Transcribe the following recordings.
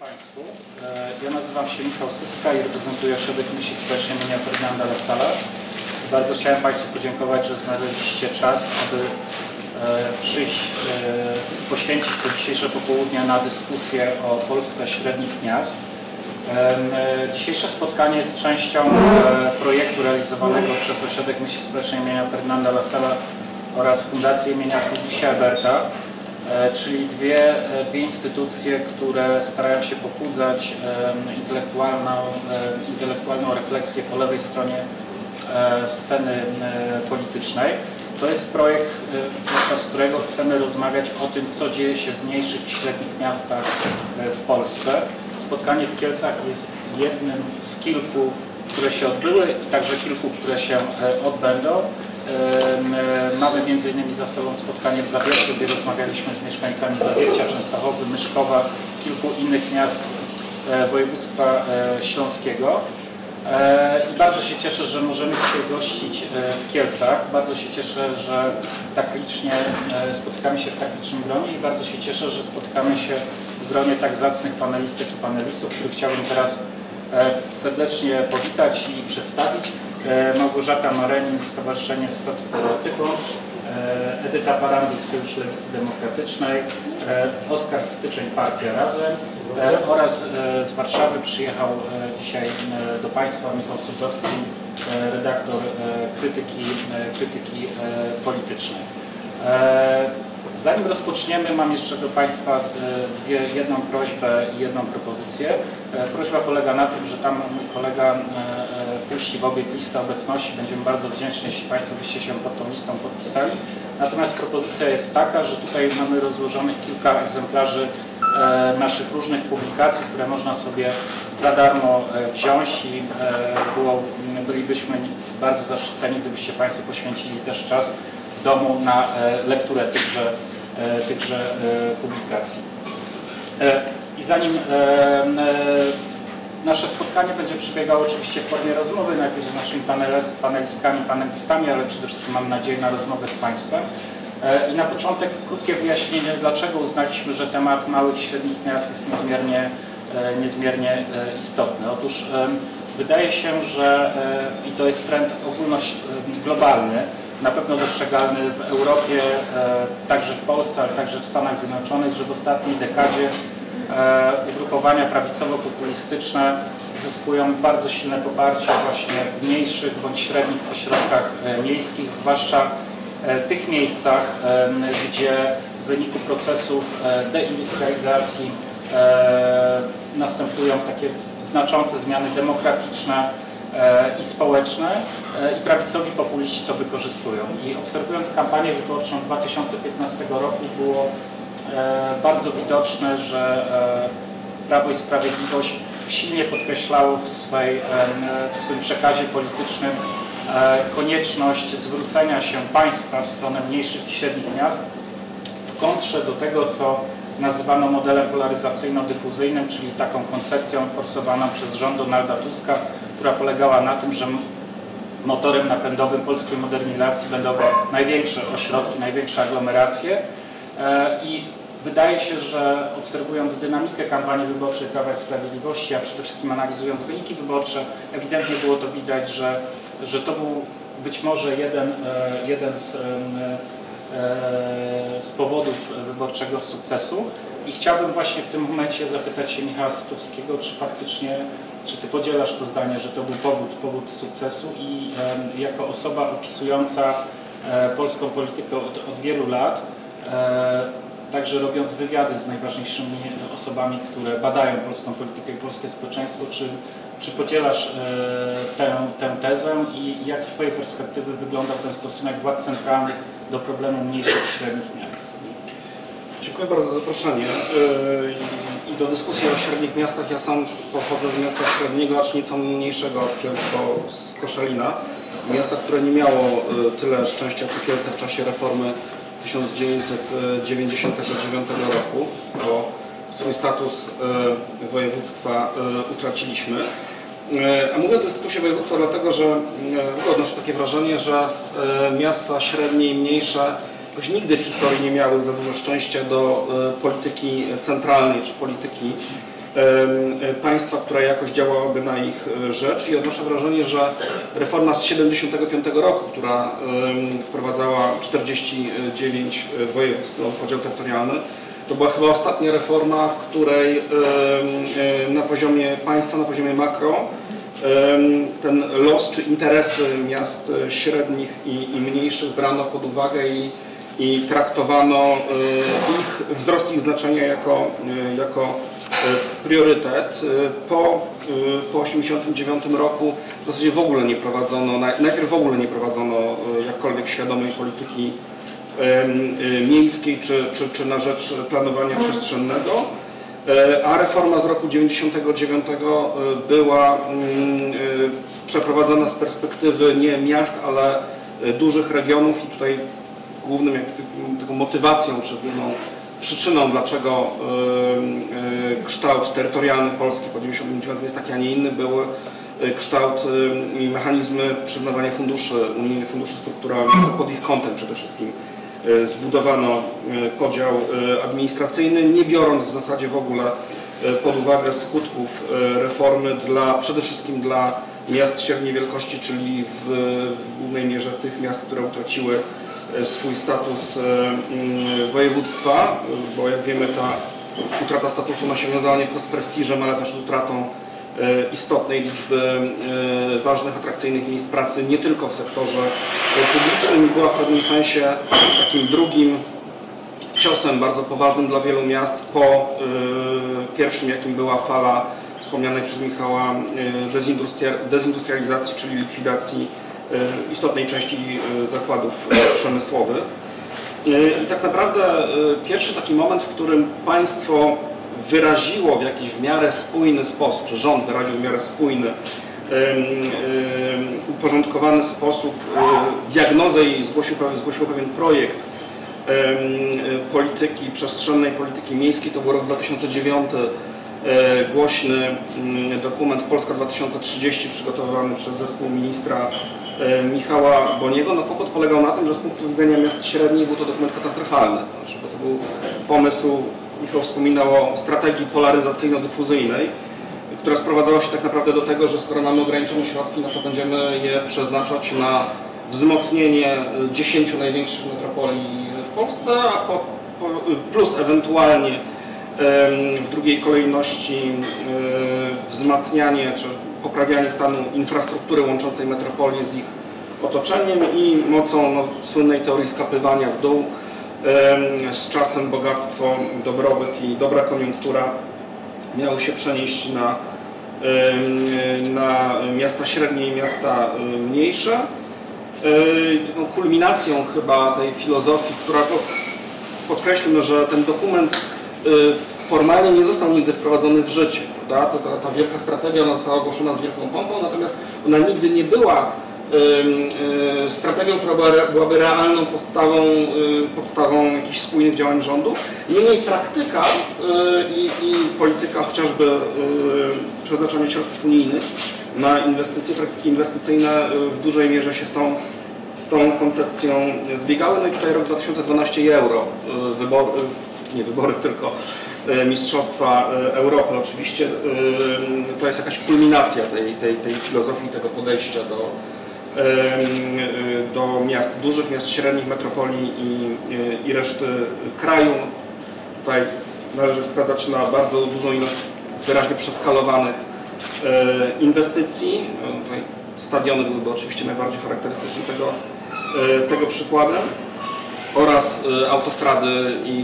Państwu. E, Ja nazywam się Michał Syska i reprezentuję Ośrodek Myśli Społecznej imienia Ferdynanda Lasala. Bardzo chciałem Państwu podziękować, że znaleźliście czas, aby e, przyjść, e, poświęcić to dzisiejsze popołudnie na dyskusję o Polsce średnich miast. Dzisiejsze spotkanie jest częścią projektu realizowanego przez Ośrodek Myśli Społecznej imienia Ferdynanda Lasala oraz Fundację imienia Friedricha Eberta, czyli dwie, e, dwie instytucje, które starają się pobudzać intelektualną, e, intelektualną refleksję po lewej stronie e, sceny e, politycznej. To jest projekt, e, podczas którego chcemy rozmawiać o tym, co dzieje się w mniejszych i średnich miastach e, w Polsce. Spotkanie w Kielcach jest jednym z kilku, które się odbyły i także kilku, które się e, odbędą. Mamy między innymi za sobą spotkanie w Zawierciu, gdzie rozmawialiśmy z mieszkańcami Zawiercia, Częstochowy, Myszkowa, kilku innych miast e, województwa e, śląskiego. E, I bardzo się cieszę, że możemy dzisiaj gościć w Kielcach. Bardzo się cieszę, że tak licznie spotykamy się w tak licznym gronie i bardzo się cieszę, że spotykamy się w gronie tak zacnych panelistek i panelistów, których chciałbym teraz serdecznie powitać i przedstawić. E, Małgorzata Marenin, Stowarzyszenie Stop Stereotypom, e, Edyta Parandik, Sojusz Lewicy Demokratycznej, e, Oskar Styczeń, Partia Razem. Oraz z Warszawy przyjechał dzisiaj do Państwa Michał Sudowski, redaktor krytyki, krytyki politycznej. Zanim rozpoczniemy, mam jeszcze do Państwa e, dwie, jedną prośbę i jedną propozycję. E, Prośba polega na tym, że tam mój kolega e, puści w obieg listę obecności. Będziemy bardzo wdzięczni, jeśli Państwo byście się pod tą listą podpisali. Natomiast propozycja jest taka, że tutaj mamy rozłożonych kilka egzemplarzy naszych różnych publikacji, które można sobie za darmo wziąć i było, bylibyśmy bardzo zaszczyceni, gdybyście Państwo poświęcili też czas domu na e, lekturę tychże, e, tychże e, publikacji. I zanim nasze spotkanie będzie przebiegało oczywiście w formie rozmowy, najpierw z naszymi panelist- panelistkami, panelistami, ale przede wszystkim mam nadzieję na rozmowę z Państwem. I na początek krótkie wyjaśnienie, dlaczego uznaliśmy, że temat małych i średnich miast jest niezmiernie, niezmiernie istotny. Otóż wydaje się, że i to jest trend ogólność globalny, na pewno dostrzegalny w Europie, e, także w Polsce, ale także w Stanach Zjednoczonych, że w ostatniej dekadzie e, ugrupowania prawicowo-populistyczne zyskują bardzo silne poparcie właśnie w mniejszych bądź średnich ośrodkach e, miejskich, zwłaszcza tych miejscach, gdzie w wyniku procesów deindustrializacji następują takie znaczące zmiany demograficzne i społeczne e, i prawicowi populiści to wykorzystują. I obserwując kampanię wyborczą 2015 roku było e, bardzo widoczne, że e, Prawo i Sprawiedliwość silnie podkreślało w, swej, w swym przekazie politycznym konieczność zwrócenia się państwa w stronę mniejszych i średnich miast kontrze do tego, co nazywano modelem polaryzacyjno-dyfuzyjnym, czyli taką koncepcją forsowaną przez rząd Donalda Tuska, która polegała na tym, że motorem napędowym polskiej modernizacji będą największe ośrodki, największe aglomeracje. E, i wydaje się, że obserwując dynamikę kampanii wyborczej Prawa i Sprawiedliwości, a przede wszystkim analizując wyniki wyborcze, ewidentnie było to widać, że, że to był być może jeden, e, jeden z, e, z powodów wyborczego sukcesu. I chciałbym właśnie w tym momencie zapytać się Michała Sytowskiego, czy faktycznie, czy Ty podzielasz to zdanie, że to był powód, powód sukcesu i jako osoba opisująca e, polską politykę od, od wielu lat, e, także robiąc wywiady z najważniejszymi osobami, które badają polską politykę i polskie społeczeństwo, czy, czy podzielasz e, tę, tę tezę i jak z Twojej perspektywy wyglądał ten stosunek władz centralnych do problemu mniejszych i średnich miast? Dziękuję bardzo za zaproszenie. Yy, I do dyskusji o średnich miastach. Ja sam pochodzę z miasta średniego, acz nieco mniejszego od Kielc, bo z Koszalina. Miasta, które nie miało yy, tyle szczęścia co Kielce w czasie reformy 1999 roku, bo swój status yy, województwa utraciliśmy. Yy, A mówię o tym statusie województwa dlatego, że yy, odnoszę takie wrażenie, że yy, miasta średnie i mniejsze jakoś nigdy w historii nie miały za dużo szczęścia do e, polityki centralnej czy polityki e, państwa, która jakoś działałaby na ich e, rzecz. I odnoszę wrażenie, że reforma z 75 roku, która wprowadzała 49 województw, podział terytorialny, to była chyba ostatnia reforma, w której na poziomie państwa, na poziomie makro ten los czy interesy miast e, średnich i, i mniejszych brano pod uwagę i, i traktowano e, ich, wzrost ich znaczenia jako, e, jako priorytet. Po, po 89 roku w zasadzie w ogóle nie prowadzono, naj- najpierw w ogóle nie prowadzono jakkolwiek świadomej polityki miejskiej czy, czy, czy na rzecz planowania przestrzennego. E, A reforma z roku 99 e, była mm, e, przeprowadzona z perspektywy nie miast, ale dużych regionów i tutaj głównym jak, taką- motywacją czy główną przyczyną, dlaczego kształt terytorialny Polski po 99 jest taki, a nie inny, był e, kształt i mechanizmy przyznawania funduszy, unijnych funduszy strukturalnych, pod ich kątem przede wszystkim zbudowano e, podział e, administracyjny, nie biorąc w zasadzie w ogóle e, pod uwagę skutków e, reformy dla, przede wszystkim dla miast średniej wielkości, czyli w, w głównej mierze tych miast, które utraciły e, swój status e, mm, województwa, e, bo jak wiemy ta utrata statusu ma się wiązała nie tylko z prestiżem, ale też z utratą e, istotnej liczby e, ważnych, atrakcyjnych miejsc pracy, nie tylko w sektorze e, publicznym i była w pewnym sensie takim drugim ciosem bardzo poważnym dla wielu miast po e, pierwszym, jakim była fala wspomnianej przez Michała e, dezindustrial- dezindustrializacji, czyli likwidacji e, istotnej części e, zakładów e, przemysłowych. E, I tak naprawdę e, pierwszy taki moment, w którym państwo wyraziło w jakiś w miarę spójny sposób, czy rząd wyraził w miarę spójny, uporządkowany sposób e, diagnozę i zgłosił, zgłosił pewien projekt polityki przestrzennej, polityki miejskiej, to był rok 2009, e, głośny mm, dokument Polska 2030 przygotowywany przez zespół ministra e, Michała Boniego. No kłopot polegał na tym, że z punktu widzenia miast średnich był to dokument katastrofalny, znaczy, bo to był pomysł, Michał wspominał o strategii polaryzacyjno-dyfuzyjnej, która sprowadzała się tak naprawdę do tego, że skoro mamy ograniczone środki, no to będziemy je przeznaczać na wzmocnienie y, 10 największych metropolii w Polsce, a po, po, plus ewentualnie w drugiej kolejności y, wzmacnianie czy poprawianie stanu infrastruktury łączącej metropolie z ich otoczeniem i mocą no, słynnej teorii skapywania w dół z czasem bogactwo, dobrobyt i dobra koniunktura miały się przenieść na, na miasta średnie i miasta mniejsze. Kulminacją chyba tej filozofii, która po- podkreślmy, że ten dokument yy, formalnie nie został nigdy wprowadzony w życie. Prawda? To, ta, ta wielka strategia ona została ogłoszona z wielką pompą, natomiast ona nigdy nie była strategią, która byłaby realną podstawą, yy, podstawą jakichś spójnych działań rządu. Niemniej praktyka yy, i, i polityka chociażby yy, przeznaczania środków unijnych na inwestycje, praktyki inwestycyjne w dużej mierze się z tą, z tą koncepcją zbiegały. No i tutaj rok 2012 i euro, wybor, yy, nie wybory, tylko Mistrzostwa Europy. Oczywiście to jest jakaś kulminacja tej, tej, tej filozofii, tego podejścia do, y, do miast dużych, miast średnich, metropolii i, i reszty kraju. Tutaj należy wskazać na bardzo dużą ilość wyraźnie przeskalowanych e, inwestycji. Tutaj stadiony byłyby oczywiście najbardziej charakterystycznym tego, e, tego przykładem oraz e, autostrady i,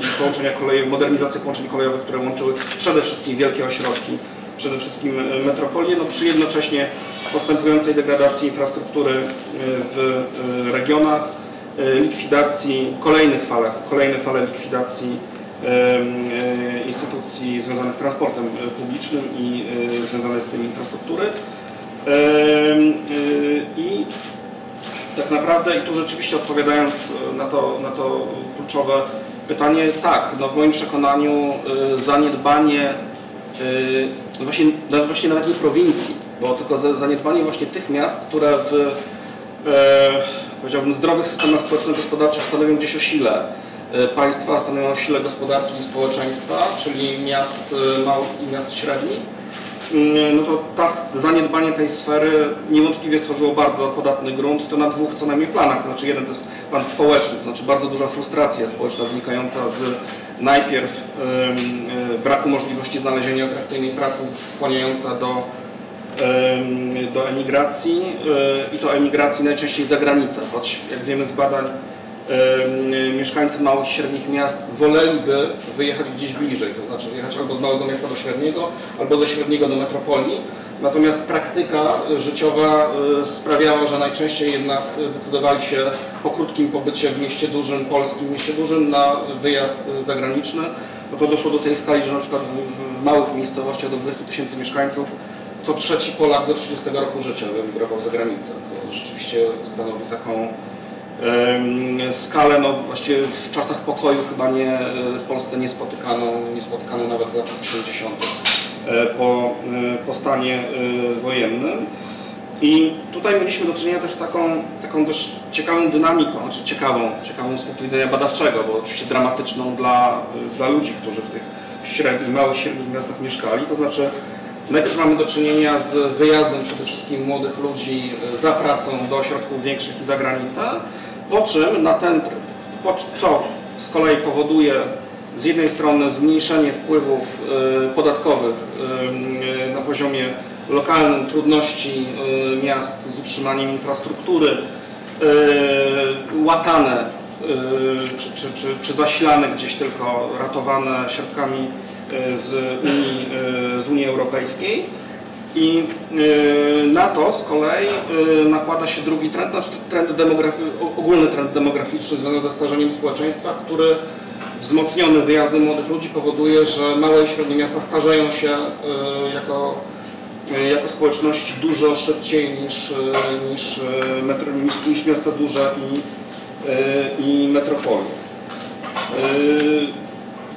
i połączenia kolejowych, modernizacja połączeń kolejowych, które łączyły przede wszystkim wielkie ośrodki, przede wszystkim e, metropolie, no przy jednocześnie postępującej degradacji infrastruktury e, w e, regionach, likwidacji, kolejnych falach, kolejne fale likwidacji instytucji związanych z transportem publicznym i związane z tym infrastruktury. I tak naprawdę, i tu rzeczywiście odpowiadając na to, na to kluczowe pytanie, tak, no w moim przekonaniu zaniedbanie no właśnie, no właśnie nawet nie prowincji, bo tylko za- zaniedbanie właśnie tych miast, które w e, powiedziałbym zdrowych systemach społeczno-gospodarczych stanowią gdzieś o sile. E, państwa stanowią o sile gospodarki i społeczeństwa, czyli miast e, małych i miast średnich, mm, no to ta, zaniedbanie tej sfery niewątpliwie stworzyło bardzo podatny grunt, to na dwóch co najmniej planach, to znaczy jeden to jest plan społeczny, to znaczy bardzo duża frustracja społeczna wynikająca z najpierw y, braku możliwości znalezienia atrakcyjnej pracy skłaniająca do do emigracji i to emigracji najczęściej za granicę, choć jak wiemy z badań mieszkańcy małych i średnich miast woleliby wyjechać gdzieś bliżej, to znaczy wyjechać albo z małego miasta do średniego, albo ze średniego do metropolii. Natomiast praktyka życiowa sprawiała, że najczęściej jednak decydowali się po krótkim pobycie w mieście dużym, polskim mieście dużym na wyjazd zagraniczny. No to doszło do tej skali, że na przykład w, w małych miejscowościach do 20 tysięcy mieszkańców co trzeci Polak do 30 roku życia wyemigrował za granicę. To rzeczywiście stanowi taką skalę, no właściwie w czasach pokoju chyba nie, w Polsce nie spotykano, nie spotykano nawet w latach 80. E, po, e, po stanie e, wojennym. I tutaj mieliśmy do czynienia też z taką, taką dość ciekawą dynamiką, znaczy ciekawą, ciekawą z punktu widzenia badawczego, bo oczywiście dramatyczną dla, dla ludzi, którzy w tych średnich, małych, średnich miastach mieszkali. To znaczy Najpierw mamy do czynienia z wyjazdem przede wszystkim młodych ludzi za pracą do ośrodków większych i za granicę, po czym na ten tryb, co z kolei powoduje z jednej strony zmniejszenie wpływów y, podatkowych y, na poziomie lokalnym, trudności y, miast z utrzymaniem infrastruktury, łatane czy, czy, czy, czy zasilane gdzieś tylko, ratowane środkami z Unii, z Unii Europejskiej. I na to z kolei nakłada się drugi trend, znaczy trend ogólny trend demograficzny związany ze starzeniem społeczeństwa, który wzmocniony wyjazdem młodych ludzi powoduje, że małe i średnie miasta starzeją się jako, jako społeczności dużo szybciej niż, niż, metro, niż, niż miasta duże i, i metropolie.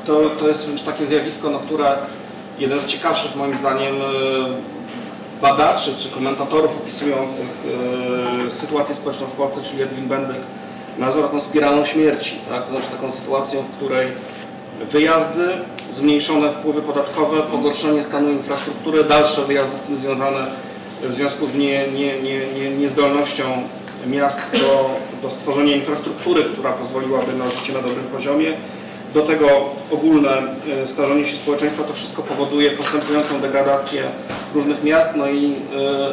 To, to jest takie zjawisko, no, które jeden z ciekawszych moim zdaniem e, badaczy czy komentatorów opisujących e, sytuację społeczną w Polsce, czyli Edwin Bendyk, nazwał taką spiralą śmierci, tak? to znaczy taką sytuacją, w której wyjazdy, zmniejszone wpływy podatkowe, pogorszenie stanu infrastruktury, dalsze wyjazdy z tym związane w związku z nie, nie, nie, nie, niezdolnością miast do, do stworzenia infrastruktury, która pozwoliłaby na życie na dobrym poziomie, do tego ogólne e, starzenie się społeczeństwa to wszystko powoduje postępującą degradację różnych miast, no i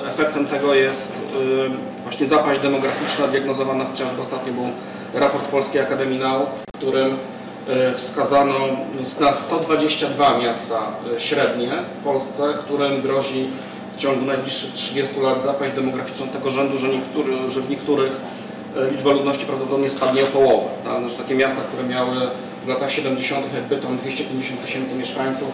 e, efektem tego jest e, właśnie zapaść demograficzna diagnozowana chociażby ostatnio był raport Polskiej Akademii Nauk, w którym e, wskazano na 122 miasta e, średnie w Polsce, którym grozi w ciągu najbliższych 30 lat zapaść demograficzną tego rzędu, że, niektóry, że w niektórych e, liczba ludności prawdopodobnie spadnie o połowę. Tak? Znaczy, takie miasta, które miały w latach 70. jakby tam 250 tysięcy mieszkańców,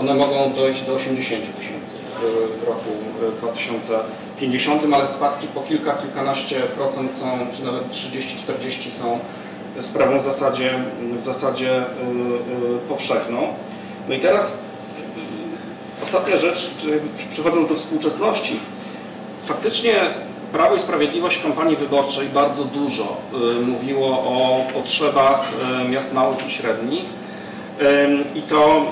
one mogą dojść do 80 tysięcy w roku 2000. 50, ale spadki po kilka, kilkanaście procent są, czy nawet 30-40 są sprawą w zasadzie, w zasadzie y, y, powszechną. No i teraz y, ostatnia rzecz, przechodząc do współczesności. Faktycznie Prawo i Sprawiedliwość w kampanii wyborczej bardzo dużo mówiło o potrzebach miast małych i średnich, i to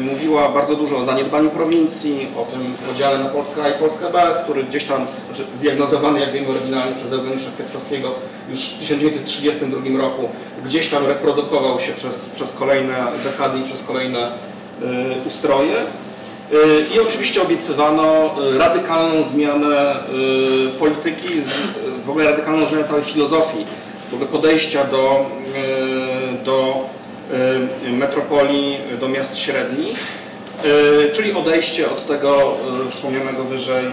mówiła bardzo dużo o zaniedbaniu prowincji, o tym podziale na Polskę A i Polskę B, który gdzieś tam, znaczy zdiagnozowany jak wiemy oryginalnie przez Eugeniusza Kwiatkowskiego już w 1932 roku, gdzieś tam reprodukował się przez, przez kolejne dekady i przez kolejne ustroje. Y, I oczywiście obiecywano y, radykalną zmianę polityki, w ogóle radykalną zmianę całej filozofii, w ogóle podejścia do, do metropolii, do miast średnich, czyli odejście od tego wspomnianego wyżej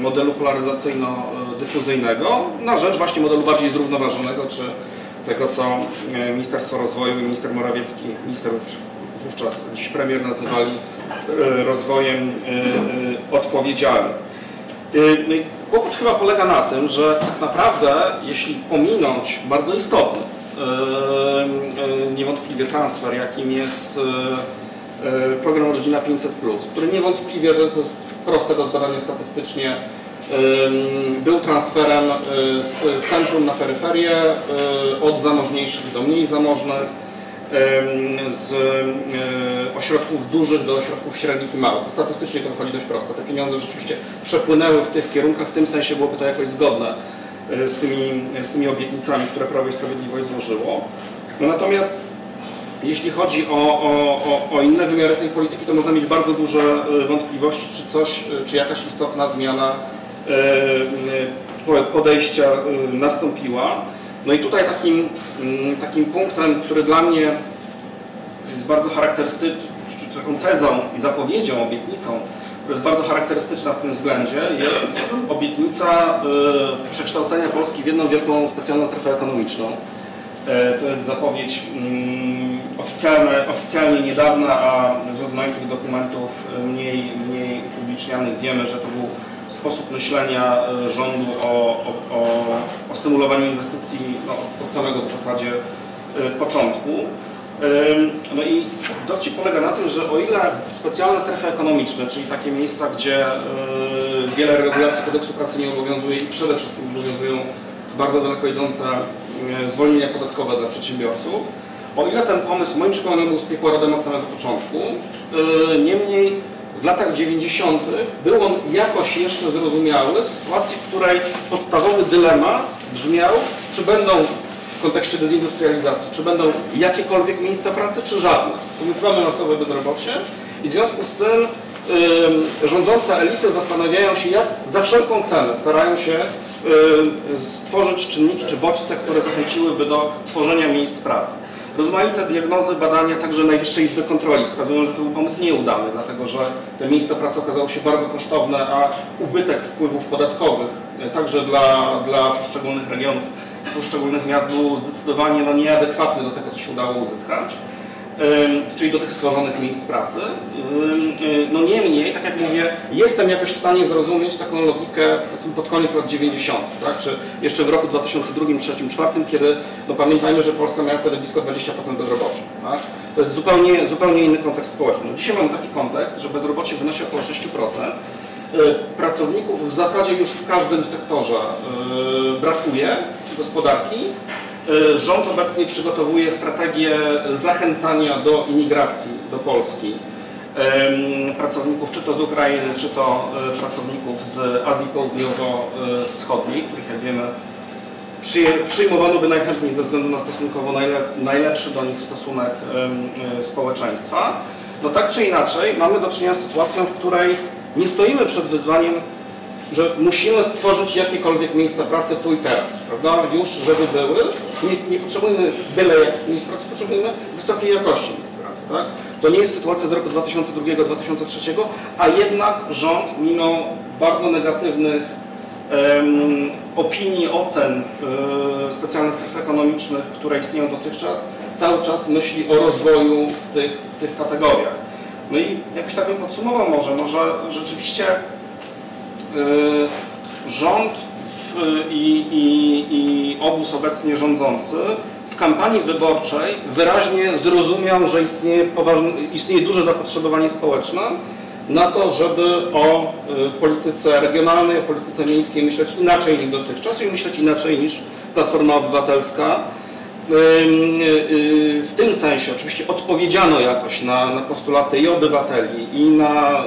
modelu polaryzacyjno-dyfuzyjnego na rzecz właśnie modelu bardziej zrównoważonego, czy tego, co Ministerstwo Rozwoju i minister Morawiecki, minister wówczas dziś premier nazywali rozwojem odpowiedzialnym. No kłopot chyba polega na tym, że tak naprawdę, jeśli pominąć bardzo istotny niewątpliwie transfer, jakim jest program Rodzina 500+, który niewątpliwie, to jest proste do zbadania statystycznie, był transferem z centrum na peryferię, od zamożniejszych do mniej zamożnych, z ośrodków dużych do ośrodków średnich i małych. Statystycznie to wychodzi dość prosto. Te pieniądze rzeczywiście przepłynęły w tych kierunkach, w tym sensie byłoby to jakoś zgodne z tymi, z tymi obietnicami, które Prawo i Sprawiedliwość złożyło. No natomiast jeśli chodzi o, o, o, inne wymiary tej polityki, to można mieć bardzo duże wątpliwości, czy coś, czy jakaś istotna zmiana E, podejścia e, nastąpiła. No i tutaj takim, mm, takim punktem, który dla mnie jest bardzo charakterystyczny, taką tezą i zapowiedzią, obietnicą, która jest bardzo charakterystyczna w tym względzie, jest obietnica e, przekształcenia Polski w jedną wielką specjalną strefę ekonomiczną. To jest zapowiedź mm, oficjalne, oficjalnie niedawna, a z rozmaitych dokumentów mniej, mniej upublicznianych wiemy, że to był sposób myślenia e, rządu o, o, o, o stymulowaniu inwestycji no, od samego w zasadzie e, początku. No i dowcip polega na tym, że o ile specjalne strefy ekonomiczne, czyli takie miejsca, gdzie e, wiele regulacji kodeksu pracy nie obowiązuje i przede wszystkim obowiązują bardzo daleko idące zwolnienia podatkowe dla przedsiębiorców, o ile ten pomysł moim przekonaniu był z piekła od samego początku, niemniej w latach 90. był on jakoś jeszcze zrozumiały w sytuacji, w której podstawowy dylemat brzmiał, czy będą w kontekście dezindustrializacji, czy będą jakiekolwiek miejsca pracy, czy żadne. Więc mamy masowe bezrobocie i w związku z tym yy, rządzące elity zastanawiają się, jak za wszelką cenę starają się yy, stworzyć czynniki czy bodźce, które zachęciłyby do tworzenia miejsc pracy. Rozmaite diagnozy, badania także Najwyższej Izby Kontroli wskazują, że to był pomysł nieudany, dlatego że te miejsca pracy okazały się bardzo kosztowne, a ubytek wpływów podatkowych e, także dla, dla poszczególnych regionów, poszczególnych miast był zdecydowanie no, nieadekwatny do tego, co się udało uzyskać czyli do tych stworzonych miejsc pracy. No niemniej, tak jak mówię, jestem jakoś w stanie zrozumieć taką logikę pod koniec lat 90., tak? czy jeszcze w roku 2002, 2003, 2004, kiedy no pamiętajmy, że Polska miała wtedy blisko 20% bezrobocia. Tak? To jest zupełnie, zupełnie inny kontekst społeczny. No dzisiaj mamy taki kontekst, że bezrobocie wynosi około 6%. Y, pracowników w zasadzie już w każdym sektorze y, brakuje gospodarki, E, rząd obecnie przygotowuje strategię zachęcania do imigracji do Polski pracowników czy to z Ukrainy, czy to e, pracowników z Azji Południowo-Wschodniej, których jak wiemy przyjmowano by najchętniej ze względu na stosunkowo najlepszy do nich stosunek e, społeczeństwa. No tak czy inaczej mamy do czynienia z sytuacją, w której nie stoimy przed wyzwaniem że musimy stworzyć jakiekolwiek miejsca pracy tu i teraz, prawda? Już, żeby były. Nie, nie potrzebujemy byle jakich miejsc pracy, potrzebujemy wysokiej jakości miejsc pracy, tak? To nie jest sytuacja z roku 2002-2003, a jednak rząd, mimo bardzo negatywnych um, opinii, ocen um, specjalnych stref ekonomicznych, które istnieją dotychczas, cały czas myśli o rozwoju w tych, w tych kategoriach. No i jakoś tak bym podsumował może, rzeczywiście rząd w, i, i, i obóz obecnie rządzący w kampanii wyborczej wyraźnie zrozumiał, że istnieje, poważne, istnieje duże zapotrzebowanie społeczne na to, żeby o y, polityce regionalnej, o polityce miejskiej myśleć inaczej niż dotychczas i myśleć inaczej niż Platforma Obywatelska. Y, w tym sensie oczywiście odpowiedziano jakoś na, na postulaty i obywateli, i na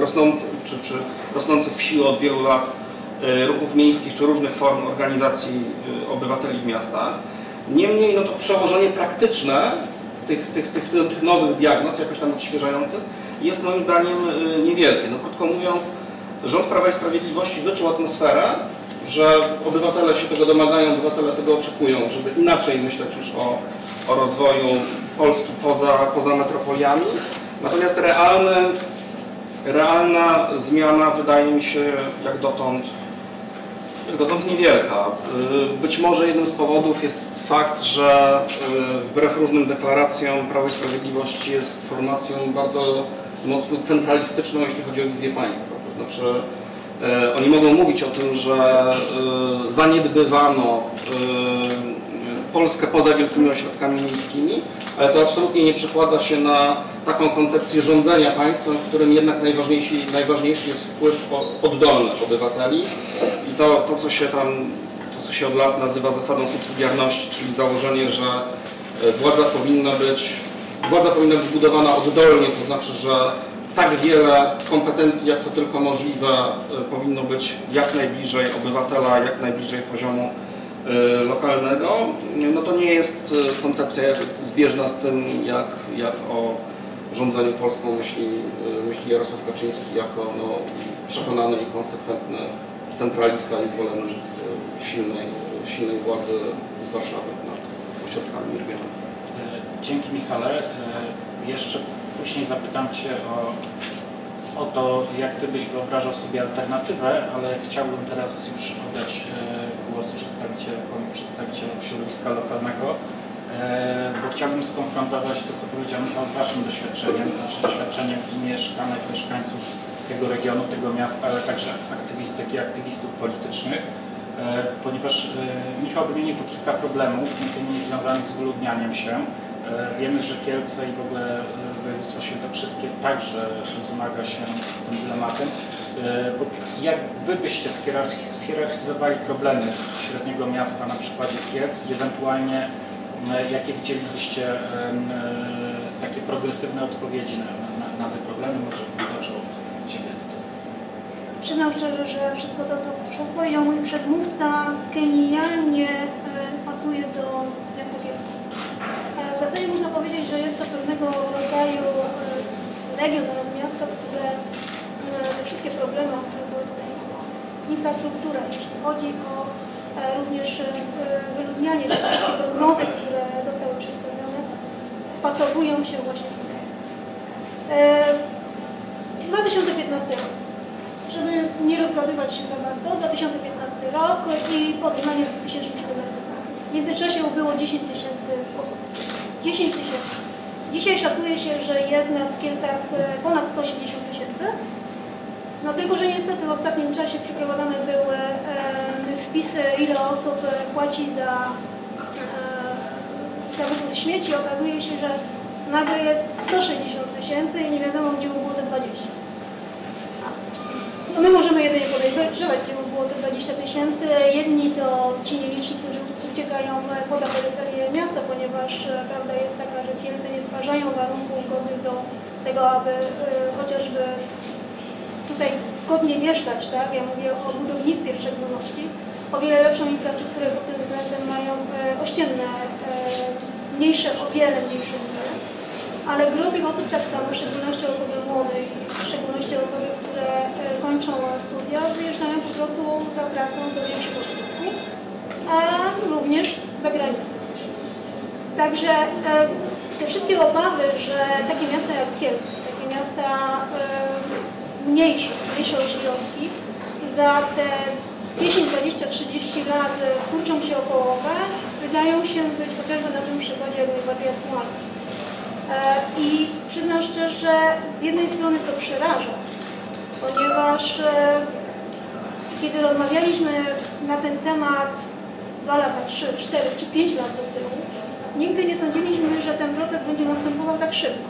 rosnący, czy, czy rosnących w siłę od wielu lat e, ruchów miejskich czy różnych form organizacji e, obywateli w miastach. Niemniej no to przełożenie praktyczne tych, tych, tych, tych nowych diagnoz, jakoś tam odświeżających, jest moim zdaniem e, niewielkie. No krótko mówiąc, rząd Prawa i Sprawiedliwości wyczuł atmosferę, że obywatele się tego domagają, obywatele tego oczekują, żeby inaczej myśleć już o, o rozwoju Polski poza, poza metropoliami. Natomiast realny Realna zmiana wydaje mi się jak dotąd, jak dotąd niewielka. Y, być może jednym z powodów jest fakt, że y, wbrew różnym deklaracjom Prawo i Sprawiedliwość jest formacją bardzo mocno centralistyczną, jeśli chodzi o wizję państwa. To znaczy y, oni mogą mówić o tym, że zaniedbywano Polskę poza wielkimi ośrodkami miejskimi, ale to absolutnie nie przekłada się na taką koncepcję rządzenia państwem, w którym jednak najważniejszy, najważniejszy jest wpływ oddolny obywateli. I to, to, co się tam, to, co się od lat nazywa zasadą subsydiarności, czyli założenie, że e, władza powinna być, władza powinna być budowana oddolnie, to znaczy, że tak wiele kompetencji, jak to tylko możliwe, e, powinno być jak najbliżej obywatela, jak najbliżej poziomu lokalnego, no to nie jest e, koncepcja zbieżna z tym, jak, jak o rządzeniu Polską myśli, e, myśli Jarosław Kaczyński jako no, przekonany i konsekwentny centralista i zwolennik e, silnej, silnej władzy z Warszawy nad ośrodkami. E, Dzięki Michale. E, Jeszcze później zapytam Cię o, o to, jak Ty byś wyobrażał sobie alternatywę, ale chciałbym teraz już oddać e, głos przedstawicielom, przedstawicielom środowiska lokalnego, e, bo chciałbym skonfrontować to, co powiedział Michał z Waszym doświadczeniem, znaczy doświadczeniem mieszkanek, mieszkańców tego regionu, tego miasta, ale także aktywistek i aktywistów politycznych. E, ponieważ Michał wymienił tu kilka problemów, między innymi związanych z wyludnianiem się. Wiemy, że Kielce i w ogóle województwo świętokrzyskie także zmaga się z tym dylematem. E, Jak Wy byście schierarchi- schierarchizowali problemy średniego miasta na przykładzie Kielc i ewentualnie e, jakie widzielibyście e, takie progresywne odpowiedzi na, na, na te problemy? Może zaczął od Ciebie. Przyznam szczerze, że wszystko to, co powiedział mój przedmówca, genialnie pasuje do miasta Kielce. E, W zasadzie można powiedzieć, że jest to pewnego rodzaju e, region oraz miasto, które e, te wszystkie problemy, o których były tutaj infrastruktura, jeśli chodzi o e, również e, wyludnianie, czy prognozy, które zostały przedstawione, wpasowują się właśnie. E, 2015 rok żeby nie rozgadywać się za bardzo, 2015 rok i porównanie z 2017 rokiem. W międzyczasie ubyło 10 tysięcy osób. 10 tysięcy. Dzisiaj szacuje się, że jest nas w Kielcach e, ponad 180 tysięcy. No tylko, że niestety w ostatnim czasie przeprowadzane były e, spisy, ile osób e, płaci za, e, za wywóz śmieci. Okazuje się, że nagle jest 160 tysięcy i nie wiadomo, gdzie było te 20. No my możemy jedynie podejrzewać, gdzie było te 20 tysięcy. Jedni to ci nieliczni, którzy uciekają poza peryferię miasta, ponieważ e, prawda jest taka, że Kielce nie stwarzają warunków godnych do tego, aby e, chociażby tutaj godnie mieszkać, tak? Ja mówię o budownictwie w szczególności. O wiele lepszą infrastrukturę pod tym względem mają e, ościenne, mniejsze, o wiele mniejsze numery. Ale gro tych osób tak samo, w szczególności osoby młode i w szczególności osoby, które kończą studia, wyjeżdżają po prostu za pracą do większych ośrodków, a również za granicę. Także e, te wszystkie obawy, że takie miasta jak Kielce, takie miasta e, mniejsze, mniejsze ośrodki za te 10, 20, 30 lat e, skurczą się o połowę, wydają się być chociażby na tym przykładzie jak najbardziej aktualne. I przyznam szczerze, z jednej strony to przeraża, ponieważ kiedy rozmawialiśmy na ten temat 2 lata, 3, 4 czy 5 lat do tyłu, nigdy nie sądziliśmy, że ten proces będzie następował tak szybko.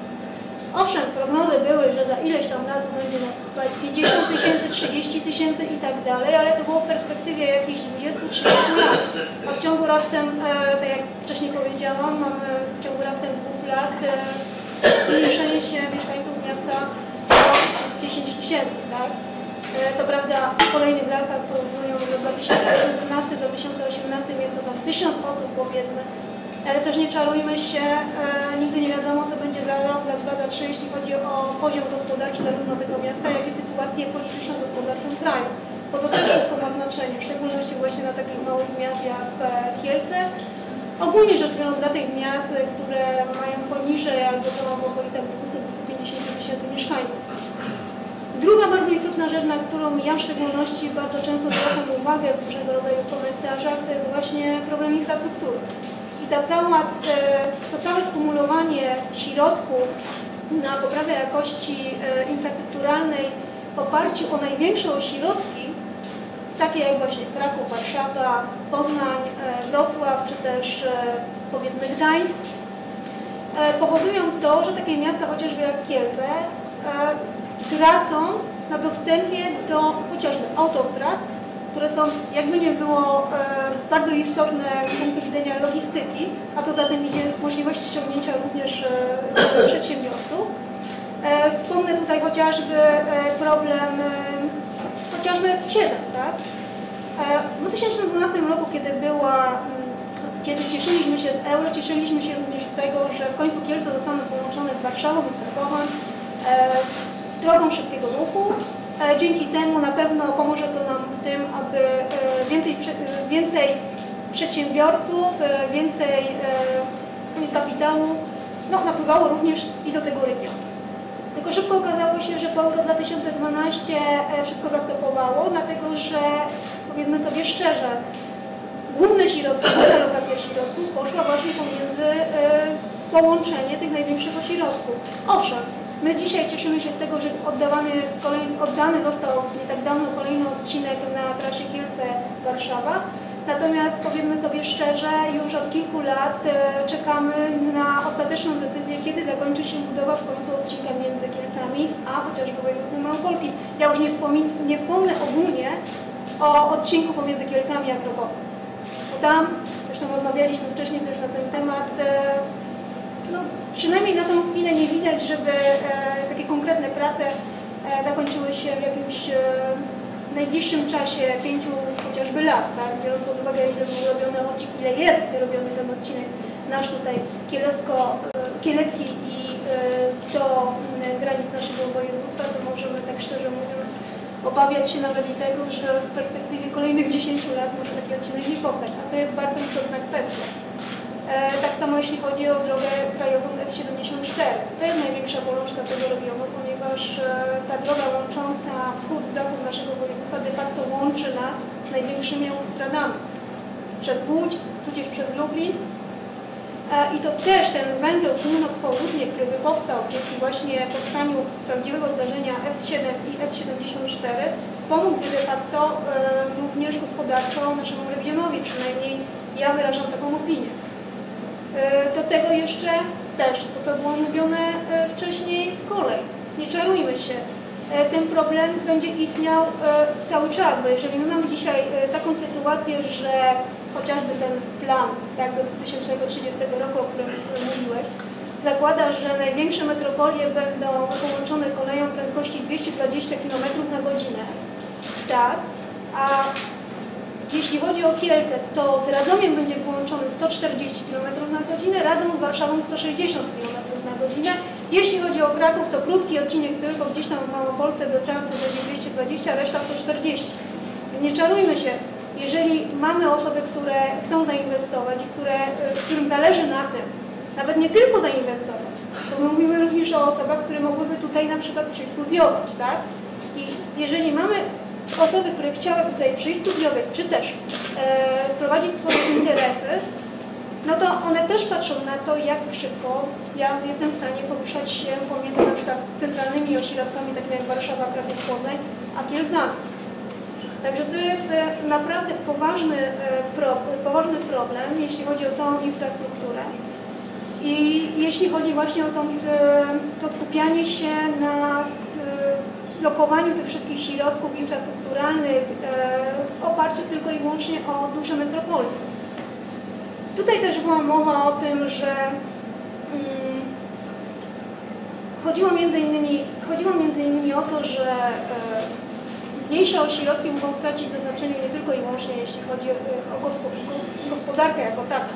Owszem, prognozy były, że za ileś tam lat będzie następować 50 tysięcy, 30 tysięcy i tak dalej, ale to było w perspektywie jakichś 20-30 lat. A w ciągu raptem, e, tak jak wcześniej powiedziałam, mamy w ciągu raptem dwóch lat e, zmniejszenie się mieszkańców miasta o 10 tysięcy, tak? E, To prawda, w kolejnych latach porównując do 2017 do 2018 jest to tam 1000 osób powiedzmy, ale też nie czarujmy się, e, nigdy nie wiadomo co będzie za rok, za dwa, za trzy, jeśli chodzi o poziom gospodarczy zarówno tego miasta, jak i sytuację polityczną, gospodarczą w kraju. Bo to też wszystko ma znaczenie, w szczególności właśnie dla takich małych miast jak Kielce. Ogólnie rzecz biorąc dla tych miast, które mają poniżej albo są w okolicach 200-250 tysięcy mieszkańców. Druga bardzo istotna rzecz, na którą ja w szczególności bardzo często zwracam uwagę w różnego rodzaju komentarzach, to jest właśnie problem infrastruktury. I ta cała, e, to całe skumulowanie środków na poprawę jakości e, infrastrukturalnej w oparciu o największe ośrodki takie jak właśnie Kraków, Warszawa, Poznań, e, Wrocław czy też powiedzmy Gdańsk, powodują to, że takie miasta chociażby jak Kielce tracą na dostępie do chociażby autostrad, które są, jakby nie było, e, bardzo istotne z punktu widzenia logistyki, a to za idzie możliwość ściągnięcia również e, przedsiębiorców. E, Wspomnę tutaj chociażby e, problem e, chociażby S7, tak? E, W 2012 roku, kiedy była, mm, kiedy cieszyliśmy się z euro, cieszyliśmy się również z tego, że w końcu Kielce zostaną połączone z Warszawą i z Krakowem drogą szybkiego ruchu. E, Dzięki temu na pewno pomoże to nam w tym, aby e, więcej, e, więcej przedsiębiorców, więcej kapitału no, napływało również i do tego regionu. Tylko szybko okazało się, że po Euro 2012 e, wszystko zastopowało, dlatego że powiedzmy sobie szczerze, główne środki, główna lokacja środków poszła właśnie pomiędzy połączenie tych największych ośrodków. Owszem, my dzisiaj cieszymy się z tego, że oddawany, jest kolej, oddany został nie tak dawno kolejny odcinek na trasie Kielce-Warszawa, Natomiast powiedzmy sobie szczerze, już od kilku lat e, czekamy na ostateczną decyzję, kiedy zakończy się budowa w końcu odcinka między Kielcami, a chociażby województwem małopolskim. Ja już nie, nie wspomnę ogólnie o odcinku pomiędzy Kielcami a Krakowem. Bo tam, zresztą rozmawialiśmy wcześniej też na ten temat, e, no, przynajmniej na tą chwilę nie widać, żeby e, takie konkretne prace e, zakończyły się w jakimś e, najbliższym czasie, pięciu chociażby lat, tak? biorąc pod uwagę ile był robiony odcinek, ile jest robiony ten odcinek nasz tutaj kielecko, kielecki i do m, granic naszego województwa, to możemy tak szczerze mówiąc obawiać się nawet i tego, że w perspektywie kolejnych 10 lat może taki odcinek nie powstać, a to jest bardzo istotna kwestia. E, Tak samo jeśli chodzi o drogę krajową S74. To jest największa bolączka tego regionu, ponieważ e, ta droga łącząca wschód, zachód naszego województwa de facto łączy nas z największymi autostradami. Przez Łódź, tudzież przez Lublin. E, I to też ten węzeł północ-południe, który powstał dzięki właśnie powstaniu prawdziwego zdarzenia S7 i S74, pomógłby de facto również gospodarczo naszemu regionowi, przynajmniej ja wyrażam taką opinię. E, Do tego jeszcze też, to, to było mówione e, wcześniej, kolej. Nie czarujmy się. E, Ten problem będzie istniał cały czas, bo jeżeli my mamy dzisiaj taką sytuację, że chociażby ten plan tak, do 2030 roku, o którym mówiłeś, zakłada, że największe metropolie będą połączone koleją prędkości 220 km na godzinę. Tak, a jeśli chodzi o Kielce, to z Radomiem będzie połączony 140 km na godzinę, Radom z Warszawą 160 km na godzinę. Jeśli chodzi o Kraków, to krótki odcinek tylko gdzieś tam w Małopolsce do Czarnku będzie 220, a reszta 140. Nie czarujmy się, jeżeli mamy osoby, które chcą zainwestować i które, y, którym zależy na tym, nawet nie tylko zainwestować, to my mówimy również o osobach, które mogłyby tutaj na przykład przyjść studiować, tak? I jeżeli mamy osoby, które chciały tutaj przyjść studiować, czy też e, wprowadzić swoje interesy, no to one też patrzą na to, jak szybko ja jestem w stanie poruszać się pomiędzy na przykład centralnymi ośrodkami, takimi jak Warszawa, Kraków, Poznań, a Kielcami. Także to jest e, naprawdę poważny, e, pro, poważny problem, jeśli chodzi o tą infrastrukturę. I jeśli chodzi właśnie o tą, e, to skupianie się na lokowaniu tych wszystkich środków infrastrukturalnych e, w oparciu tylko i wyłącznie o duże metropolie. Tutaj też była mowa o tym, że mm, chodziło między innymi, chodziło między innymi o to, że e, mniejsze ośrodki mogą stracić na znaczeniu nie tylko i wyłącznie jeśli chodzi o, o gospo- go- gospodarkę jako taką.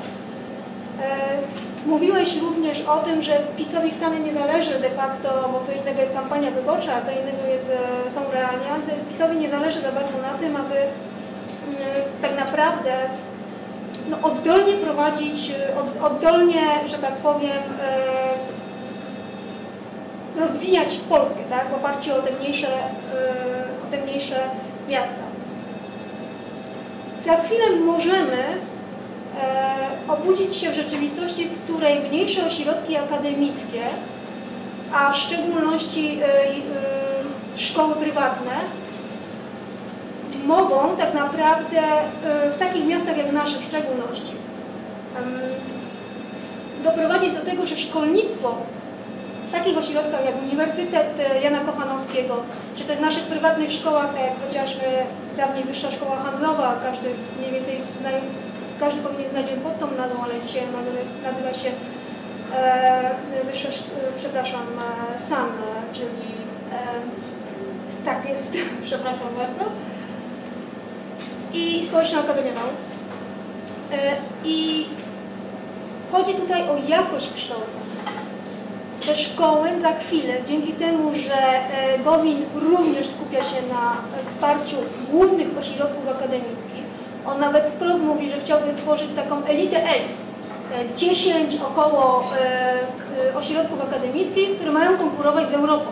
Mówiłeś również o tym, że PiSowi wcale nie należy de facto, bo to innego jest kampania wyborcza, a to innego jest, e, są realia, że PiSowi nie zależy za bardzo na tym, aby mm, tak naprawdę no, oddolnie prowadzić, e, od, oddolnie, że tak powiem, e, rozwijać Polskę, tak, w oparciu o te mniejsze, o te mniejsze miasta. Za chwilę możemy obudzić się w rzeczywistości, w której mniejsze ośrodki akademickie, a w szczególności e, e, szkoły prywatne, mogą tak naprawdę e, w takich miastach jak nasze w szczególności doprowadzić do tego, że szkolnictwo w takich ośrodkach jak Uniwersytet e, Jana Kochanowskiego, czy też w naszych prywatnych szkołach, tak jak chociażby dawniej Wyższa Szkoła Handlowa, każdy mniej więcej, każdy powinien znać ją pod tą nazwą, ale dzisiaj nazywa- się e, Wyższa, Sz- e, przepraszam, e, SAN, e, czyli e, tak jest, przepraszam bardzo, i Społeczna Akademia Nauk. E, I chodzi tutaj o jakość kształcenia te szkoły za chwilę, dzięki temu, że e, Gowin również skupia się na wsparciu głównych ośrodków akademickich, on nawet wprost mówi, że chciałby stworzyć taką elitę elit. E, 10 około e, k- ośrodków akademickich, które mają konkurować z Europą.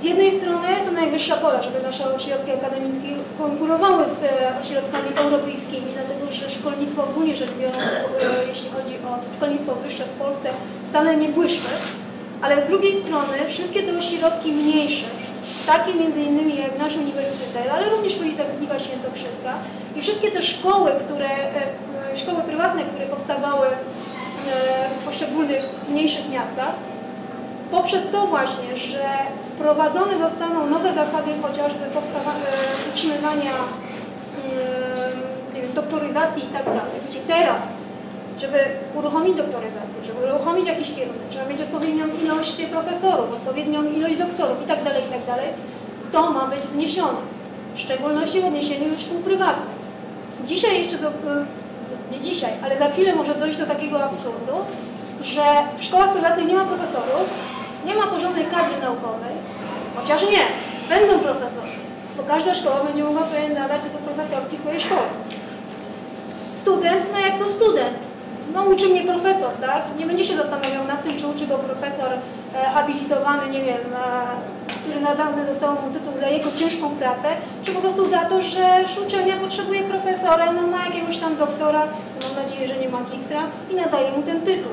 Z jednej strony to najwyższa pora, żeby nasze ośrodki akademickie konkurowały z e, ośrodkami europejskimi, dlatego że szkolnictwo ogólnie rzecz biorąc, e, jeśli chodzi o szkolnictwo wyższe w Polsce, wcale nie błyszczy, ale z drugiej strony wszystkie te ośrodki mniejsze, takie między innymi jak nasz uniwersytet, ale również Politechnika Świętokrzyska i wszystkie te szkoły, które, e, e, szkoły prywatne, które powstawały e, w poszczególnych mniejszych miastach, poprzez to właśnie, że wprowadzone zostaną nowe zasady chociażby utrzymywania mm, doktoryzacji i tak dalej. Gdzie teraz, żeby uruchomić doktoryzację, żeby uruchomić jakiś kierunek, trzeba mieć odpowiednią ilość profesorów, odpowiednią ilość doktorów i tak dalej, i tak. To ma być wniesione, w szczególności w odniesieniu do szkół prywatnych. Dzisiaj jeszcze do, nie dzisiaj, ale za chwilę może dojść do takiego absurdu, że w szkołach prywatnych nie ma profesorów, nie ma porządnej kadry naukowej, chociaż nie, będą profesorzy, bo każda szkoła będzie mogła nadać do profesorki swojej szkoły. Student, no jak to student, no uczy mnie profesor, tak? Nie będzie się zastanawiał nad tym, czy uczy go profesor e, habilitowany, nie wiem, e, który dostał mu tytuł za jego ciężką pracę, czy po prostu za to, że uczelnia potrzebuje profesora, no ma jakiegoś tam doktora, mam nadzieję, że nie magistra i nadaje mu ten tytuł.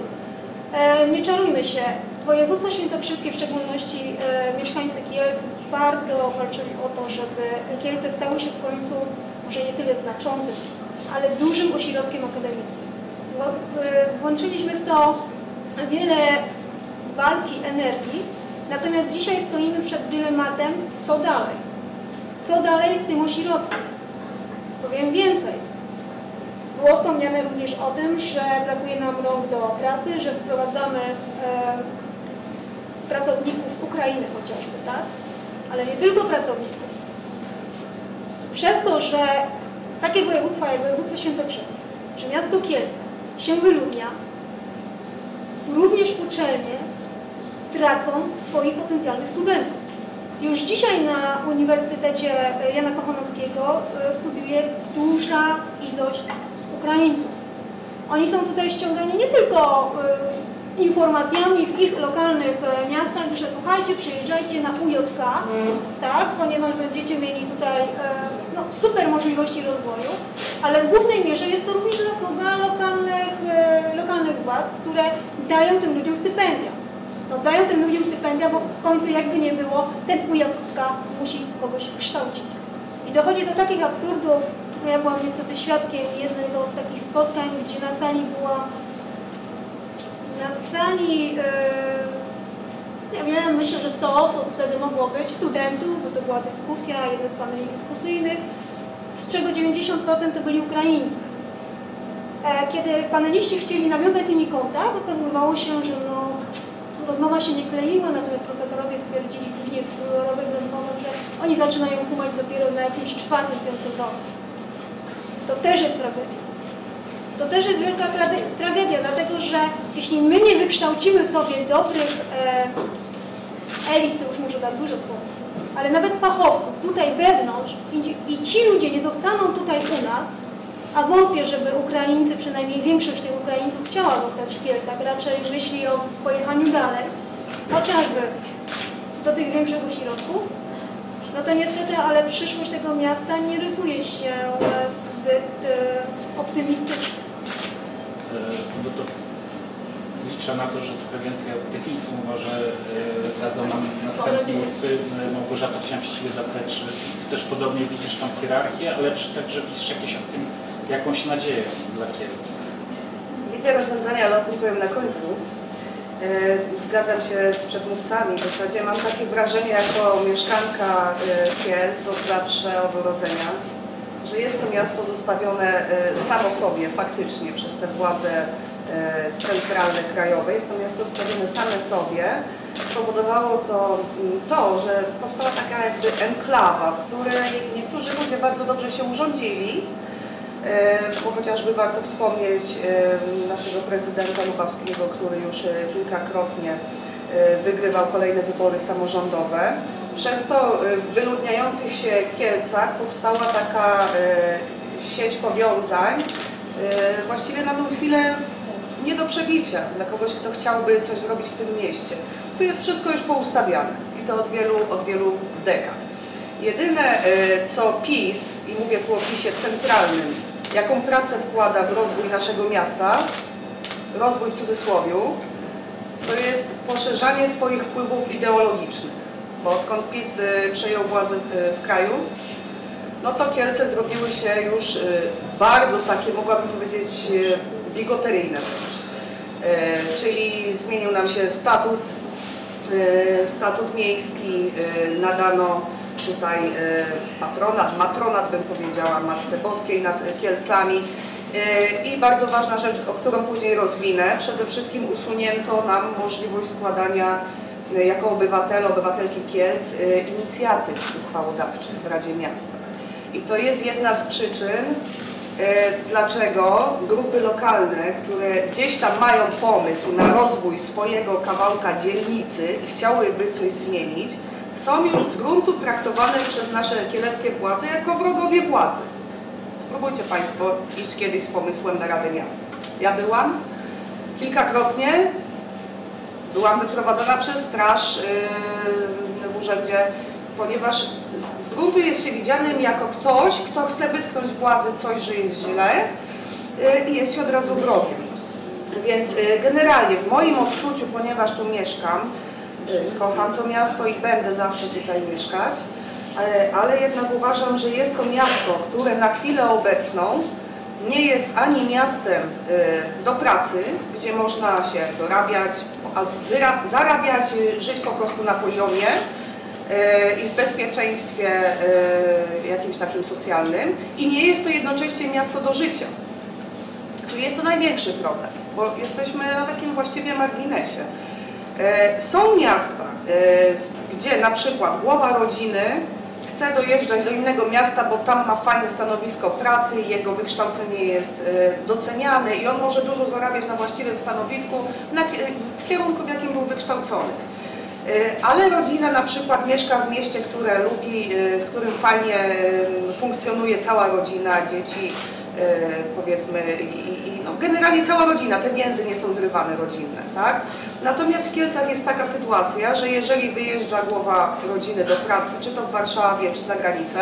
E, nie czarujmy się, województwo świętokrzyskie, w szczególności e, mieszkańcy Kielc, bardzo walczyli o to, żeby Kielce stały się w końcu, może nie tyle znaczącym, ale dużym ośrodkiem akademickim. E, Włączyliśmy w to wiele walki, energii, natomiast dzisiaj stoimy przed dylematem, co dalej. Co dalej z tym ośrodkiem? Powiem więcej. Było wspomniane również o tym, że brakuje nam rąk do pracy, że wprowadzamy e, pracowników z Ukrainy chociażby, tak? Ale nie tylko pracowników. Przez to, że takie województwa jak województwo świętokrzyskie, czy miasto Kielce się wyludnia, również uczelnie tracą swoich potencjalnych studentów. Już dzisiaj na Uniwersytecie Jana Kochanowskiego e, studiuje duża ilość Ukraińców. Oni są tutaj ściągani nie tylko e, informacjami w ich lokalnych e, miastach, że słuchajcie, przyjeżdżajcie na UJK, tak, ponieważ będziecie mieli tutaj no, super możliwości rozwoju, ale w głównej mierze jest to również zasługa lokalnych, e, lokalnych władz, które dają tym ludziom stypendia. No, dają tym ludziom stypendia, bo w końcu jakby nie było, ten UJK musi kogoś kształcić. I dochodzi do takich absurdów, no ja byłam niestety świadkiem jednego z takich spotkań, gdzie na sali była na sali, yy, nie wiem, myślę, że 100 osób wtedy mogło być, studentów, bo to była dyskusja, jeden z paneli dyskusyjnych, z czego 90% to byli Ukraińcy. E, Kiedy paneliści chcieli nawiązać nimi kontakt, okazywało się, że no, rozmowa się nie kleiła, natomiast profesorowie stwierdzili później w kolorowych rozmowach, że oni zaczynają kumać dopiero na jakimś czwartym, piątym roku. To też jest tragedia. To też jest wielka trage- tragedia, dlatego że jeśli my nie wykształcimy sobie dobrych e, elit, to już może tak dużo słów, ale nawet fachowców tutaj wewnątrz i, i ci ludzie nie zostaną tutaj u nas, a wątpię, żeby Ukraińcy, przynajmniej większość tych Ukraińców chciała zostać w Kielcach, raczej myśli o pojechaniu dalej, chociażby do tych większych ośrodków, no to niestety, ale przyszłość tego miasta nie rysuje się zbyt e, optymistycznie. E, No to liczę na to, że trochę więcej optymizmu może e, dadzą nam następni mówcy. E, Małgorzata, chciałem się Ciebie zapytać, czy też podobnie widzisz tą hierarchię, ale czy także widzisz jakieś optym, jakąś nadzieję dla Kielc? Widzę rozwiązania, ale o tym powiem na końcu. E, Zgadzam się z przedmówcami. W zasadzie mam takie wrażenie jako mieszkanka Kielc od zawsze, od urodzenia, że jest to miasto zostawione e, samo sobie faktycznie przez te władze e, centralne, krajowe. Jest to miasto zostawione same sobie. Spowodowało to mm, to, że powstała taka jakby enklawa, w której niektórzy ludzie bardzo dobrze się urządzili, E, Bo chociażby warto wspomnieć naszego prezydenta Lubawskiego, który już kilkakrotnie wygrywał kolejne wybory samorządowe. Przez to e, w wyludniających się Kielcach powstała taka e, sieć powiązań, właściwie na tą chwilę nie do przebicia dla kogoś, kto chciałby coś zrobić w tym mieście. Tu jest wszystko już poustawiane i to od wielu, od wielu dekad. Jedyne, co PiS, i mówię tu o PiSie centralnym, jaką pracę wkłada w rozwój naszego miasta, rozwój w cudzysłowiu, to jest poszerzanie swoich wpływów ideologicznych. Bo odkąd PiS e, przejął władzę e, w kraju, no to Kielce zrobiły się już e, bardzo takie, mogłabym powiedzieć, bigoteryjne Czyli zmienił nam się statut, statut miejski, nadano tutaj patronat, matronat bym powiedziała, Matce Boskiej nad Kielcami. I bardzo ważna rzecz, o którą później rozwinę, przede wszystkim usunięto nam możliwość składania e, jako obywatele, obywatelki Kielc e, inicjatyw uchwałodawczych w Radzie Miasta. I to jest jedna z przyczyn, e, dlaczego grupy lokalne, które gdzieś tam mają pomysł na rozwój swojego kawałka dzielnicy i chciałyby coś zmienić, są już z gruntu traktowane przez nasze kieleckie władze jako wrogowie władzy. Spróbujcie Państwo iść kiedyś z pomysłem na Radę Miasta. Ja byłam kilkakrotnie, byłam wyprowadzona przez straż yy, w urzędzie, ponieważ z, gruntu jest się widzianym jako ktoś, kto chce wytknąć władzy coś, że jest źle yy, i jest się od razu wrogiem. Więc yy, generalnie w moim odczuciu, ponieważ tu mieszkam, kocham to miasto i będę zawsze tutaj mieszkać, ale jednak uważam, że jest to miasto, które na chwilę obecną nie jest ani miastem e, do pracy, gdzie można się dorabiać, zarabiać, e, żyć po prostu na poziomie e, i w bezpieczeństwie e, jakimś takim socjalnym i nie jest to jednocześnie miasto do życia. Czyli jest to największy problem, bo jesteśmy na takim właściwie marginesie. E, Są miasta, e, gdzie na przykład głowa rodziny chce dojeżdżać do innego miasta, bo tam ma fajne stanowisko pracy, jego wykształcenie jest e, doceniane i on może dużo zarabiać na właściwym stanowisku w kierunku, w jakim był wykształcony. E, Ale rodzina na przykład mieszka w mieście, które lubi, e, w którym fajnie funkcjonuje cała rodzina, dzieci, powiedzmy, no, generalnie cała rodzina, te więzy nie są zrywane rodzinne, tak? Natomiast w Kielcach jest taka sytuacja, że jeżeli wyjeżdża głowa rodziny do pracy, czy to w Warszawie, czy za granicę,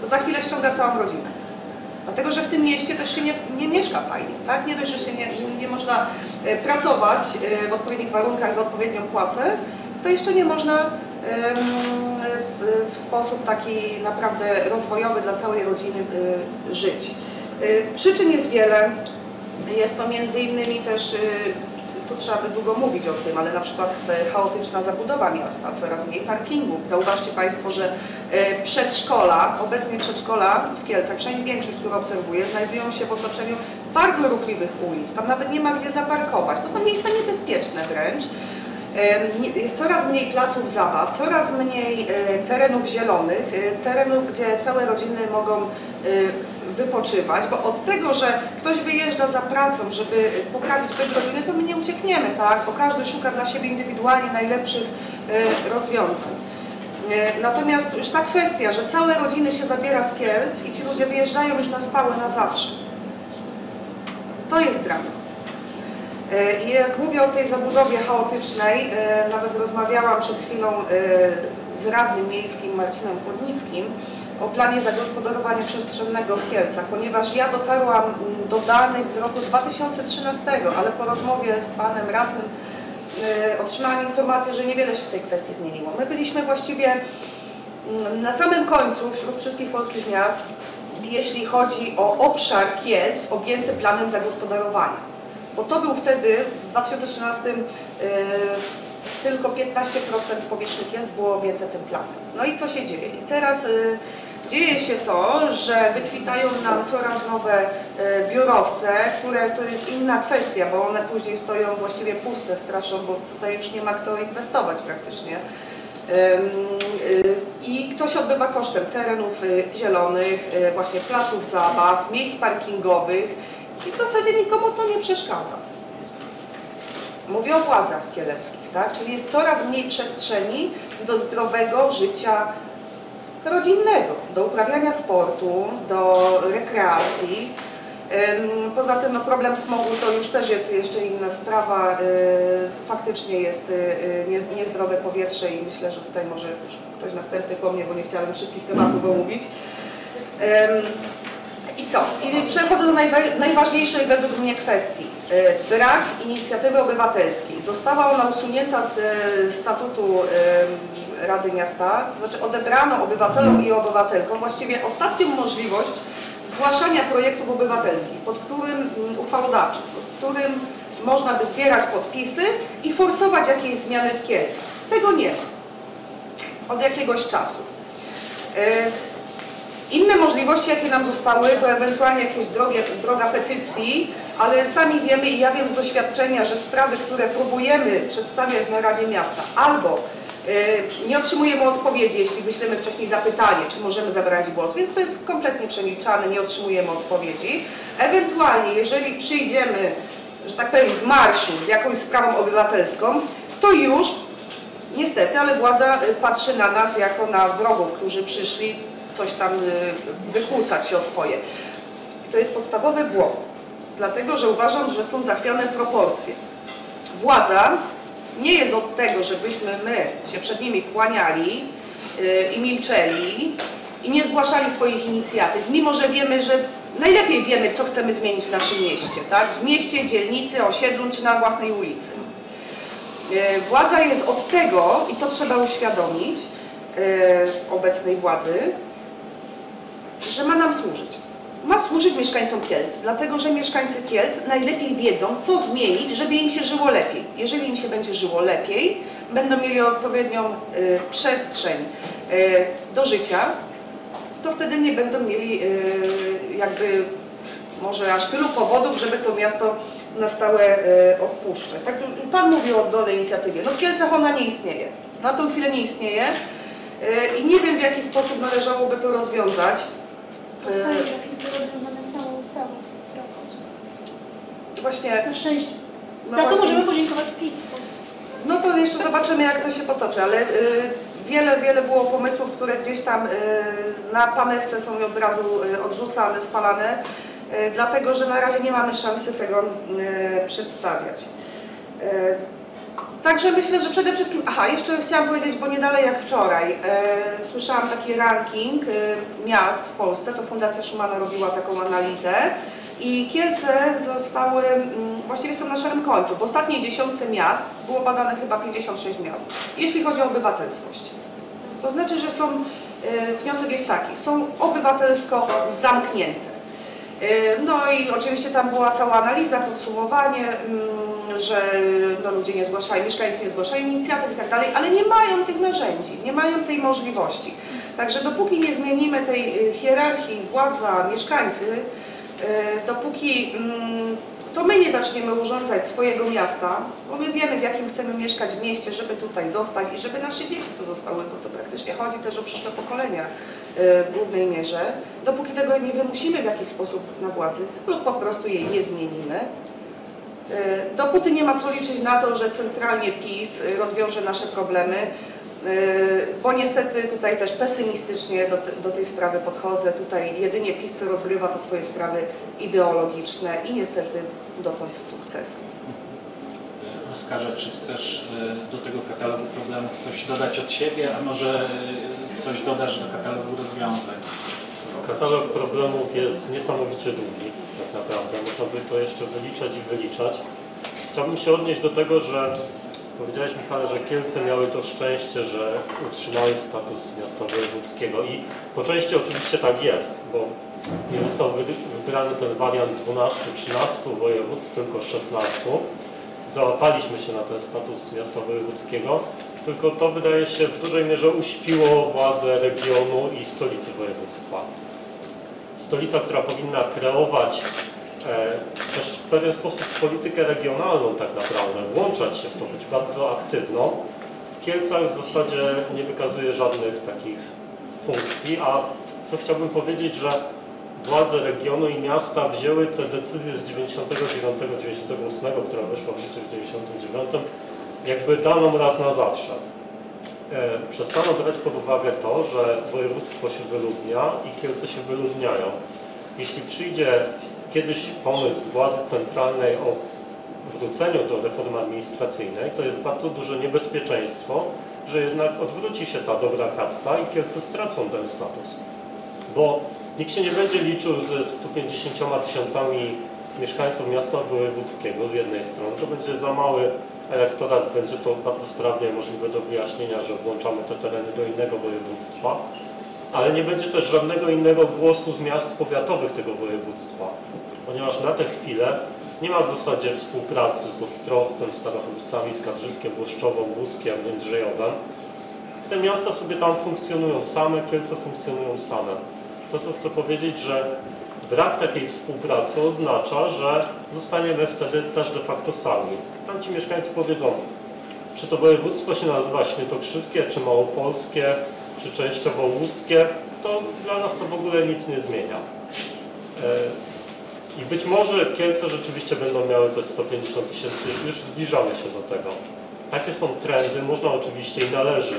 to za chwilę ściąga całą rodzinę. Dlatego, że w tym mieście też się nie, nie mieszka fajnie, tak? Nie dość, że się nie, nie można e, pracować e, w odpowiednich warunkach za odpowiednią płacę, to jeszcze nie można w, sposób taki naprawdę rozwojowy dla całej rodziny e, żyć. Przyczyn jest wiele. Jest to między innymi też, e, tu trzeba by długo mówić o tym, ale na przykład chaotyczna zabudowa miasta, coraz mniej parkingów. Zauważcie Państwo, że e, przedszkola, obecnie przedszkola w Kielcach, przynajmniej większość, którą obserwuję, znajdują się w otoczeniu bardzo ruchliwych ulic. Tam nawet nie ma gdzie zaparkować. To są miejsca niebezpieczne wręcz. Jest coraz mniej placów zabaw, coraz mniej e, terenów zielonych, terenów, gdzie całe rodziny mogą wypoczywać, bo od tego, że ktoś wyjeżdża za pracą, żeby poprawić byt rodziny, to my nie uciekniemy, tak? Bo każdy szuka dla siebie indywidualnie najlepszych e, rozwiązań. E, Natomiast już ta kwestia, że całe rodziny się zabiera z Kielc i ci ludzie wyjeżdżają już na stałe, na zawsze, to jest dramat. E, I jak mówię o tej zabudowie chaotycznej, nawet rozmawiałam przed chwilą z radnym miejskim Marcinem Chłodnickim, o planie zagospodarowania przestrzennego w Kielcach, ponieważ ja dotarłam mm, do danych z roku 2013, ale po rozmowie z panem radnym y, otrzymałam informację, że niewiele się w tej kwestii zmieniło. My byliśmy właściwie mm, na samym końcu wśród wszystkich polskich miast, jeśli chodzi o obszar Kielc objęty planem zagospodarowania. Bo to był wtedy, w 2013 y, tylko 15% powierzchni Kielc było objęte tym planem. No i co się dzieje? I teraz y, dzieje się to, że wykwitają nam coraz nowe y, biurowce, które to jest inna kwestia, bo one później stoją właściwie puste, straszą, bo tutaj już nie ma kto inwestować praktycznie. Y, I to się odbywa kosztem terenów y, zielonych, właśnie placów zabaw, miejsc parkingowych i w zasadzie nikomu to nie przeszkadza. Mówię o władzach kieleckich, tak? Czyli jest coraz mniej przestrzeni do zdrowego życia rodzinnego, do uprawiania sportu, do rekreacji. Poza tym no, problem smogu to już też jest jeszcze inna sprawa. Yy, Faktycznie jest yy, nie- niezdrowe powietrze i myślę, że tutaj może już ktoś następny po mnie, bo nie chciałem wszystkich tematów omówić. I co? I przechodzę do najwa- najważniejszej według mnie kwestii. Brak inicjatywy obywatelskiej. Została ona usunięta z statutu Rady Miasta, to znaczy odebrano obywatelom i obywatelkom właściwie ostatnią możliwość zgłaszania projektów obywatelskich, pod którym mm, uchwałodawczym, pod którym można by zbierać podpisy i forsować jakieś zmiany w Kielcach. Tego nie ma od jakiegoś czasu. Yy, Inne możliwości, jakie nam zostały, to ewentualnie jakieś drogie, droga petycji, ale sami wiemy i ja wiem z doświadczenia, że sprawy, które próbujemy przedstawiać na Radzie Miasta, albo nie otrzymujemy odpowiedzi, jeśli wyślemy wcześniej zapytanie, czy możemy zabrać głos, więc to jest kompletnie przemilczane, nie otrzymujemy odpowiedzi. Ewentualnie, jeżeli przyjdziemy, że tak powiem, z marszu z jakąś sprawą obywatelską, to już Niestety, ale władza y, patrzy na nas jako na wrogów, którzy przyszli coś tam y, wykłócać się o swoje. To jest podstawowy błąd, dlatego że uważam, że są zachwiane proporcje. Władza nie jest od tego, żebyśmy my się przed nimi kłaniali y, i milczeli i nie zgłaszali swoich inicjatyw, mimo że wiemy, że najlepiej wiemy, co chcemy zmienić w naszym mieście, tak? W mieście, dzielnicy, osiedlu czy na własnej ulicy. E, Władza jest od tego, i to trzeba uświadomić e, obecnej władzy, że ma nam służyć. Ma służyć mieszkańcom Kielc, dlatego że mieszkańcy Kielc najlepiej wiedzą, co zmienić, żeby im się żyło lepiej. Jeżeli im się będzie żyło lepiej, będą mieli odpowiednią e, przestrzeń e, do życia, to wtedy nie będą mieli e, jakby może aż tylu powodów, żeby to miasto na stałe e, odpuszczać. Tak, Pan mówił o oddolnej inicjatywie. No w Kielcach ona nie istnieje. Na tą chwilę nie istnieje e, i nie wiem w jaki sposób należałoby to rozwiązać. Właśnie, Na szczęście. No Za to właśnie. możemy podziękować PiS. no to jeszcze zobaczymy jak to się potoczy, ale e, wiele, wiele było pomysłów, które gdzieś tam e, na panewce są od razu e, odrzucane, spalane, e, dlatego że na razie nie mamy szansy tego e, przedstawiać. Także myślę, że przede wszystkim, aha, jeszcze chciałam powiedzieć, bo nie dalej jak wczoraj, e, słyszałam taki ranking e, miast w Polsce, to Fundacja Schumana robiła taką analizę i Kielce zostały, mm, właściwie są na szarym końcu. W ostatniej dziesiątce miast było badane chyba 56 miast, jeśli chodzi o obywatelskość. To znaczy, że są, e, wniosek jest taki, są obywatelsko zamknięte. E, No i oczywiście tam była cała analiza, podsumowanie, mm, że no, ludzie nie zgłaszają, mieszkańcy nie zgłaszają inicjatyw i tak dalej, ale nie mają tych narzędzi, nie mają tej możliwości. Także dopóki nie zmienimy tej y, hierarchii władza, mieszkańcy, y, dopóki mm, to my nie zaczniemy urządzać swojego miasta, bo my wiemy w jakim chcemy mieszkać w mieście, żeby tutaj zostać i żeby nasze dzieci tu zostały, bo to praktycznie chodzi też o przyszłe pokolenia y, w głównej mierze. Dopóki tego nie wymusimy w jakiś sposób na władzy lub po prostu jej nie zmienimy, dopóty nie ma co liczyć na to, że centralnie PiS rozwiąże nasze problemy, y, bo niestety tutaj też pesymistycznie do, do tej sprawy podchodzę. Tutaj jedynie PiS rozgrywa to swoje sprawy ideologiczne i niestety dotąd z sukcesem. Oskarze, czy chcesz y, do tego katalogu problemów coś dodać od siebie, a może coś dodasz do katalogu rozwiązań? Katalog problemów jest niesamowicie długi, tak naprawdę. Można by to jeszcze wyliczać i wyliczać. Chciałbym się odnieść do tego, że powiedziałeś Michale, że Kielce miały to szczęście, że utrzymały status miasta wojewódzkiego i po części oczywiście tak jest, bo nie został wy- wybrany ten wariant 12-13 województw, tylko 16. Załapaliśmy się na ten status miasta wojewódzkiego, tylko to wydaje się w dużej mierze uśpiło władze regionu i stolicy województwa. Stolica, która powinna kreować e, też w pewien sposób politykę regionalną tak naprawdę, włączać się w to, być bardzo aktywną, w Kielcach w zasadzie nie wykazuje żadnych takich funkcji, a co chciałbym powiedzieć, że władze regionu i miasta wzięły te decyzje z 99-98, która weszła w życie w 99, jakby daną raz na zawsze. E, Przestano brać pod uwagę to, że województwo się wyludnia i Kielce się wyludniają. Jeśli przyjdzie kiedyś pomysł władzy centralnej o wróceniu do reformy administracyjnej, to jest bardzo duże niebezpieczeństwo, że jednak odwróci się ta dobra karta i Kielce stracą ten status. Bo nikt się nie będzie liczył ze 150 tysiącami mieszkańców miasta wojewódzkiego z jednej strony, to będzie za mały elektorat, będzie to bardzo sprawnie możliwe do wyjaśnienia, że włączamy te tereny do innego województwa, ale nie będzie też żadnego innego głosu z miast powiatowych tego województwa, ponieważ na tę chwilę nie ma w zasadzie współpracy z Ostrowcem, Starachowicami, Skarżyskiem, Włoszczową, Buskiem, Jędrzejowem. Te miasta sobie tam funkcjonują same, Kielce funkcjonują same. To, co chcę powiedzieć, że brak takiej współpracy oznacza, że zostaniemy wtedy też de facto sami. Tam ci mieszkańcy powiedzą, czy to województwo się nazywa Świętokrzyskie, czy Małopolskie, czy częściowo łódzkie, to dla nas to w ogóle nic nie zmienia. E, I być może Kielce rzeczywiście będą miały te 150 tysięcy, już zbliżamy się do tego. Takie są trendy, można oczywiście i należy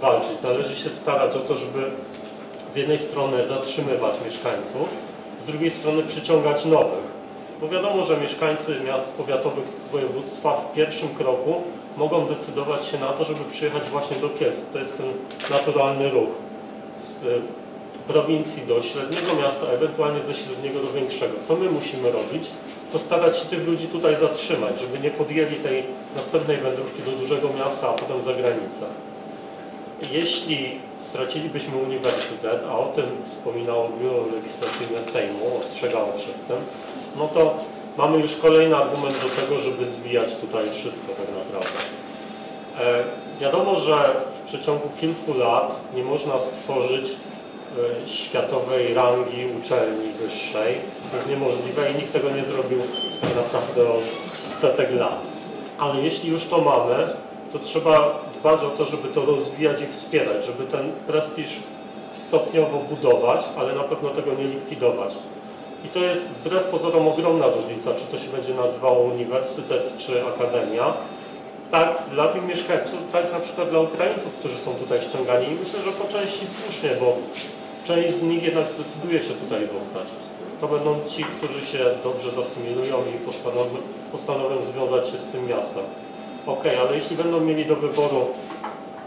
walczyć, należy się starać o to, żeby z jednej strony zatrzymywać mieszkańców, z drugiej strony przyciągać nowych. Bo wiadomo, że mieszkańcy miast powiatowych województwa w pierwszym kroku mogą decydować się na to, żeby przyjechać właśnie do Kielc. To jest ten naturalny ruch z y, prowincji do średniego miasta, ewentualnie ze średniego do większego. Co my musimy robić? To starać się tych ludzi tutaj zatrzymać, żeby nie podjęli tej następnej wędrówki do dużego miasta, a potem za granicę. Jeśli stracilibyśmy uniwersytet, a o tym wspominało Biuro Legislacyjne Sejmu, ostrzegało przed tym, no to mamy już kolejny argument do tego, żeby zwijać tutaj wszystko tak naprawdę. E, wiadomo, że w przeciągu kilku lat nie można stworzyć e, światowej rangi uczelni wyższej. To jest niemożliwe i nikt tego nie zrobił tak naprawdę od setek lat. Ale jeśli już to mamy, to trzeba dbać o to, żeby to rozwijać i wspierać, żeby ten prestiż stopniowo budować, ale na pewno tego nie likwidować. I to jest wbrew pozorom ogromna różnica, czy to się będzie nazywało uniwersytet, czy akademia. Tak dla tych mieszkańców, tak na przykład dla Ukraińców, którzy są tutaj ściągani i myślę, że po części słusznie, bo część z nich jednak zdecyduje się tutaj zostać. To będą ci, którzy się dobrze zasymilują i postanowią, postanowią związać się z tym miastem. Ok, ale jeśli będą mieli do wyboru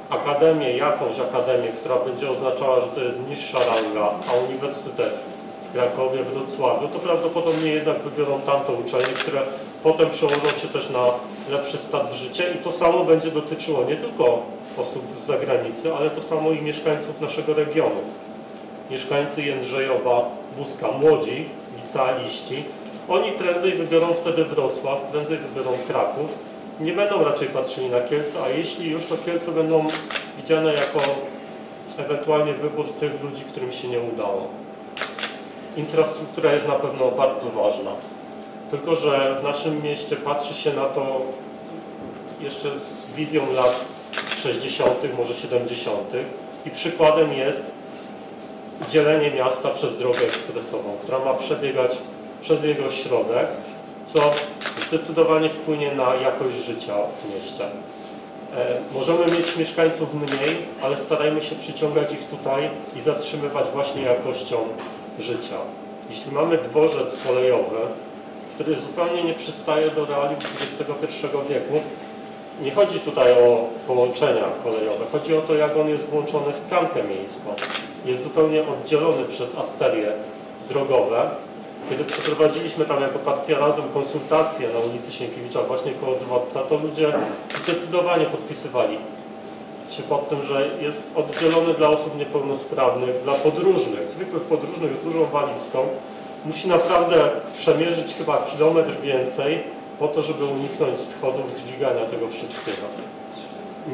akademię, jakąś akademię, która będzie oznaczała, że to jest niższa ranga, a uniwersytet w Krakowie, w Wrocławiu, to prawdopodobnie jednak wybiorą tamtą uczelnię, które potem przełożą się też na lepszy start w życie i to samo będzie dotyczyło nie tylko osób z zagranicy, ale to samo i mieszkańców naszego regionu. Mieszkańcy Jędrzejowa, Buska, młodzi, licealiści, oni prędzej wybiorą wtedy Wrocław, prędzej wybiorą Kraków, nie będą raczej patrzyli na Kielce, a jeśli już, to Kielce będą widziane jako ewentualnie wybór tych ludzi, którym się nie udało. Infrastruktura jest na pewno bardzo ważna. Tylko, że w naszym mieście patrzy się na to jeszcze z wizją lat 60., może 70. i przykładem jest dzielenie miasta przez drogę ekspresową, która ma przebiegać przez jego środek, co zdecydowanie wpłynie na jakość życia w mieście. E, Możemy mieć mieszkańców mniej, ale starajmy się przyciągać ich tutaj i zatrzymywać właśnie jakością życia. Jeśli mamy dworzec kolejowy, który zupełnie nie przystaje do realiów XXI wieku, nie chodzi tutaj o połączenia kolejowe, chodzi o to, jak on jest włączony w tkankę miejską. Jest zupełnie oddzielony przez arterie drogowe. Kiedy przeprowadziliśmy tam jako partia razem konsultacje na ulicy Sienkiewicza, właśnie koło dworca, to ludzie zdecydowanie podpisywali się pod tym, że jest oddzielony dla osób niepełnosprawnych, dla podróżnych, zwykłych podróżnych z dużą walizką. Musi naprawdę przemierzyć chyba kilometr więcej po to, żeby uniknąć schodów, dźwigania tego wszystkiego.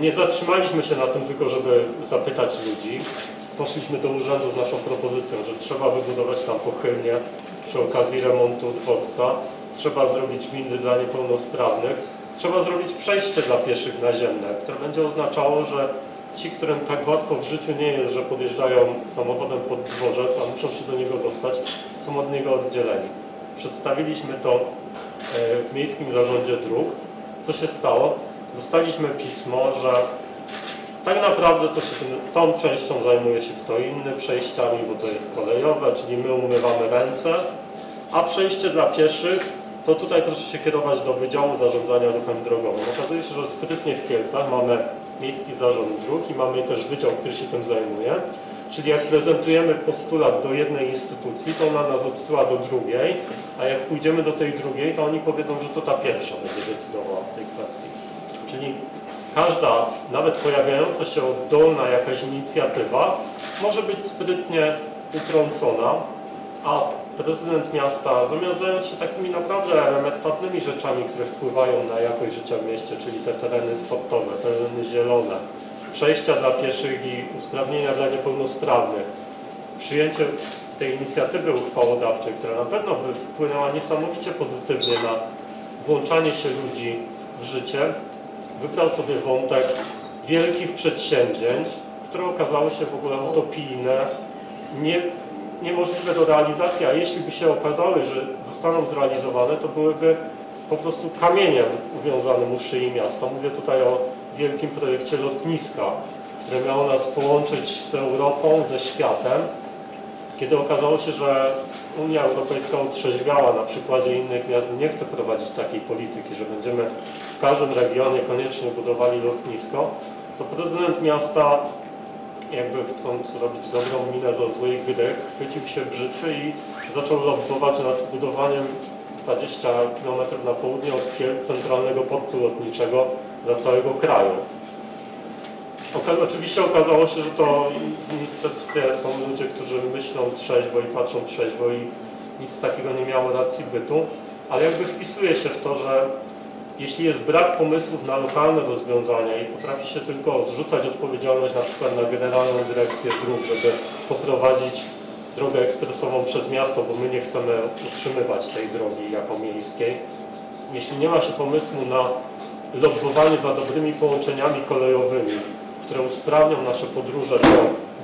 Nie zatrzymaliśmy się na tym tylko, żeby zapytać ludzi. Poszliśmy do urzędu z naszą propozycją, że trzeba wybudować tam pochylnię przy okazji remontu dworca, trzeba zrobić windy dla niepełnosprawnych, trzeba zrobić przejście dla pieszych naziemne, które będzie oznaczało, że ci, którym tak łatwo w życiu nie jest, że podjeżdżają samochodem pod dworzec, a muszą się do niego dostać, są od niego oddzieleni. Przedstawiliśmy to e, w Miejskim Zarządzie Dróg. Co się stało? Dostaliśmy pismo, że tak naprawdę to się tą częścią zajmuje się kto inny, przejściami, bo to jest kolejowe, czyli my umywamy ręce, a przejście dla pieszych, to tutaj proszę się kierować do Wydziału Zarządzania Ruchem Drogowym. Okazuje się, że sprytnie w Kielcach mamy Miejski Zarząd Dróg i mamy też wydział, który się tym zajmuje. Czyli jak prezentujemy postulat do jednej instytucji, to ona nas odsyła do drugiej, a jak pójdziemy do tej drugiej, to oni powiedzą, że to ta pierwsza będzie decydowała w tej kwestii. Czyli każda, nawet pojawiająca się oddolna jakaś inicjatywa może być sprytnie utrącona, a prezydent miasta zamiast zająć się takimi naprawdę elementarnymi rzeczami, które wpływają na jakość życia w mieście, czyli te tereny sportowe, tereny zielone, przejścia dla pieszych i usprawnienia dla niepełnosprawnych, przyjęcie tej inicjatywy uchwałodawczej, która na pewno by wpłynęła niesamowicie pozytywnie na włączanie się ludzi w życie, wybrał sobie wątek wielkich przedsięwzięć, które okazały się w ogóle utopijne, nie, niemożliwe do realizacji, a jeśli by się okazały, że zostaną zrealizowane, to byłyby po prostu kamieniem uwiązanym u szyi miasta. Mówię tutaj o wielkim projekcie lotniska, które miało nas połączyć z Europą, ze światem. Kiedy okazało się, że Unia Europejska otrzeźwiała na przykładzie innych miast nie chce prowadzić takiej polityki, że będziemy w każdym regionie koniecznie budowali lotnisko, to prezydent miasta jakby chcąc robić dobrą minę za złej wydech, chwycił się brzytwy i zaczął lobbować nad budowaniem 20 km na południe od Kiel centralnego portu lotniczego dla całego kraju. Oczywiście okazało się, że to w ministerstwie są ludzie, którzy myślą trzeźwo i patrzą trzeźwo i nic takiego nie miało racji bytu, ale jakby wpisuje się w to, że jeśli jest brak pomysłów na lokalne rozwiązania i potrafi się tylko zrzucać odpowiedzialność na przykład na Generalną Dyrekcję Dróg, żeby poprowadzić drogę ekspresową przez miasto, bo my nie chcemy utrzymywać tej drogi jako miejskiej. Jeśli nie ma się pomysłu na lobbowanie za dobrymi połączeniami kolejowymi, które usprawnią nasze podróże do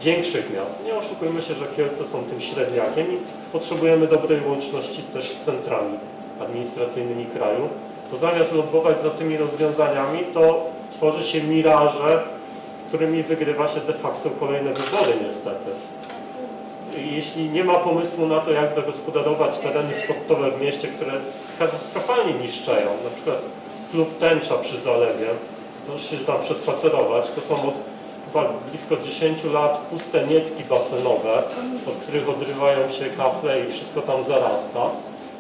większych miast, nie oszukujmy się, że Kielce są tym średniakiem i potrzebujemy dobrej łączności też z centrami administracyjnymi kraju, to zamiast lobbować za tymi rozwiązaniami, to tworzy się miraże, którymi wygrywa się de facto kolejne wybory niestety. Jeśli nie ma pomysłu na to, jak zagospodarować tereny sportowe w mieście, które katastrofalnie niszczeją, na przykład klub Tęcza przy Zalewie, proszę się tam przespacerować, to są od chyba blisko 10 lat puste niecki basenowe, od których odrywają się kafle i wszystko tam zarasta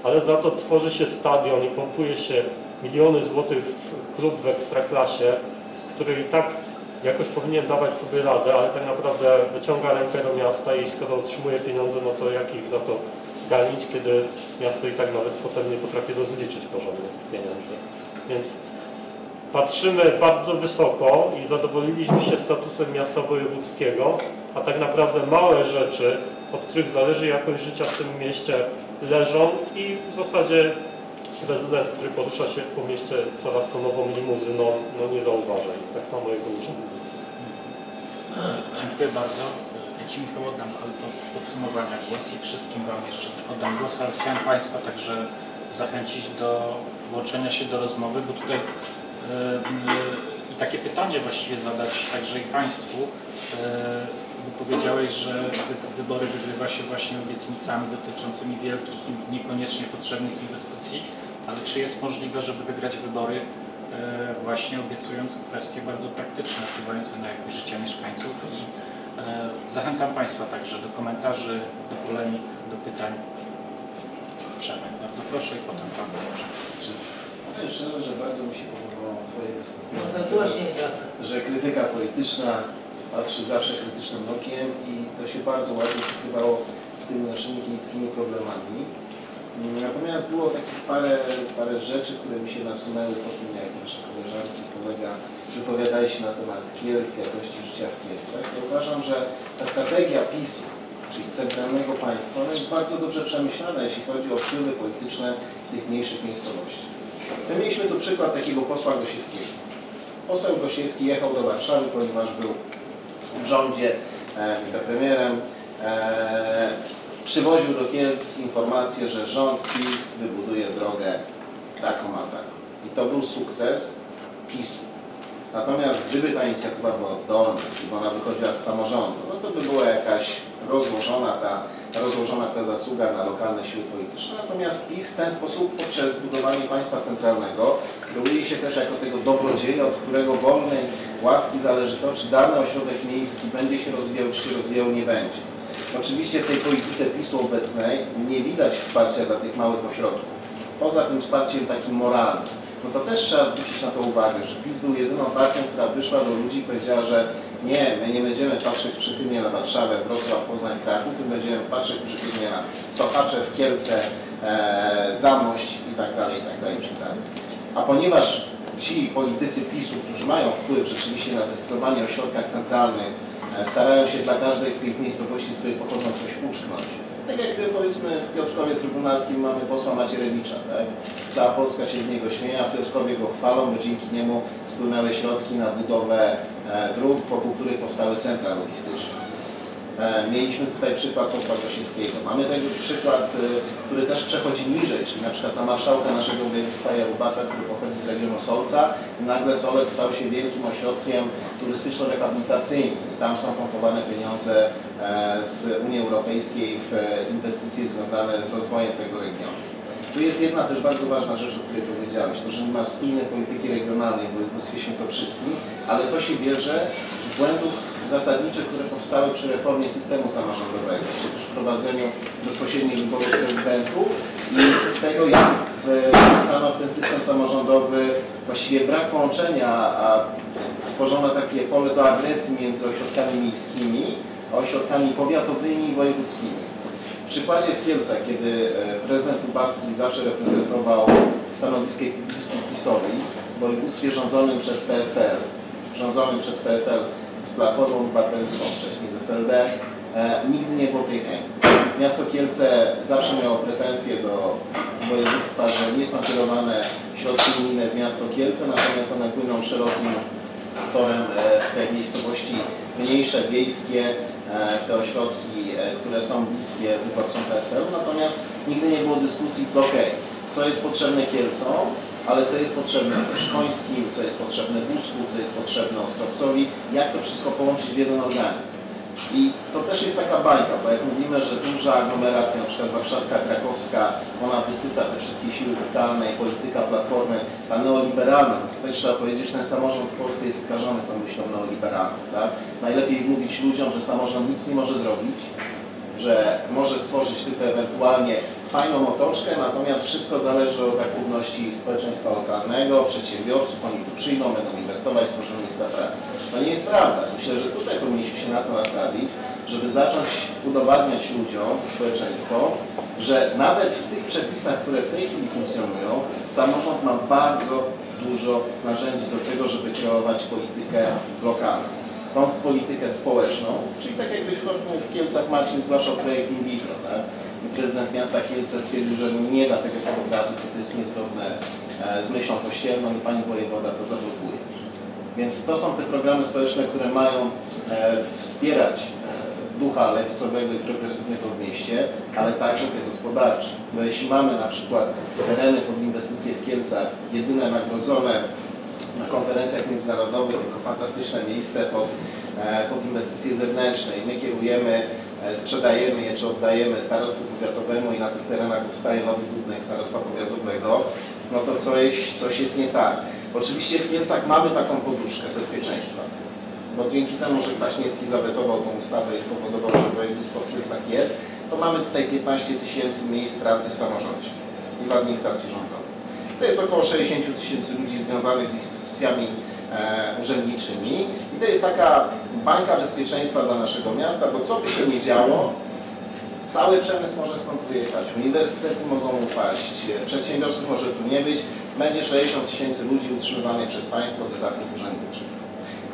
ale za to tworzy się stadion i pompuje się miliony złotych w klub w ekstraklasie, który i tak jakoś powinien dawać sobie radę, ale tak naprawdę wyciąga rękę do miasta i skoro otrzymuje pieniądze, no to jak ich za to ganić, kiedy miasto i tak nawet potem nie potrafi rozliczyć porządnie tych pieniędzy. Więc patrzymy bardzo wysoko i zadowoliliśmy się statusem miasta wojewódzkiego, a tak naprawdę małe rzeczy, od których zależy jakość życia w tym mieście, leżą i w zasadzie prezydent, który porusza się po mieście coraz to nową limuzyną, no nie zauważa ich, tak samo jego urzędnicy. Dziękuję bardzo. Ja Ci Michał oddam do podsumowania głos i wszystkim Wam jeszcze oddam głos, ale chciałem Państwa także zachęcić do włączenia się do rozmowy, bo tutaj e, i takie pytanie właściwie zadać także i Państwu. E, bo powiedziałeś, że wy- wybory wygrywa się właśnie obietnicami dotyczącymi wielkich i niekoniecznie potrzebnych inwestycji, ale czy jest możliwe, żeby wygrać wybory e, właśnie obiecując kwestie bardzo praktyczne, wpływające na jakość życia mieszkańców i e, zachęcam Państwa także do komentarzy, do polemik, do pytań. Przemek, bardzo proszę i potem Pan. Powiem szczerze, że bardzo mi się podobało Twoje No wystąpienie. tak. Że krytyka polityczna patrzy zawsze krytycznym okiem i to się bardzo ładnie pokrywało z tymi naszymi chińskimi problemami. Natomiast było takich parę, parę rzeczy, które mi się nasunęły po tym, jak nasze koleżanki kolega wypowiadali się na temat Kielc, jakości życia w Kielcach. Ja uważam, że ta strategia PiSu, czyli centralnego państwa, ona jest bardzo dobrze przemyślana, jeśli chodzi o wpływy polityczne tych mniejszych miejscowościach. My mieliśmy tu przykład takiego posła Gosiewskiego. Poseł Gosiewski jechał do Warszawy, ponieważ był w rządzie e, wicepremierem. E, przywoził do Kielc informację, że rząd PiS wybuduje drogę taką a taką. I to był sukces PiSu. Natomiast gdyby ta inicjatywa była oddolna, gdyby ona wychodziła z samorządu, no to by była jakaś rozłożona ta, rozłożona ta zasługa na lokalne siły polityczne. Natomiast PiS w ten sposób poprzez budowanie państwa centralnego kreuje się też jako tego dobrodzieja, od którego wolnej łaski zależy to, czy dany ośrodek miejski będzie się rozwijał, czy się rozwijał nie będzie. Oczywiście w tej polityce PiSu obecnej nie widać wsparcia dla tych małych ośrodków. Poza tym wsparciem takim moralnym. No to też trzeba zwrócić na to uwagę, że PiS był jedyną partią, która wyszła do ludzi i powiedziała, że nie, my nie będziemy patrzeć przychylnie na Warszawę, Wrocław, Poznań, Kraków, my będziemy patrzeć przychylnie na Sochaczew, Kielce, e, Zamość i tak dalej, i tak dalej, tak dalej. A ponieważ ci politycy PiSu, którzy mają wpływ rzeczywiście na decydowanie o środkach centralnych, e, starają się dla każdej z tych miejscowości, z której pochodzą, coś uczknąć. Tak jak e, powiedzmy w Piotrkowie Trybunalskim mamy posła Macierewicza, tak? Cała Polska się z niego śmieje, a w Piotrkowie go chwalą, bo dzięki niemu spłynęły środki na budowę dróg, wokół których powstały centra logistyczne. E, Mieliśmy tutaj przykład posła Gosiewskiego. Mamy tego przykład, e, który też przechodzi niżej, czyli na przykład na marszałka naszego województwa Jarubasa, który pochodzi z regionu Solca. Nagle Solec stał się wielkim ośrodkiem turystyczno-rehabilitacyjnym. Tam są pompowane pieniądze e, z Unii Europejskiej w e, inwestycje związane z rozwojem tego regionu. Tu jest jedna też bardzo ważna rzecz, o której powiedziałeś, to, że nie ma spójnej polityki regionalnej w województwie świętokrzyskim, ale to się bierze z błędów zasadniczych, które powstały przy reformie systemu samorządowego, czy przy wprowadzeniu bezpośrednich wyborów prezydentów i tego, jak wpisano w ten system samorządowy właściwie brak połączenia, a stworzono takie pole do agresji między ośrodkami miejskimi, a ośrodkami powiatowymi i wojewódzkimi. Przykładzie w Kielcach, kiedy e, prezydent Kubaski zawsze reprezentował stanowisko PiSowi w województwie rządzonym przez PSL, rządzonym przez PSL z Platformą Obywatelską, wcześniej z SLD, e, nigdy nie było tej chęci. Miasto Kielce zawsze miało pretensje do województwa, że nie są kierowane środki unijne w miasto Kielce, natomiast one płyną szerokim torem e, w te miejscowości mniejsze, wiejskie, te ośrodki, e, które są bliskie wyborcom PSL, natomiast nigdy nie było dyskusji, ok, co jest potrzebne Kielcom, ale co jest potrzebne Szkońskim, co jest potrzebne Busku, co jest potrzebne Ostrowcowi, jak to wszystko połączyć w jeden organizm. I to też jest taka bajka, bo jak mówimy, że duża aglomeracja, na przykład warszawska, krakowska, ona wysysa te wszystkie siły witalne i polityka platformy, ta neoliberalna, tutaj trzeba powiedzieć, że ten samorząd w Polsce jest skażony tą myślą neoliberalną. Tak? Najlepiej mówić ludziom, że samorząd nic nie może zrobić, że może stworzyć tylko ewentualnie fajną otoczkę, natomiast wszystko zależy od aktywności społeczeństwa lokalnego, przedsiębiorców, oni tu przyjdą, będą inwestować, stworzą miejsca pracy. To nie jest prawda. Myślę, że tutaj powinniśmy się na to nastawić, żeby zacząć udowadniać ludziom, społeczeństwom, że nawet w tych przepisach, które w tej chwili funkcjonują, samorząd ma bardzo dużo narzędzi do tego, żeby kreować politykę lokalną tą politykę społeczną, czyli tak jak w Kielcach Marcin zgłaszał projekt in vitro, tak? Prezydent miasta Kielce stwierdził, że nie da tego programu, to to jest niezgodne e, z myślą kościelną i pani wojewoda to zablokuje. Więc to są te programy społeczne, które mają e, wspierać e, ducha lewicowego i progresywnego w mieście, ale także te gospodarcze. No jeśli mamy na przykład tereny pod inwestycje w Kielcach, jedyne nagrodzone na konferencjach międzynarodowych jako fantastyczne miejsce pod, pod inwestycje zewnętrzne i my kierujemy, sprzedajemy je czy oddajemy starostwu powiatowemu i na tych terenach powstaje nowy budynek starostwa powiatowego, no to coś, coś jest nie tak. Oczywiście w Kielcach mamy taką poduszkę bezpieczeństwa, bo dzięki temu, że Kwaśniewski zawetował tą ustawę i spowodował, że województwo w Kielcach jest, to mamy tutaj 15 tysięcy miejsc pracy w samorządzie i w administracji rządowej. To jest około 60 tysięcy ludzi związanych z instytucjami e, urzędniczymi i to jest taka bańka bezpieczeństwa dla naszego miasta, bo co by się nie działo, cały przemysł może stąd wyjechać, uniwersytety mogą upaść, e, przedsiębiorców może tu nie być, będzie 60 tysięcy ludzi utrzymywanych przez państwo z etatów urzędniczych.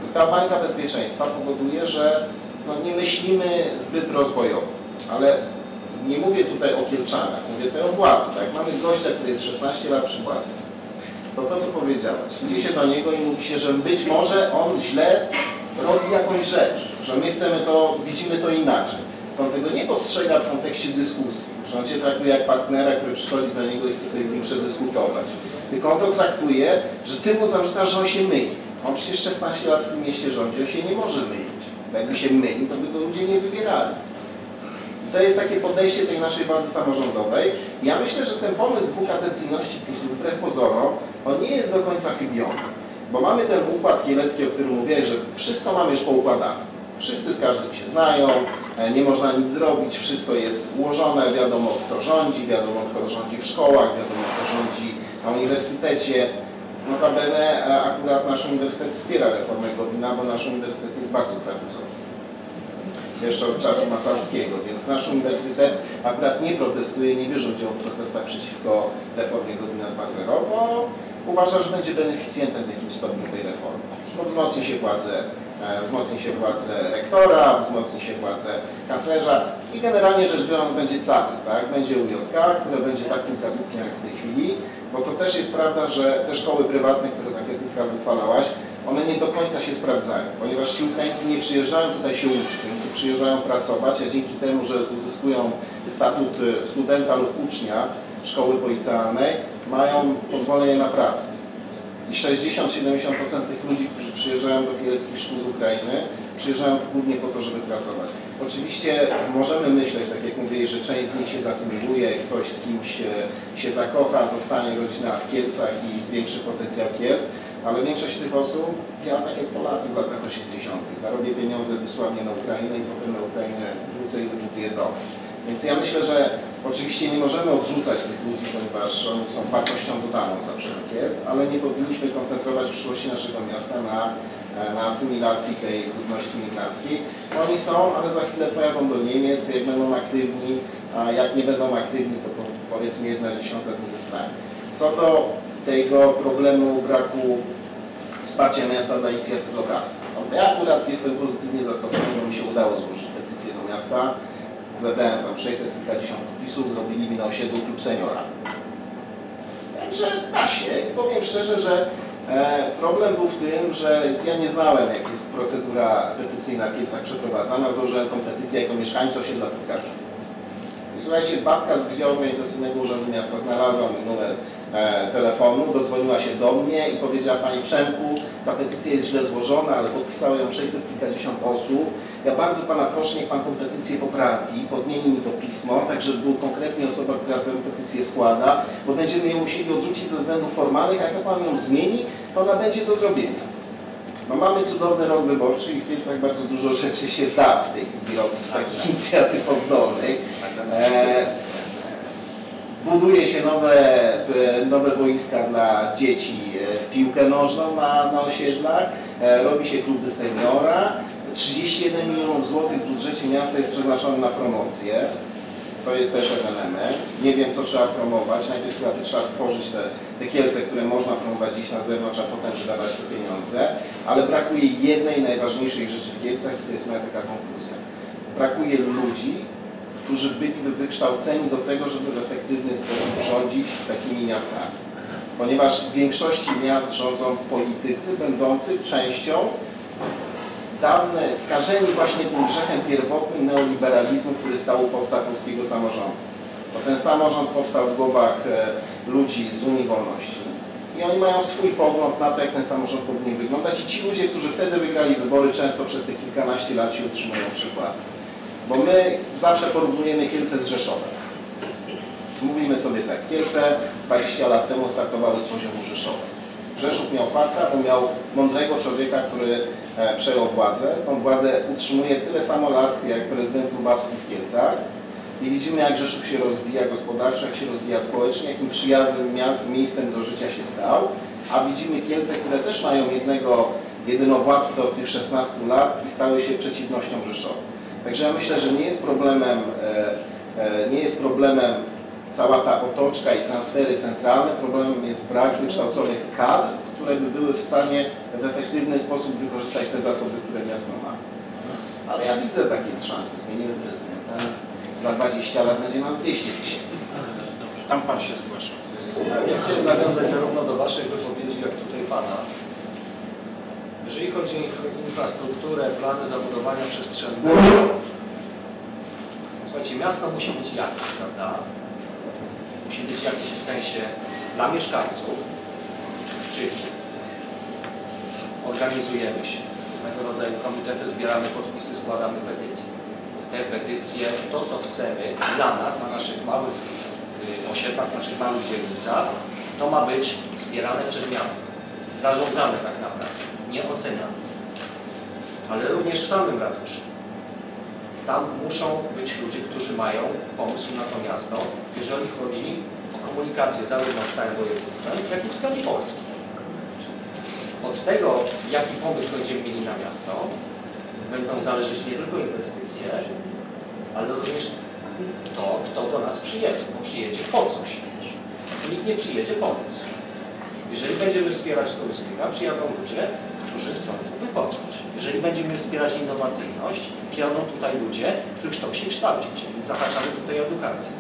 I ta bańka bezpieczeństwa powoduje, że no, nie myślimy zbyt rozwojowo, ale nie mówię tutaj o Kielczanach, mówię tutaj o władzy. Tak? Mamy gościa, który jest 16 lat przy władzy. To to, co powiedziałeś. Idzie się do niego i mówi się, że być może on źle robi jakąś rzecz, że my chcemy to, widzimy to inaczej. On tego nie postrzega w kontekście dyskusji, że on Cię traktuje jak partnera, który przychodzi do niego i chce coś z nim przedyskutować. Tylko on to traktuje, że Ty mu zarzucasz, że on się myli. On przecież 16 lat w tym mieście rządzi, on się nie może mylić. Jakby się mylił, to by go ludzie nie wybierali. To jest takie podejście tej naszej władzy samorządowej. Ja myślę, że ten pomysł dwukadencyjności PiSu, wbrew pozorom, on nie jest do końca chybiony. Bo mamy ten układ kielecki, o którym mówię, że wszystko mamy już poukładane. Wszyscy z każdym się znają, e, nie można nic zrobić, wszystko jest ułożone, wiadomo kto rządzi, wiadomo kto rządzi w szkołach, wiadomo kto rządzi na uniwersytecie. Notabene e, akurat nasz uniwersytet wspiera reformę Gowina, bo nasz uniwersytet jest bardzo prawicowy jeszcze od czasu Masalskiego, więc nasz uniwersytet akurat nie protestuje, nie bierze udziału w protestach przeciwko reformie Gowina 2.0, bo uważa, że będzie beneficjentem w jakimś stopniu tej reformy. Bo wzmocni się władze, e, wzmocni się władze rektora, wzmocni się władze kanclerza i generalnie rzecz biorąc będzie cacy, tak? Będzie UJK, które będzie takim kadłubkiem jak w tej chwili, bo to też jest prawda, że te szkoły prywatne, które takie ty wychwalałaś, one nie do końca się sprawdzają, ponieważ ci Ukraińcy nie przyjeżdżają tutaj się uczyć, przyjeżdżają pracować, a dzięki temu, że uzyskują statut y, studenta lub ucznia szkoły policealnej, mają pozwolenie na pracę. I 60-70% tych ludzi, którzy przyjeżdżają do kieleckich szkół z Ukrainy, przyjeżdżają głównie po to, żeby pracować. Oczywiście możemy myśleć, tak jak mówię, że część z nich się zasymiluje, ktoś z kimś się, się zakocha, zostanie rodzina w Kielcach i zwiększy potencjał Kielc, ale większość tych osób działa tak jak Polacy w latach 80. Zarobię pieniądze, wysłanie na Ukrainę i potem na Ukrainę wrócę i wybuduję dom. Więc ja myślę, że oczywiście nie możemy odrzucać tych ludzi, ponieważ oni są wartością dodaną zawsze do Kielc, ale nie powinniśmy koncentrować w przyszłości naszego miasta na, na asymilacji tej ludności migrackiej. Oni są, ale za chwilę pojadą do Niemiec, jak będą aktywni, a jak nie będą aktywni, to powiedzmy jedna dziesiąta z nich zostanie. Co do tego problemu braku wsparcia miasta dla inicjatyw lokalnych. No, ja akurat jestem pozytywnie zaskoczony, bo mi się udało złożyć petycję do miasta. Zebrałem tam 600 kilkadziesiąt podpisów, zrobili mi na osiedlu klub seniora. Także da się. Powiem szczerze, że e, problem był w tym, że ja nie znałem, jak jest procedura petycyjna w Kielcach przeprowadzana. Złożyłem tą petycję jako mieszkańca osiedla Podkarczów. I słuchajcie, babka z Wydziału Organizacyjnego Urzędu Miasta znalazła mi numer telefonu, dodzwoniła się do mnie i powiedziała Pani Przemku, ta petycja jest źle złożona, ale podpisało ją 600 kilkadziesiąt osób. Ja bardzo Pana proszę, niech Pan tą petycję poprawi, podmieni mi to pismo, tak żeby był konkretnie osoba, która tę petycję składa, bo będziemy ją musieli odrzucić ze względów formalnych, a jak Pan ją zmieni, to ona będzie do zrobienia. No mamy cudowny rok wyborczy i w Kielcach bardzo dużo rzeczy się da w tej chwili robić z takich inicjatyw oddolnych. E, buduje się nowe, e, nowe boiska dla dzieci e, w piłkę nożną na, na osiedlach, e, robi się kluby seniora. 31 milionów złotych w budżecie miasta jest przeznaczone na promocję. To jest też element. Nie wiem, co trzeba promować. Najpierw chyba trzeba stworzyć te, te Kielce, które można promować dziś na zewnątrz, a potem wydawać te pieniądze. Ale brakuje jednej najważniejszej rzeczy w Kielcach i to jest moja taka konkluzja. Brakuje ludzi, którzy byliby wykształceni do tego, żeby w efektywny sposób rządzić takimi miastami. Ponieważ w większości miast rządzą politycy będący częścią dawne, skażeni właśnie tym grzechem pierwotnym neoliberalizmu, który stał u podstaw polskiego samorządu. Bo ten samorząd powstał w głowach e, ludzi z Unii Wolności. I oni mają swój pogląd na to, jak ten samorząd powinien wyglądać. I ci ludzie, którzy wtedy wygrali wybory, często przez te kilkanaście lat się utrzymują przy władzy. Bo my zawsze porównujemy Kielce z Rzeszowem. Mówimy sobie tak, Kielce 20 lat temu startowały z poziomu Rzeszowa. Rzeszów miał farta, bo miał mądrego człowieka, który e, przejął władzę. Tą władzę utrzymuje tyle samo lat jak prezydent Lubawski w Kielcach. I widzimy, jak Rzeszów się rozwija gospodarczo, jak się rozwija społecznie, jakim przyjaznym miast, miejscem do życia się stał. A widzimy Kielce, które też mają jednego jedynowładcę od tych 16 lat i stały się przeciwnością Rzeszowa. Także ja myślę, że nie jest problemem, e, e, nie jest problemem cała ta otoczka i transfery centralne, problemem jest brak wykształconych kadr, które by były w stanie w efektywny sposób wykorzystać te zasoby, które miasto ma. Ale ja widzę takie szanse. Zmienimy prezydenta. Za 20 lat będzie nas 200 tysięcy. Tam Pan się zgłasza. Ja chciałem nawiązać zarówno do Waszej wypowiedzi, jak tutaj Pana. Jeżeli chodzi o inf- infrastrukturę, plany zabudowania przestrzennego, słuchajcie, miasto musi być jakieś, prawda? Musi być jakieś w sensie dla mieszkańców, czyli organizujemy się, różnego rodzaju komitety, zbieramy podpisy, składamy petycje. Te petycje, to co chcemy dla nas, na naszych małych y, osiedlach, naszych małych dzielnicach, to ma być wspierane przez miasto. Zarządzane tak naprawdę, nie oceniane. Ale również w samym ratuszu. Tam muszą być ludzie, którzy mają pomysł na to miasto, jeżeli chodzi o komunikację zarówno z całym województwem, jak i w skali Polski. Od tego, jaki pomysł będziemy mieli na miasto, będą zależeć nie tylko inwestycje, ale również to, kto do nas przyjedzie. Bo przyjedzie po coś. Nikt nie przyjedzie pomóc. Jeżeli będziemy wspierać turystykę, przyjadą ludzie, którzy chcą tu wypocząć. Jeżeli będziemy wspierać innowacyjność, przyjadą tutaj ludzie, którzy chcą się kształcić. Więc zahaczamy tutaj edukację.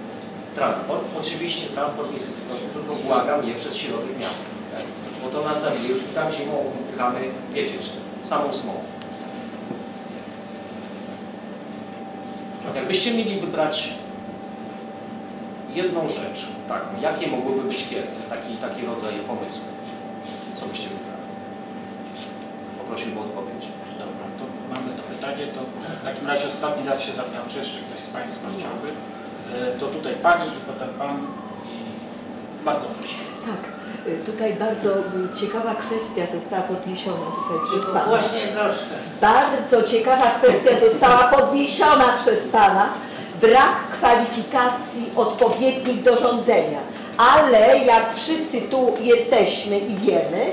Transport, oczywiście transport jest istotny, tylko błagam nie przez środek miasta. Tak? Bo to nas zabije. Już tam zimą oddychamy, wiecie, samą smogą. Jakbyście mieli wybrać jedną rzecz, tak, jakie mogłyby być Kielce, taki, taki rodzaj pomysłu, co byście wybrali? Poprosiłbym o odpowiedź. Dobra, to mamy to pytanie, to w takim razie ostatni raz się zapytam, czy jeszcze ktoś z Państwa chciałby. E, To tutaj Pani i potem Pan i bardzo proszę. Tak, y, tutaj bardzo ciekawa kwestia została podniesiona tutaj przez Pana. Głośniej troszkę. Bardzo ciekawa kwestia została podniesiona przez Pana. Brak kwalifikacji odpowiednich do rządzenia. Ale jak wszyscy tu jesteśmy i wiemy,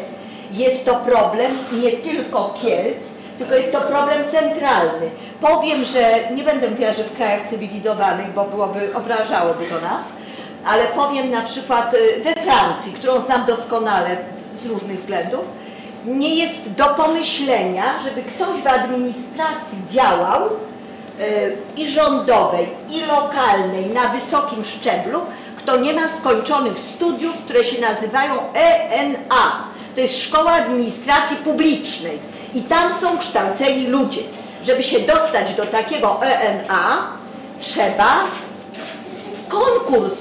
jest to problem nie tylko Kielc, tylko jest to problem centralny. Powiem, że nie będę mówiła, że w krajach cywilizowanych, bo byłoby, obrażałoby to nas, ale powiem na przykład y, we Francji, którą znam doskonale z różnych względów, nie jest do pomyślenia, żeby ktoś w administracji działał i rządowej, i lokalnej na wysokim szczeblu, kto nie ma skończonych studiów, które się nazywają ENA. To jest Szkoła Administracji Publicznej i tam są kształceni ludzie. Żeby się dostać do takiego ENA, trzeba konkurs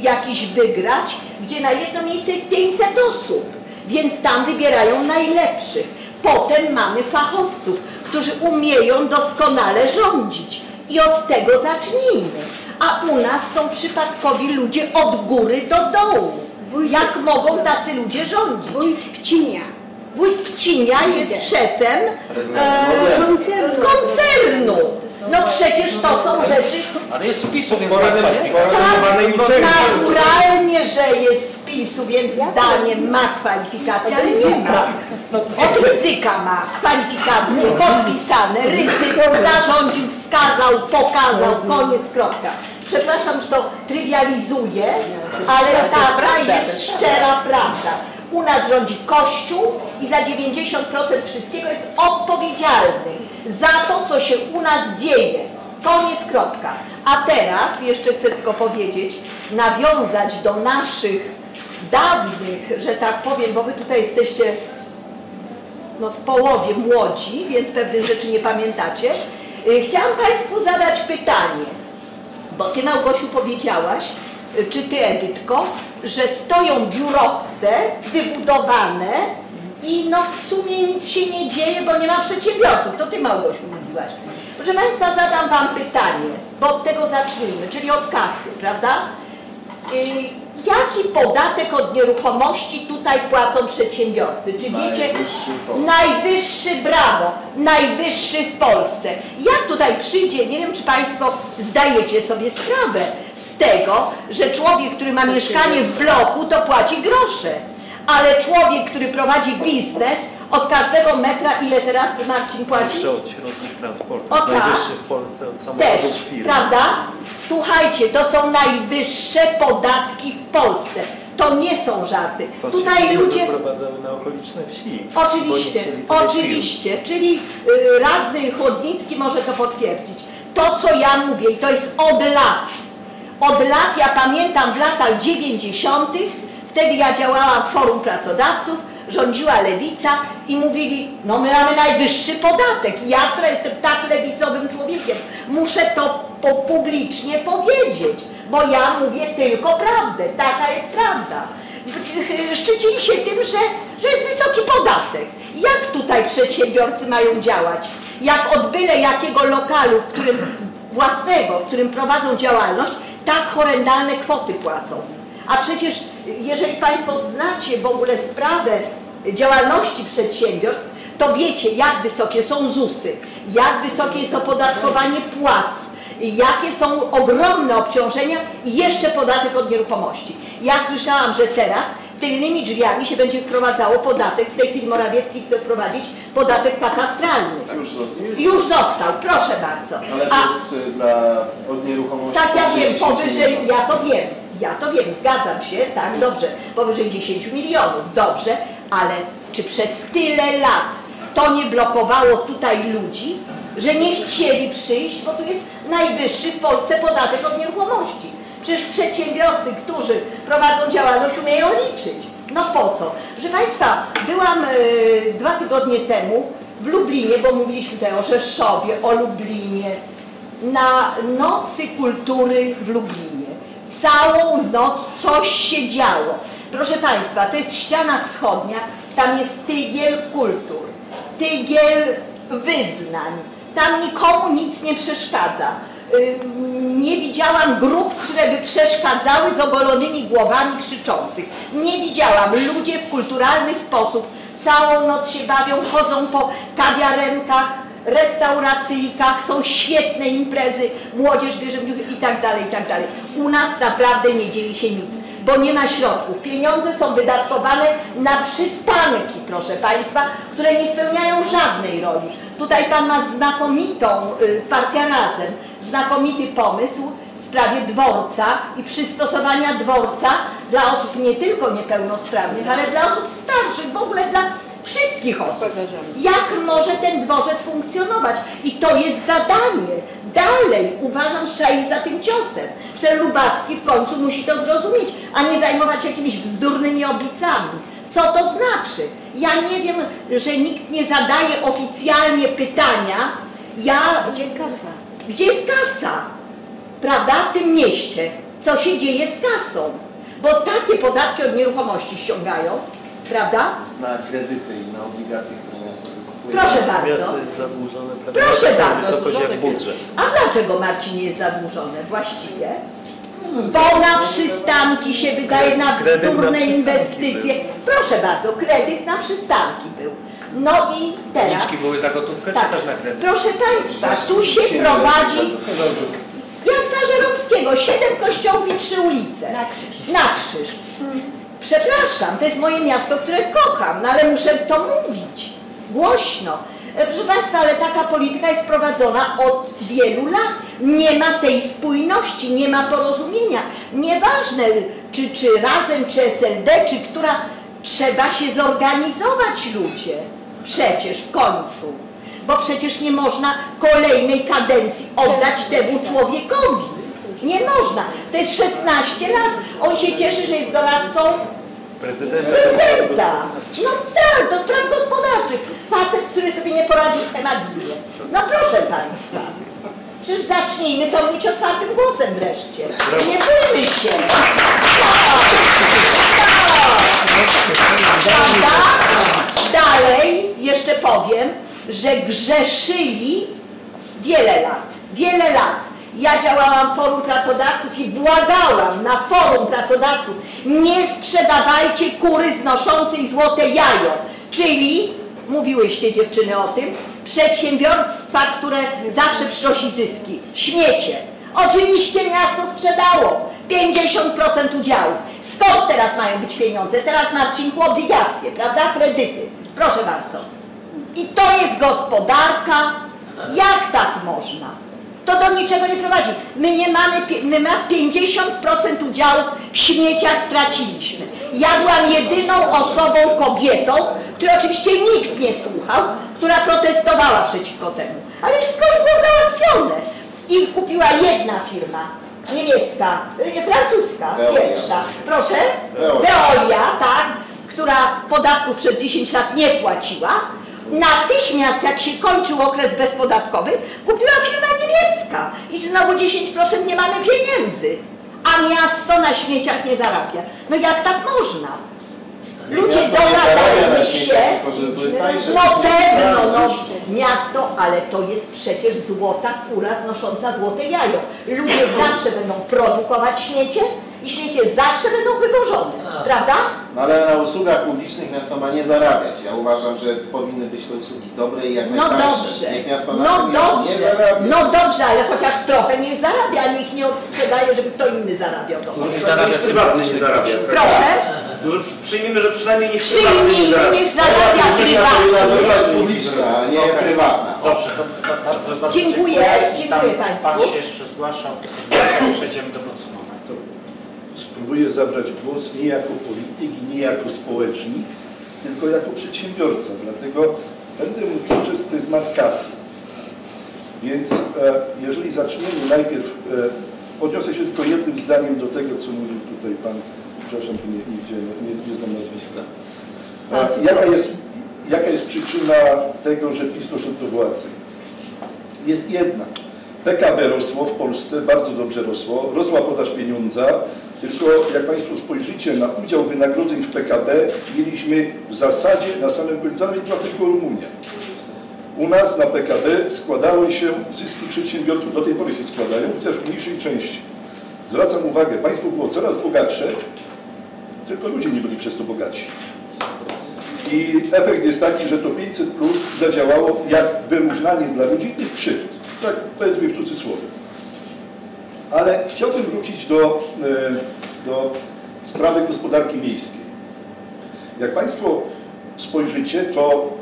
jakiś wygrać, gdzie na jedno miejsce jest 500 osób, więc tam wybierają najlepszych. Potem mamy fachowców, którzy umieją doskonale rządzić i od tego zacznijmy. A u nas są przypadkowi ludzie od góry do dołu. Jak mogą tacy ludzie rządzić? Wójt Pcinia. Wójt Pcinia jest szefem e, koncernu. No przecież to są rzeczy Ale jest spisu, więc Porady- ma kwalifikację. porady- tak, naturalnie, że jest z PiSu, więc zdaniem ma kwalifikację, ale nie ma. Od ryzyka ma kwalifikacje podpisane, ryzyk zarządził, wskazał, pokazał, koniec, kropka. Przepraszam, że to trywializuję, ale taka jest szczera prawda. U nas rządzi Kościół i za 90% wszystkiego jest odpowiedzialny za to, co się u nas dzieje. Koniec, kropka. A teraz jeszcze chcę tylko powiedzieć, nawiązać do naszych dawnych, że tak powiem, bo wy tutaj jesteście no, w połowie młodzi, więc pewnych rzeczy nie pamiętacie. Y, Chciałam Państwu zadać pytanie, bo Ty Małgosiu powiedziałaś, czy Ty Edytko, że stoją biurowce wybudowane i no w sumie nic się nie dzieje, bo nie ma przedsiębiorców. To Ty Małgosiu mówiłaś. Proszę Państwa, zadam Wam pytanie, bo od tego zacznijmy, czyli od kasy, prawda? Jaki podatek od nieruchomości tutaj płacą przedsiębiorcy? Czy wiecie? Najwyższy. Najwyższy, brawo, najwyższy w Polsce. Jak tutaj przyjdzie, nie wiem czy Państwo zdajecie sobie sprawę z tego, że człowiek, który ma mieszkanie w bloku, to płaci grosze. Ale człowiek, który prowadzi biznes, od każdego metra, ile teraz Marcin płaci? Jeszcze od środków transportu. O tak. Najwyższy w Polsce od Też, samochodów firm. prawda? Słuchajcie, to są najwyższe podatki w Polsce. To nie są żarty. Stąd Tutaj ludzie... wyprowadzały na okoliczne wsi. Oczywiście, oczywiście, czyli y, radny Chłodnicki może to potwierdzić. To, co ja mówię, i to jest od lat. Od lat, ja pamiętam w latach 90., wtedy ja działałam w Forum Pracodawców, rządziła lewica i mówili, no my mamy najwyższy podatek. Ja, która jestem tak lewicowym człowiekiem, muszę to po, publicznie powiedzieć, bo ja mówię tylko prawdę, taka jest prawda szczycili się tym, że, że jest wysoki podatek. Jak tutaj przedsiębiorcy mają działać? Jak od byle jakiego lokalu, w którym własnego, w którym prowadzą działalność, tak horrendalne kwoty płacą. A przecież jeżeli Państwo znacie w ogóle sprawę działalności przedsiębiorstw, to wiecie jak wysokie są ZUSy, jak wysokie jest opodatkowanie płac, jakie są ogromne obciążenia i jeszcze podatek od nieruchomości. Ja słyszałam, że teraz tylnymi drzwiami się będzie wprowadzało podatek, w tej chwili Morawiecki chce wprowadzić podatek katastralny. Już został. Już został, proszę bardzo. Ale to jest y, dla, od nieruchomości. tak, ja wiem, 10 powyżej, ja to wiem, ja to wiem, zgadzam się, tak, dobrze, powyżej 10 milionów, dobrze, ale czy przez tyle lat to nie blokowało tutaj ludzi, że nie chcieli przyjść, bo tu jest najwyższy w Polsce podatek od nieruchomości. Przecież przedsiębiorcy, którzy prowadzą działalność, umieją liczyć. No po co? Proszę Państwa, byłam e, dwa tygodnie temu w Lublinie, bo mówiliśmy tutaj o Rzeszowie, o Lublinie, na Nocy Kultury w Lublinie. Całą noc coś się działo. Proszę Państwa, to jest ściana wschodnia, tam jest tygiel kultur, tygiel wyznań, tam nikomu nic nie przeszkadza. Ym, Nie widziałam grup, które by przeszkadzały z ogolonymi głowami krzyczących. Nie widziałam. Ludzie w kulturalny sposób całą noc się bawią, chodzą po kawiarenkach, restauracyjkach, są świetne imprezy, młodzież bierze w i tak dalej, i tak dalej. U nas naprawdę nie dzieje się nic, bo nie ma środków. Pieniądze są wydatkowane na przystanki, proszę Państwa, które nie spełniają żadnej roli. Tutaj Pan ma znakomitą, y, Partia Razem, znakomity pomysł w sprawie dworca i przystosowania dworca dla osób nie tylko niepełnosprawnych, ale dla osób starszych, w ogóle dla wszystkich osób. Jak może ten dworzec funkcjonować? I to jest zadanie. Dalej uważam, że trzeba iść za tym ciosem. Że ten Lubawski w końcu musi to zrozumieć, a nie zajmować się jakimiś bzdurnymi obiecami. Co to znaczy? Ja nie wiem, że nikt nie zadaje oficjalnie pytania, ja... Gdzie kasa? Gdzie jest kasa? Prawda? W tym mieście. Co się dzieje z kasą? Bo takie podatki od nieruchomości ściągają, prawda? Na kredyty i na obligacje, które miasto wykupuje. Proszę bardzo. Miasto jest zadłużone prawie Proszę bardzo. wysokość jak budżet. A dlaczego Marcin nie jest zadłużone właściwie? No, Bo na przystanki się wydaje na bzdurne inwestycje. Proszę bardzo, kredyt na przystanki był. No i teraz. Policzki były za gotówkę, Tak. czy też na kredyt? Proszę Państwa, tu się prowadzi jak za Żeromskiego, siedem kościołów i trzy ulice. Na krzyż. Na krzyż. Przepraszam, to jest moje miasto, które kocham, no ale muszę to mówić głośno. E, Proszę Państwa, ale taka polityka jest prowadzona od wielu lat. Nie ma tej spójności, nie ma porozumienia. Nieważne, czy, czy razem, czy SLD, czy która, trzeba się zorganizować ludzie. Przecież w końcu. Bo przecież nie można kolejnej kadencji oddać temu człowiekowi. Nie można. To jest 16 lat. On się cieszy, że jest doradcą Prezydenta. prezydenta. No tak, do spraw gospodarczych. Facet, który sobie nie poradzi z. No proszę Państwa. Przecież zacznijmy to mówić otwartym głosem wreszcie. Nie bójmy się. Prawda? Dalej jeszcze powiem, że grzeszyli wiele lat. Wiele lat. Ja działałam w forum pracodawców i błagałam na forum pracodawców, nie sprzedawajcie kury znoszącej złote jajo, czyli, mówiłyście dziewczyny o tym, przedsiębiorstwa, które zawsze przynosi zyski, śmiecie. Oczywiście miasto sprzedało 50% udziałów. Skąd teraz mają być pieniądze? Teraz Marcinku obligacje, prawda? Kredyty. Proszę bardzo. I to jest gospodarka. Jak tak można? To do niczego nie prowadzi. My nie mamy, my ma 50% udziałów w śmieciach straciliśmy. Ja byłam jedyną osobą, kobietą, której oczywiście nikt nie słuchał, która protestowała przeciwko temu. Ale wszystko już było załatwione. I kupiła jedna firma, niemiecka, y, francuska, Veolia. pierwsza. Proszę? Veolia. Veolia, tak, która podatków przez 10 lat nie płaciła. Natychmiast jak się kończył okres bezpodatkowy, kupiła firma niemiecka i znowu 10% nie mamy pieniędzy. A miasto na śmieciach nie zarabia. No jak tak można? Ludzie na się, no pewno, no miasto, ale to jest przecież złota kura znosząca złote jajo. Ludzie zawsze będą produkować śmiecie i śmiecie zawsze będą wywożone, prawda? No ale na usługach publicznych miasto ma nie zarabiać. Ja uważam, że powinny być te usługi dobre i jak No najtańsze. dobrze, Niech miasto na no dobrze, no dobrze, ale chociaż trochę niech zarabia, niech nie odsprzedaje, żeby kto inny zarabiał to. Nie zarabia prywatny nie zarabia. Proszę, że przyjmijmy, że przynajmniej niech prywatny nie przyjmijmy, zarabia. niech zarabia prywatnie. zostać publiczna, a nie prywatna. Dobrze, to, to bardzo, bardzo Dziękuję, dziękuję Tam państwu. Pan się jeszcze zgłaszał, przejdziemy do podsumowania. Spróbuję zabrać głos nie jako polityk i nie jako społecznik, tylko jako przedsiębiorca. Dlatego będę mówił przez pryzmat kasy. Więc e, jeżeli zaczniemy najpierw, e, odniosę się tylko jednym zdaniem do tego, co mówił tutaj pan, przepraszam, nie, nigdzie nie, nie, znam nazwiska. E, jaka, jest, jaka jest przyczyna tego, że PiS doszedł do władzy? Jest jedna. PKB rosło w Polsce, bardzo dobrze rosło, rosła podaż pieniądza, tylko jak Państwo spojrzycie na udział wynagrodzeń w PKB, mieliśmy w zasadzie na samym końcu, ale była tylko Rumunia. U nas na PKB składały się zyski przedsiębiorców, do tej pory się składają, chociaż w mniejszej części. Zwracam uwagę, państwo było coraz bogatsze, tylko ludzie nie byli przez to bogatsi. I efekt jest taki, że to 500 plus zadziałało jak wyrównanie dla ludzi tych krzywd. Tak powiedzmy w cudzysłowie. Ale chciałbym wrócić do, e, do sprawy gospodarki miejskiej. Jak Państwo spojrzycie, to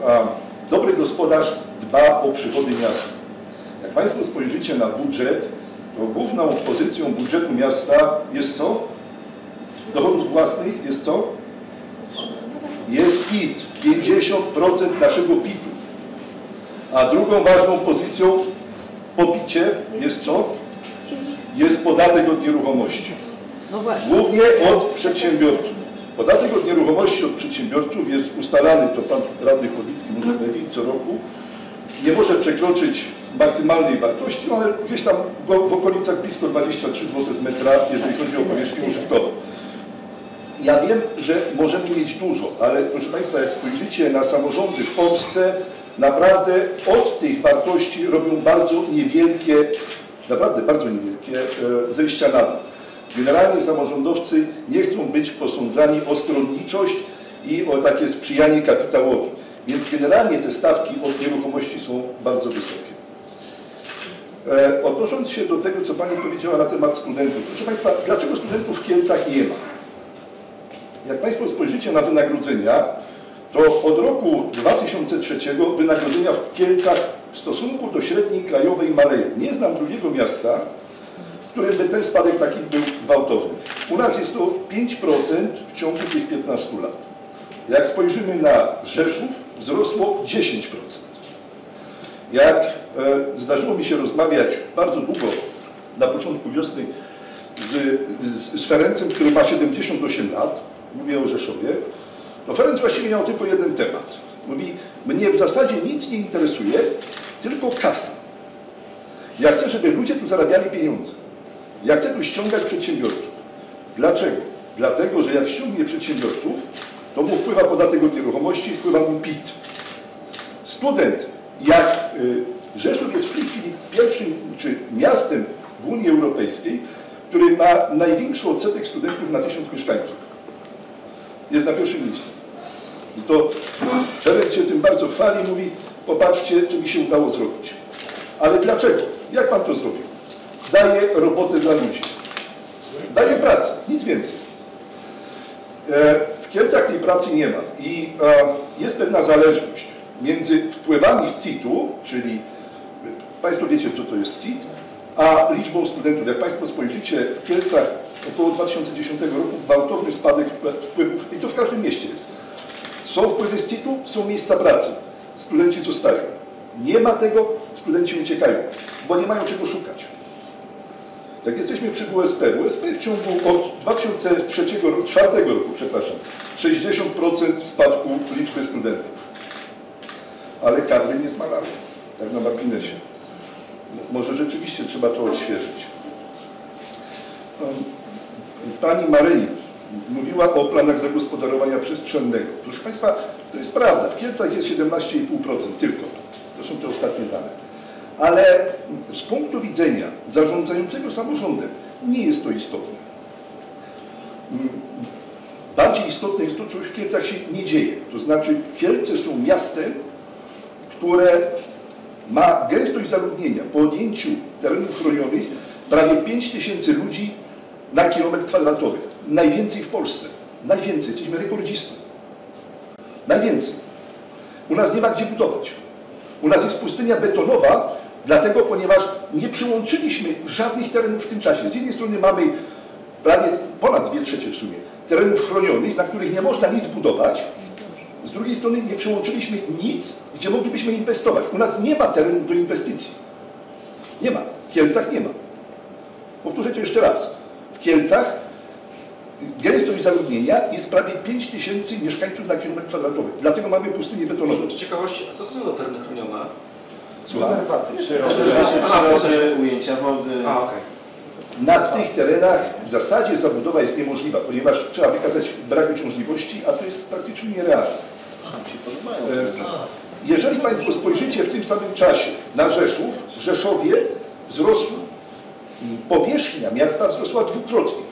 dobry gospodarz dba o przychody miasta. Jak Państwo spojrzycie na budżet, to główną pozycją budżetu miasta jest co? Dochodów własnych jest co? Jest PIT, 50% naszego PIT-u. A drugą ważną pozycją po PIT-cie jest co? Jest podatek od nieruchomości. No. Głównie od przedsiębiorców. Podatek od nieruchomości od przedsiębiorców jest ustalany, to pan radny Chorlicki może powiedzieć, co roku. Nie może przekroczyć maksymalnej wartości, ale gdzieś tam w, w okolicach blisko 23 zł z metra, jeżeli chodzi o powierzchnię użytkową. Ja wiem, że możemy mieć dużo, ale proszę Państwa, jak spojrzycie na samorządy w Polsce, naprawdę od tych wartości robią bardzo niewielkie, naprawdę bardzo niewielkie e, zejścia na dół. Generalnie samorządowcy nie chcą być posądzani o stronniczość i o takie sprzyjanie kapitałowi. Więc generalnie te stawki od nieruchomości są bardzo wysokie. E, odnosząc się do tego, co Pani powiedziała na temat studentów. Proszę Państwa, dlaczego studentów w Kielcach nie ma? Jak Państwo spojrzycie na wynagrodzenia, to od roku 2003 wynagrodzenia w Kielcach w stosunku do średniej krajowej maleją. Nie znam drugiego miasta, w którym by ten spadek taki był gwałtowny. U nas jest to 5% w ciągu tych 15 lat. Jak spojrzymy na Rzeszów, wzrosło 10%. Jak e, zdarzyło mi się rozmawiać bardzo długo, na początku wiosny, z, z, z Ferencem, który ma 78 lat, mówię o Rzeszowie, to Ferenc właściwie miał tylko jeden temat. Mówi, mnie w zasadzie nic nie interesuje, tylko kasa. Ja chcę, żeby ludzie tu zarabiali pieniądze. Ja chcę tu ściągać przedsiębiorców. Dlaczego? Dlatego, że jak ściągnie przedsiębiorców, to mu wpływa podatek od nieruchomości, wpływa mu PIT. Student, jak y, Rzeszów jest w tej chwili pierwszym, czy miastem w Unii Europejskiej, który ma największy odsetek studentów na tysiąc mieszkańców. Jest na pierwszym miejscu. I to Czerek się tym bardzo chwali, mówi, popatrzcie, co mi się udało zrobić. Ale dlaczego? Jak pan to zrobił? Daje robotę dla ludzi. Daje pracę, nic więcej. E, W Kielcach tej pracy nie ma i e, jest pewna zależność między wpływami z CIT-u, czyli Państwo wiecie, co to jest CIT, a liczbą studentów. Jak Państwo spojrzycie, w Kielcach około 2010 roku gwałtowny spadek wpływów i to w każdym mieście jest. Są wpływy z CIT-u, są miejsca pracy. Studenci zostają. Nie ma tego, studenci uciekają, bo nie mają czego szukać. Jak jesteśmy przy WSP, WSP w ciągu od 2003 roku, 2004 roku, przepraszam, 60% spadku liczby studentów. Ale kadry nie zmalały, tak na marginesie. Może rzeczywiście trzeba to odświeżyć. Pani Maryni mówiła o planach zagospodarowania przestrzennego. Proszę Państwa, to jest prawda. W Kielcach jest 17,5% tylko. To są te ostatnie dane. Ale z punktu widzenia zarządzającego samorządem nie jest to istotne. Mm, Bardziej istotne jest to, co w Kielcach się nie dzieje. To znaczy Kielce są miastem, które ma gęstość zaludnienia po odjęciu terenów chronionych prawie 5 tysięcy ludzi na kilometr kwadratowy. Najwięcej w Polsce. Najwięcej. Jesteśmy rekordzistą. Najwięcej. U nas nie ma gdzie budować. U nas jest pustynia betonowa, dlatego ponieważ nie przyłączyliśmy żadnych terenów w tym czasie. Z jednej strony mamy prawie ponad dwie trzecie w sumie terenów chronionych, na których nie można nic budować. Z drugiej strony nie przyłączyliśmy nic, gdzie moglibyśmy inwestować. U nas nie ma terenów do inwestycji. Nie ma. W Kielcach nie ma. Powtórzę to jeszcze raz. W Kielcach gęstość zaludnienia jest prawie 5 tysięcy mieszkańców na kilometr kwadratowy. Dlatego mamy pustynię betonową. Z ciekawości, a co to są za tereny chronione? Słucham? Przyrody, ujęcia wody. A, okej. Na tych terenach w zasadzie zabudowa jest niemożliwa, ponieważ trzeba wykazać brak uciążliwości, a to jest praktycznie nierealne. E, Jeżeli Państwo spojrzycie w tym samym czasie na Rzeszów, w Rzeszowie wzrosła, powierzchnia miasta wzrosła dwukrotnie.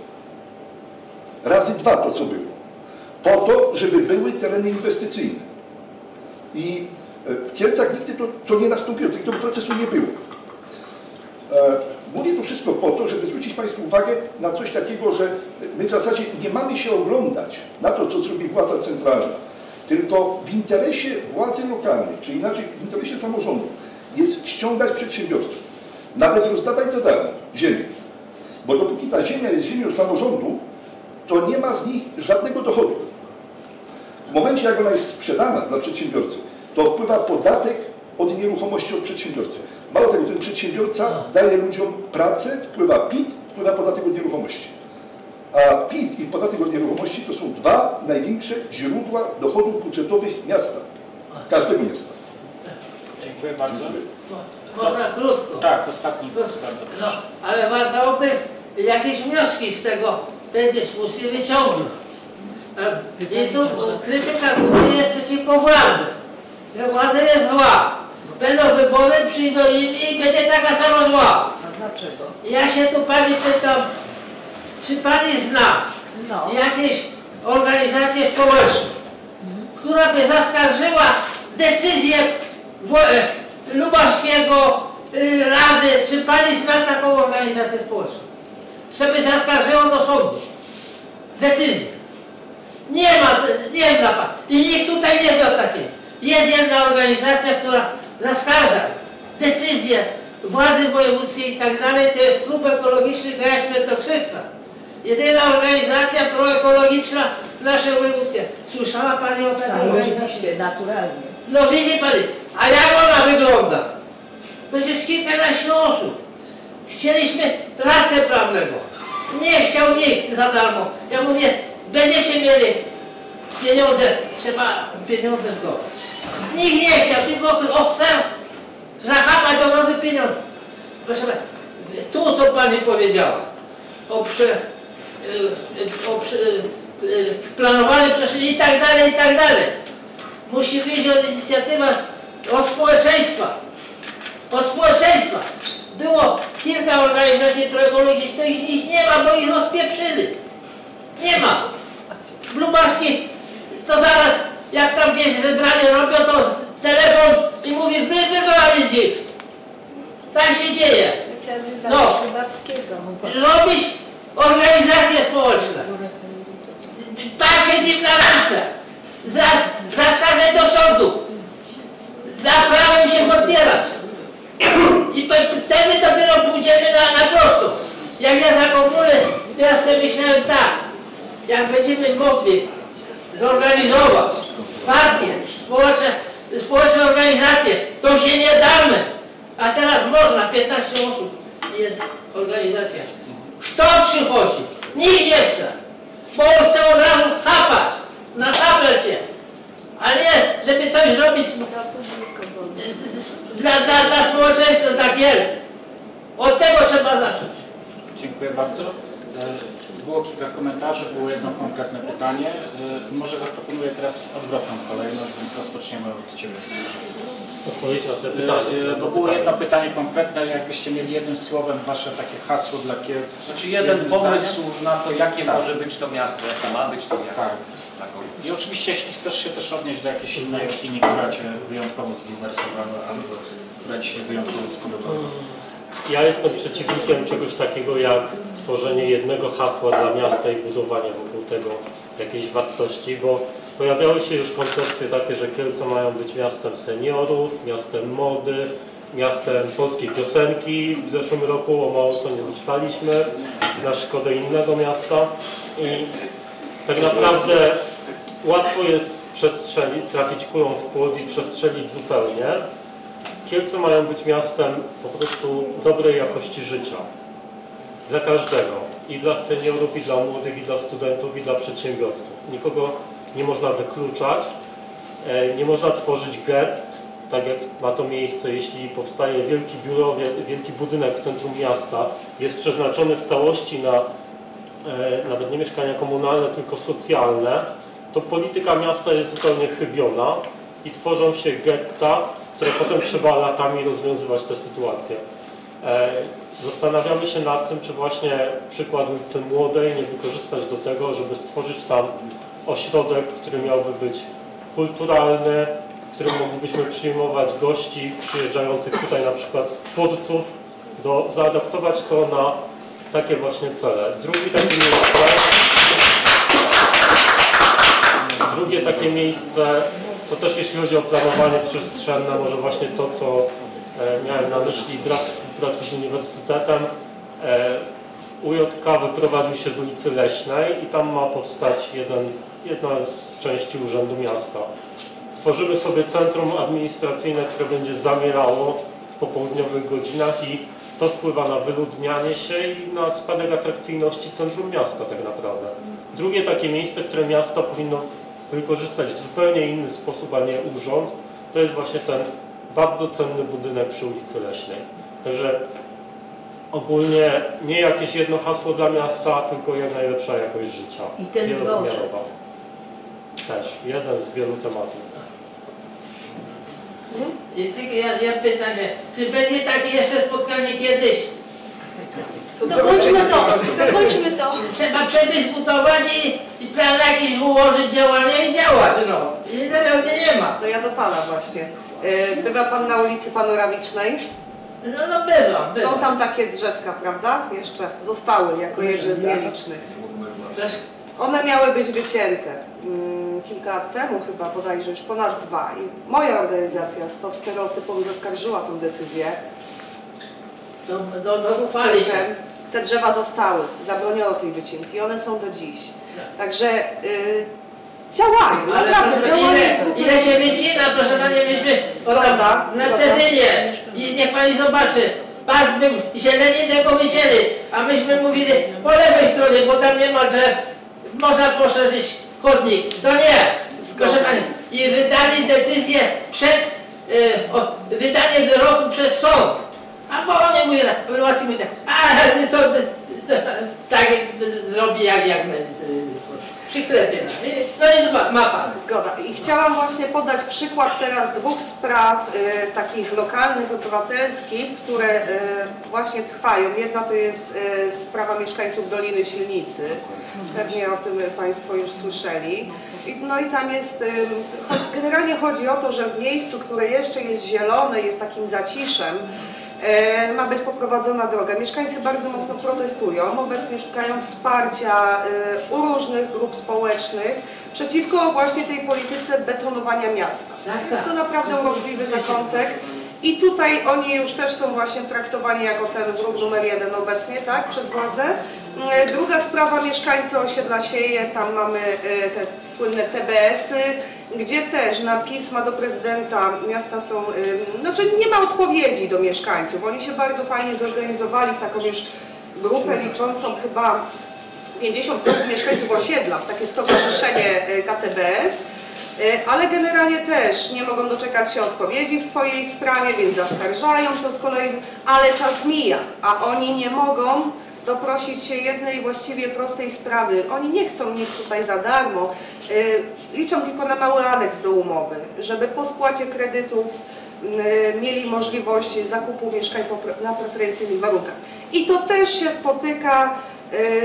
Razy dwa to, co było. Po to, żeby były tereny inwestycyjne. I e, w Kielcach nigdy to, to nie nastąpiło, tego procesu nie było. E, Mówię to wszystko po to, żeby zwrócić Państwu uwagę na coś takiego, że my w zasadzie nie mamy się oglądać na to, co zrobi władza centralna, tylko w interesie władzy lokalnej, czy inaczej w interesie samorządu, jest ściągać przedsiębiorców, nawet rozdawać za darmo ziemię. Bo dopóki ta ziemia jest ziemią samorządu, to nie ma z nich żadnego dochodu. W momencie, jak ona jest sprzedana dla przedsiębiorcy, to wpływa podatek od nieruchomości od przedsiębiorcy. Mało tego, ten przedsiębiorca daje ludziom pracę, wpływa PIT, wpływa podatek od nieruchomości. A PIT i podatek od nieruchomości to są dwa największe źródła dochodów budżetowych miasta. Każdego miasta. Dziękuję bardzo. Można krótko. Tak, ostatni głos, bardzo No, proszę. ale warto by jakieś wnioski z tego, tej dyskusji wyciągnąć. A- I tu krytyka głównie jest przeciwko władzy. Że władza jest zła. Będą wybory, przyjdą inni i będzie taka sama zła. A dlaczego? Ja się tu pani pytam, czy pani zna No. jakieś organizacje społeczne, która by zaskarżyła decyzję e, Lubawskiego y, Rady, czy pani zna taką organizację społeczną? Żeby zaskarżyła do sądu decyzję. Nie ma, nie zna pan. I nikt tutaj nie zna takiej. Jest jedna organizacja, która zaskarża decyzję władzy wojewódzkiej i tak dalej, to jest Klub Ekologiczny Gaja Świętokrzyska. Jedyna organizacja proekologiczna w naszym województwie. Słyszała Pani o takiej Tak, organizacji? naturalnie. No widzi Pani, a jak ona wygląda? To jest kilkanaście osób. Chcieliśmy rację prawnego. Nie chciał nikt za darmo. Ja mówię, będziecie mieli pieniądze, trzeba pieniądze zdobyć. Nikt nie chciał, tylko o, chcę zachapać od razu pieniądze. Proszę Pana, tu co Pani powiedziała o, prze, y, o prze, y, planowaniu przestrzeni i tak dalej, i tak dalej. Musi wyjść od inicjatywa od społeczeństwa. Od społeczeństwa. Było kilka organizacji proekologicznych, to ich, nie ma, bo ich rozpieprzyli. Nie ma. W Lubawskiej to zaraz, jak tam gdzieś zebranie robią, to telefon i mówi, wy wywalić ich. Tak się dzieje. No. Robić organizacje społeczne. Patrzeć im na ręce. Za, zaskarżać do sądu. Za prawem się podpierać. I wtedy dopiero pójdziemy na, na prosto. Jak ja za komuny, to ja sobie myślałem tak. Jak będziemy mogli zorganizować partie, społeczne, społeczne organizacje, to się nie damy. A teraz można, 15 osób jest organizacja. Kto przychodzi? Nikt nie chce. On chce od razu chapać, nachapać się. A nie, żeby coś zrobić dla, dla, dla społeczeństwa, dla Kielc. Od tego trzeba zacząć. Dziękuję bardzo. E, Było kilka komentarzy, było jedno konkretne pytanie. E, Może zaproponuję teraz odwrotną kolejność, więc rozpoczniemy od Ciebie. Odpowiedź na te E, Bo było jedno pytanie konkretne, jakbyście mieli jednym słowem Wasze takie hasło dla Kielc. Znaczy jeden pomysł zdaniem. na to, jakie Tak. może być to miasto, jakie ma być to miasto. Tak. Taką. I oczywiście, jeśli chcesz się też odnieść do jakiejś innej opinii, która Cię wyjątkowo zbulwersowała, albo która Ci się wyjątkowo spodobała. Ja jestem przeciwnikiem czegoś takiego jak tworzenie jednego hasła dla miasta i budowanie wokół tego jakiejś wartości, bo pojawiały się już koncepcje takie, że Kielce mają być miastem seniorów, miastem mody, miastem polskiej piosenki. W zeszłym roku o mało co nie zostaliśmy, na szkodę innego miasta i tak naprawdę łatwo jest przestrzelić, trafić kulą w płot i przestrzelić zupełnie. Kielce mają być miastem po prostu dobrej jakości życia. Dla każdego. I dla seniorów, i dla młodych, i dla studentów, i dla przedsiębiorców. Nikogo nie można wykluczać. E, Nie można tworzyć gett, tak jak ma to miejsce, jeśli powstaje wielki biurowie, wielki budynek w centrum miasta, jest przeznaczony w całości na nawet nie mieszkania komunalne, tylko socjalne, to polityka miasta jest zupełnie chybiona i tworzą się getta, które potem trzeba latami rozwiązywać te sytuacje. E, Zastanawiamy się nad tym, czy właśnie przykład ulicy Młodej nie wykorzystać do tego, żeby stworzyć tam ośrodek, który miałby być kulturalny, w którym moglibyśmy przyjmować gości przyjeżdżających tutaj, na przykład twórców, do, zaadaptować to na takie właśnie cele. Drugi miejsce, drugie takie miejsce, to też jeśli chodzi o planowanie przestrzenne, może właśnie to, co e, miałem na myśli, brak współpracy z uniwersytetem. E, UJK wyprowadził się z ulicy Leśnej i tam ma powstać jeden, jedna z części Urzędu Miasta. Tworzymy sobie centrum administracyjne, które będzie zamierało w popołudniowych godzinach i to wpływa na wyludnianie się i na spadek atrakcyjności centrum miasta tak naprawdę. Drugie takie miejsce, które miasto powinno wykorzystać w zupełnie inny sposób, a nie urząd, to jest właśnie ten bardzo cenny budynek przy ulicy Leśnej. Także ogólnie nie jakieś jedno hasło dla miasta, tylko jak najlepsza jakość życia. I ten dworzec. Też, jeden z wielu tematów. I tylko ja, ja pytanie, czy będzie takie jeszcze spotkanie kiedyś? Dokończmy to, dokończmy to. Trzeba przedyskutować i, i plan jakiś ułożyć działania i działać, no. I zupełnie nie ma. To ja do Pana właśnie. E, Bywa Pan na ulicy Panorawicznej? No, no bywa, bywa. Są tam takie drzewka, prawda? Jeszcze zostały jako jedne z nielicznych. One miały być wycięte mm, kilka lat temu chyba, bodajże już ponad dwa. I moja organizacja Stop Stereotypom zaskarżyła tę decyzję. uchwali się. sukcesem. Te drzewa zostały, zabroniono tej wycinki, one są do dziś. Także y, działają, Ale naprawdę proszę, ile, ile się wycina, proszę Pani, myśmy Zgoda, na zgoda. Cedynie i niech Pani zobaczy, pas był zieleni tego wycięli, a myśmy mówili po lewej stronie, bo tam nie ma drzew, można poszerzyć chodnik. To nie, proszę Pani. I wydali decyzję przed, y, o, wydanie wyroku przez sąd. A bo oni mówią, ewaluacji mówi tak, a sąd tak zrobi jak, jak my. Przyklepie nam. No i ma, ma pan. Zgoda. I chciałam właśnie podać przykład teraz dwóch spraw y, takich lokalnych, obywatelskich, które y, właśnie trwają. Jedna to jest y, sprawa mieszkańców Doliny Silnicy. Pewnie o tym Państwo już słyszeli. I, no i tam jest, y, generalnie chodzi o to, że w miejscu, które jeszcze jest zielone, jest takim zaciszem, ma być poprowadzona droga. Mieszkańcy bardzo mocno protestują, obecnie szukają wsparcia e, u różnych grup społecznych przeciwko właśnie tej polityce betonowania miasta. Jest to naprawdę urokliwy zakątek. I tutaj oni już też są właśnie traktowani jako ten wróg numer jeden obecnie, tak, przez władzę. E, Druga sprawa, mieszkańcy osiedla Sieje, tam mamy e, te słynne TBS-y, gdzie też na pisma do prezydenta miasta są, ym, znaczy nie ma odpowiedzi do mieszkańców. Oni się bardzo fajnie zorganizowali w taką już grupę liczącą chyba 50% mieszkańców osiedla, w takie stowarzyszenie y, KTBS. Y, Ale generalnie też nie mogą doczekać się odpowiedzi w swojej sprawie, więc zaskarżają to z kolei, ale czas mija, a oni nie mogą doprosić się jednej właściwie prostej sprawy. Oni nie chcą nic tutaj za darmo. Y, Liczą tylko na mały aneks do umowy, żeby po spłacie kredytów y, mieli możliwość zakupu mieszkań na preferencyjnych warunkach. I to też się spotyka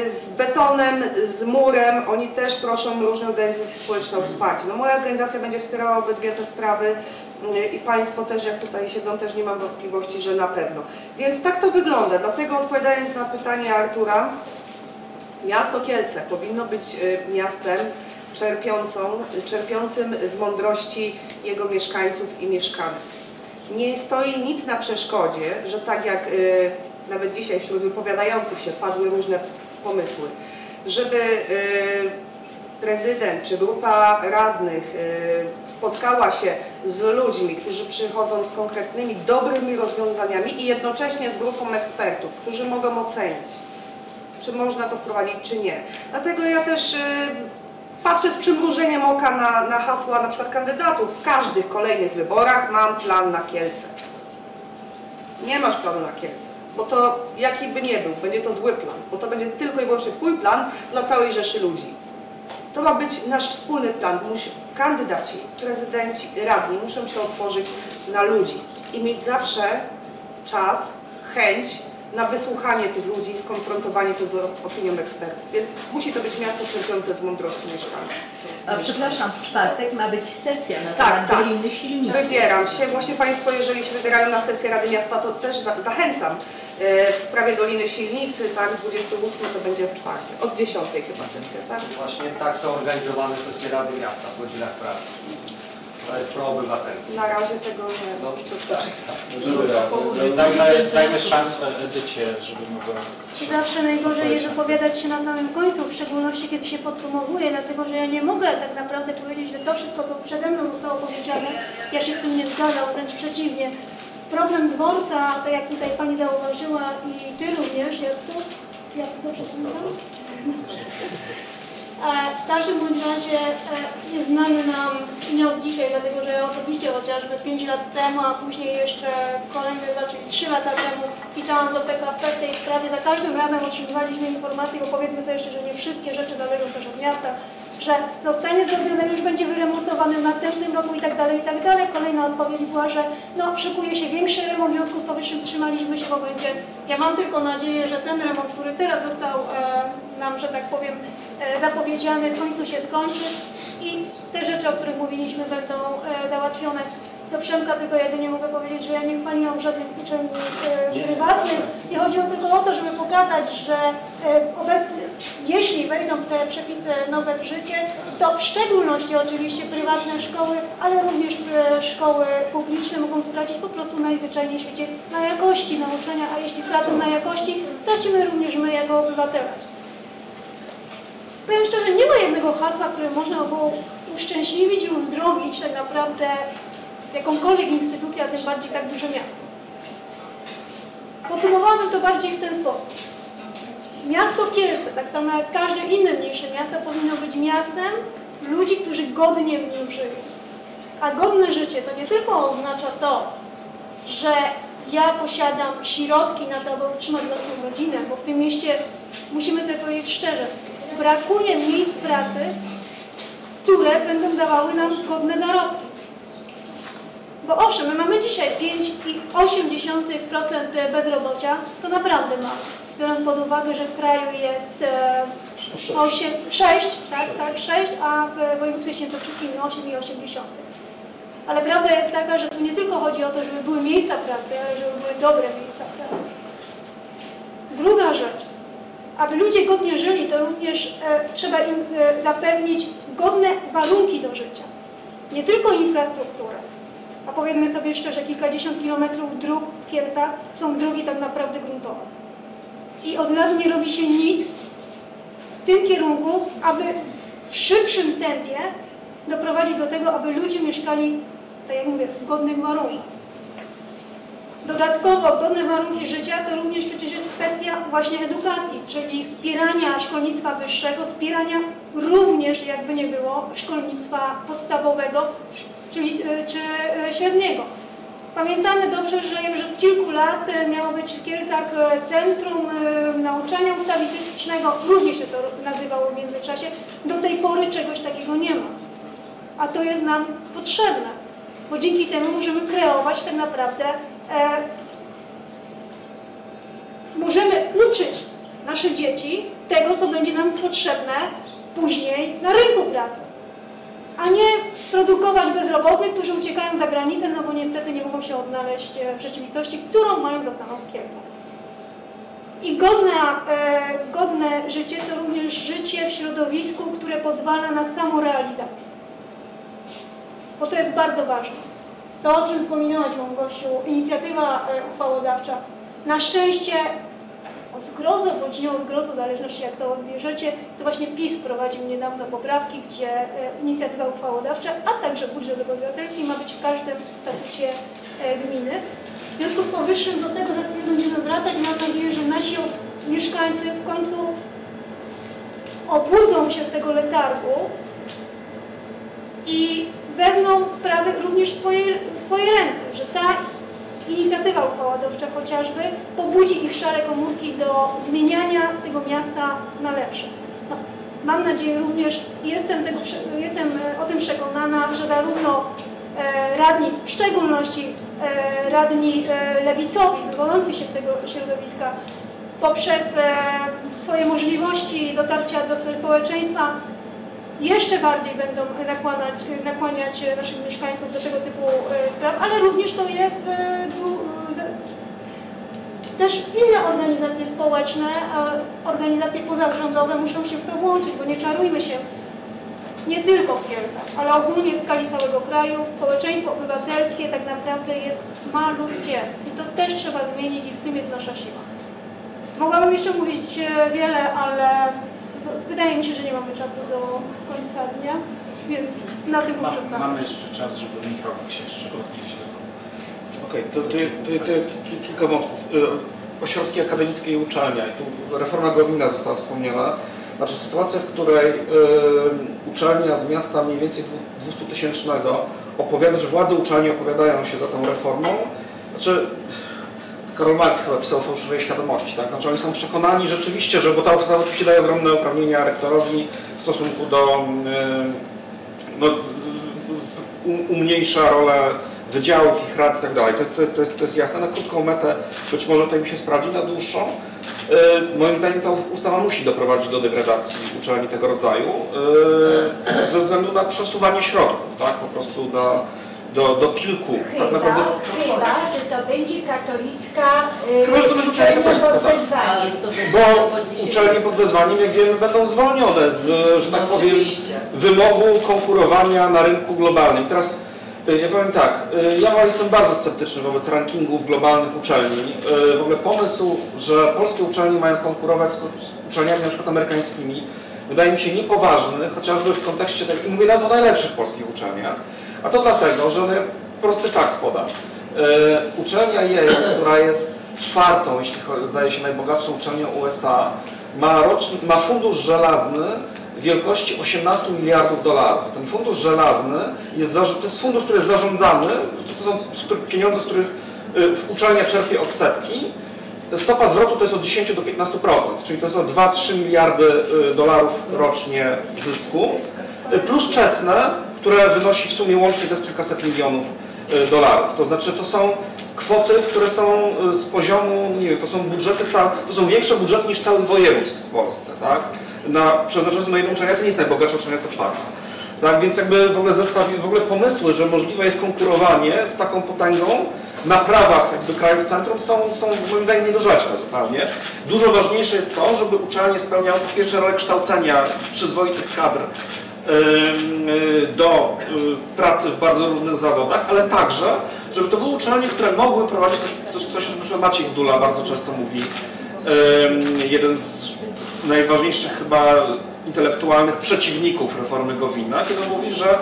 z betonem, z murem. Oni też proszą różne organizacje społeczne o wsparcie. No, moja organizacja będzie wspierała obydwie te sprawy y, i Państwo też, jak tutaj siedzą, też nie mam wątpliwości, że na pewno. Więc tak to wygląda. Dlatego odpowiadając na pytanie Artura, Miasto Kielce powinno być y, miastem czerpiącą, czerpiącym z mądrości jego mieszkańców i mieszkanek. Nie stoi nic na przeszkodzie, że tak jak y, nawet dzisiaj wśród wypowiadających się padły różne pomysły, żeby y, prezydent czy grupa radnych y, spotkała się z ludźmi, którzy przychodzą z konkretnymi, dobrymi rozwiązaniami i jednocześnie z grupą ekspertów, którzy mogą ocenić czy można to wprowadzić, czy nie. Dlatego ja też y, patrzę z przymrużeniem oka na, na hasła na przykład kandydatów. W każdych kolejnych wyborach mam plan na Kielce. Nie masz planu na Kielce, bo to jaki by nie był, będzie to zły plan, bo to będzie tylko i wyłącznie Twój plan dla całej rzeszy ludzi. To ma być nasz wspólny plan. Musi, kandydaci, prezydenci, radni muszą się otworzyć na ludzi i mieć zawsze czas, chęć na wysłuchanie tych ludzi i skonfrontowanie to z opinią ekspertów. Więc musi to być miasto czerpiące z mądrości mieszkańców. A przepraszam, w czwartek ma być sesja na Tak, temat tak. Doliny Silnicy. Wybieram się. Właśnie Państwo, jeżeli się wybierają na sesję Rady Miasta, to też za zachęcam. E, W sprawie Doliny Silnicy, tak, 28 to będzie w czwartek. Od 10 chyba sesja, tak? Właśnie tak są organizowane sesje Rady Miasta w godzinach pracy. To jest proobywatelskie. Na razie tego nie No, przeskoczę. Dajmy, dajmy szansę Edycie, żeby mogła... Zawsze najgorzej jest wypowiadać się na samym końcu, w szczególności kiedy się podsumowuje, dlatego że ja nie mogę tak naprawdę powiedzieć, że to wszystko, co przede mną zostało powiedziane, ja się z tym nie zgadzam, wręcz przeciwnie. Problem dworca, tak jak tutaj Pani zauważyła i Ty również, jak tu, jak dobrze pamiętam? E, W każdym bądź razie jest znany nam nie od dzisiaj, dlatego że ja osobiście chociażby 5 lat temu, a później jeszcze kolejne dwa, czyli 3 lata temu pisałam do PKP w tej sprawie. Za każdym razem otrzymywaliśmy informacje, bo powiedzmy sobie jeszcze, że nie wszystkie rzeczy należą też od miasta, że zostanie zrobione, już będzie wyremontowany w następnym roku i tak dalej, i tak dalej. Kolejna odpowiedź była, że no, szykuje się większy remont, w związku z powyższym wstrzymaliśmy się, bo będzie. Ja mam tylko nadzieję, że ten remont, który teraz został e, nam, że tak powiem, zapowiedziany, w końcu się skończy i te rzeczy, o których mówiliśmy, będą e, załatwione. Do Przemka tylko jedynie mogę powiedzieć, że ja nie chwaliłam żadnych uczelni e, prywatnych. Nie chodziło tylko o to, żeby pokazać, że e, jeśli wejdą te przepisy nowe w życie, to w szczególności oczywiście prywatne szkoły, ale również e, szkoły publiczne mogą stracić po prostu najzwyczajniej w świecie na jakości nauczania, a jeśli stracą na jakości, tracimy również my jako obywatele. Powiem szczerze, nie ma jednego hasła, które można było uszczęśliwić i uzdrowić tak naprawdę jakąkolwiek instytucję, a tym bardziej tak duże miasto. Podsumowałabym to bardziej w ten sposób. Miasto Kielce, tak samo jak każde inne mniejsze miasto, powinno być miastem ludzi, którzy godnie w nim żyją. A godne życie to nie tylko oznacza to, że ja posiadam środki na to, aby utrzymać własną rodzinę, bo w tym mieście musimy sobie powiedzieć szczerze, brakuje miejsc pracy, które będą dawały nam godne zarobki. Bo owszem, my mamy dzisiaj 5,8% bezrobocia, to naprawdę mało. Biorąc pod uwagę, że w kraju jest e, 8, 6, tak, tak, 6, a w województwie świętokrzyskim 8,8. Ale prawda jest taka, że tu nie tylko chodzi o to, żeby były miejsca pracy, ale żeby były dobre miejsca pracy. Druga rzecz, aby ludzie godnie żyli, to również e, trzeba im e, zapewnić godne warunki do życia. Nie tylko infrastrukturę, a powiedzmy sobie szczerze, kilkadziesiąt kilometrów dróg w są drogi tak naprawdę gruntowe. I od lat nie robi się nic w tym kierunku, aby w szybszym tempie doprowadzić do tego, aby ludzie mieszkali, tak jak mówię, w godnych warunkach. Dodatkowo godne warunki życia to również przecież kwestia właśnie edukacji, czyli wspierania szkolnictwa wyższego, wspierania również, jakby nie było, szkolnictwa podstawowego, czyli e, czy e, średniego. Pamiętamy dobrze, że już od kilku lat e, miało być w Kielcach Centrum Nauczania Ustawistycznego, różnie się to nazywało w międzyczasie, do tej pory czegoś takiego nie ma. A to jest nam potrzebne, bo dzięki temu możemy kreować tak naprawdę, możemy uczyć nasze dzieci tego, co będzie nam potrzebne później na rynku pracy a nie produkować bezrobotnych, którzy uciekają za granicę, no bo niestety nie mogą się odnaleźć e, w rzeczywistości, którą mają dostaną w Kielcach. I godne, e, godne życie to również życie w środowisku, które pozwala na samorealizację. Bo to jest bardzo ważne. To, o czym wspominałaś, Małgosiu, inicjatywa e, uchwałodawcza. Na szczęście o zgrozo bądź nie o zgrozo, w zależności jak to odbierzecie, to właśnie PiS wprowadził niedawno poprawki, gdzie e, inicjatywa uchwałodawcza, a także budżet obywatelski ma być w każdym statucie e, gminy. W związku z powyższym do tego za chwilę będziemy wracać. Mam nadzieję, że nasi mieszkańcy w końcu obudzą się z tego letargu i wezmą sprawy również w swoje, w swoje ręce, że ta inicjatywa uchwałodawcza chociażby pobudzi ich szare komórki do zmieniania tego miasta na lepsze. No, mam nadzieję również, jestem, tego, jestem e, o tym przekonana, że zarówno e, radni, w szczególności e, radni lewicowi, wywodzący się z tego środowiska, poprzez swoje możliwości dotarcia do społeczeństwa jeszcze bardziej będą nakłaniać, nakłaniać naszych mieszkańców do tego typu e, spraw, ale również to jest e, z- też inne organizacje społeczne, e, organizacje pozarządowe muszą się w to włączyć, bo nie czarujmy się, nie tylko w Kielcach, ale ogólnie w skali całego kraju, społeczeństwo obywatelskie tak naprawdę jest malutkie i to też trzeba zmienić i w tym jest nasza siła. Mogłabym jeszcze mówić e, wiele, ale wydaje mi się, że nie mamy czasu do końca dnia, więc na tym Ma, poprzestawiam. mamy jeszcze czas, żeby Michał się jeszcze odnieść do Okej, to, to, to, to ki- kilka wątków. Y, Ośrodki akademickie i uczelnia. I tu reforma Gowina została wspomniana. Znaczy sytuacja, w której y, uczelnia z miasta mniej więcej 200 tysięcznego opowiada, że władze uczelni opowiadają się za tą reformą. Znaczy Karol Marx chyba pisał o fałszywej świadomości, tak? Znaczy oni są przekonani rzeczywiście, że, bo ta ustawa oczywiście daje ogromne uprawnienia rektorowi w stosunku do, y, no, umniejsza rolę wydziałów, ich rad i tak dalej. To jest, to, jest, to, jest, to jest jasne. Na krótką metę być może to im się sprawdzi, na dłuższą. y, Moim zdaniem ta ustawa musi doprowadzić do degradacji uczelni tego rodzaju y, ze względu na przesuwanie środków, tak? Po prostu do, do, do kilku. Tak naprawdę Chyba, chyba, że to będzie katolicka... y, Chyba, że to będzie uczelnia katolicka, pod tak. wezwaniem. Bo uczelnie pod wezwaniem, jak wiemy, będą zwolnione z, że tak powiem, wymogu konkurowania na rynku globalnym. Teraz y, ja powiem tak, y, ja jestem bardzo sceptyczny wobec rankingów globalnych uczelni. W ogóle pomysł, że polskie uczelnie mają konkurować z z uczelniami na przykład amerykańskimi, wydaje mi się niepoważny, chociażby w kontekście, tak, i mówię nawet o najlepszych polskich uczelniach. A to dlatego, że one, prosty fakt podam. Y, Uczelnia Yale, która jest czwartą, jeśli chodzi, zdaje się, najbogatszą uczelnią USA, ma, roczny, ma fundusz żelazny wielkości 18 miliardów dolarów. Ten fundusz żelazny jest, to jest fundusz, który jest zarządzany, to są pieniądze, z których y, w uczelnia czerpie odsetki stopa zwrotu to jest od 10 do 15%, czyli to są 2-3 miliardy y, dolarów rocznie zysku, y, plus czesne, które wynosi w sumie łącznie jest kilkaset milionów y, dolarów. To znaczy to są kwoty, które są y, z poziomu, nie wiem, to są budżety, to są większe budżety niż całych województw w Polsce, tak? Na, przeznaczone na jedną uczelnię to nie jest najbogatsza uczelnia, to czwarta. Tak, więc jakby w ogóle zestaw, w ogóle pomysły, że możliwe jest konkurowanie z taką potęgą na prawach jakby krajów centrum są, są moim zdaniem niedorzeczne zupełnie. Dużo ważniejsze jest to, żeby uczelnie spełniały po pierwsze rolę kształcenia przyzwoitych kadr do y, pracy w bardzo różnych zawodach, ale także, żeby to były uczelnie, które mogły prowadzić coś, coś o czym Maciej Dula bardzo często mówi, jeden z najważniejszych chyba intelektualnych przeciwników reformy Gowina, kiedy mówi, że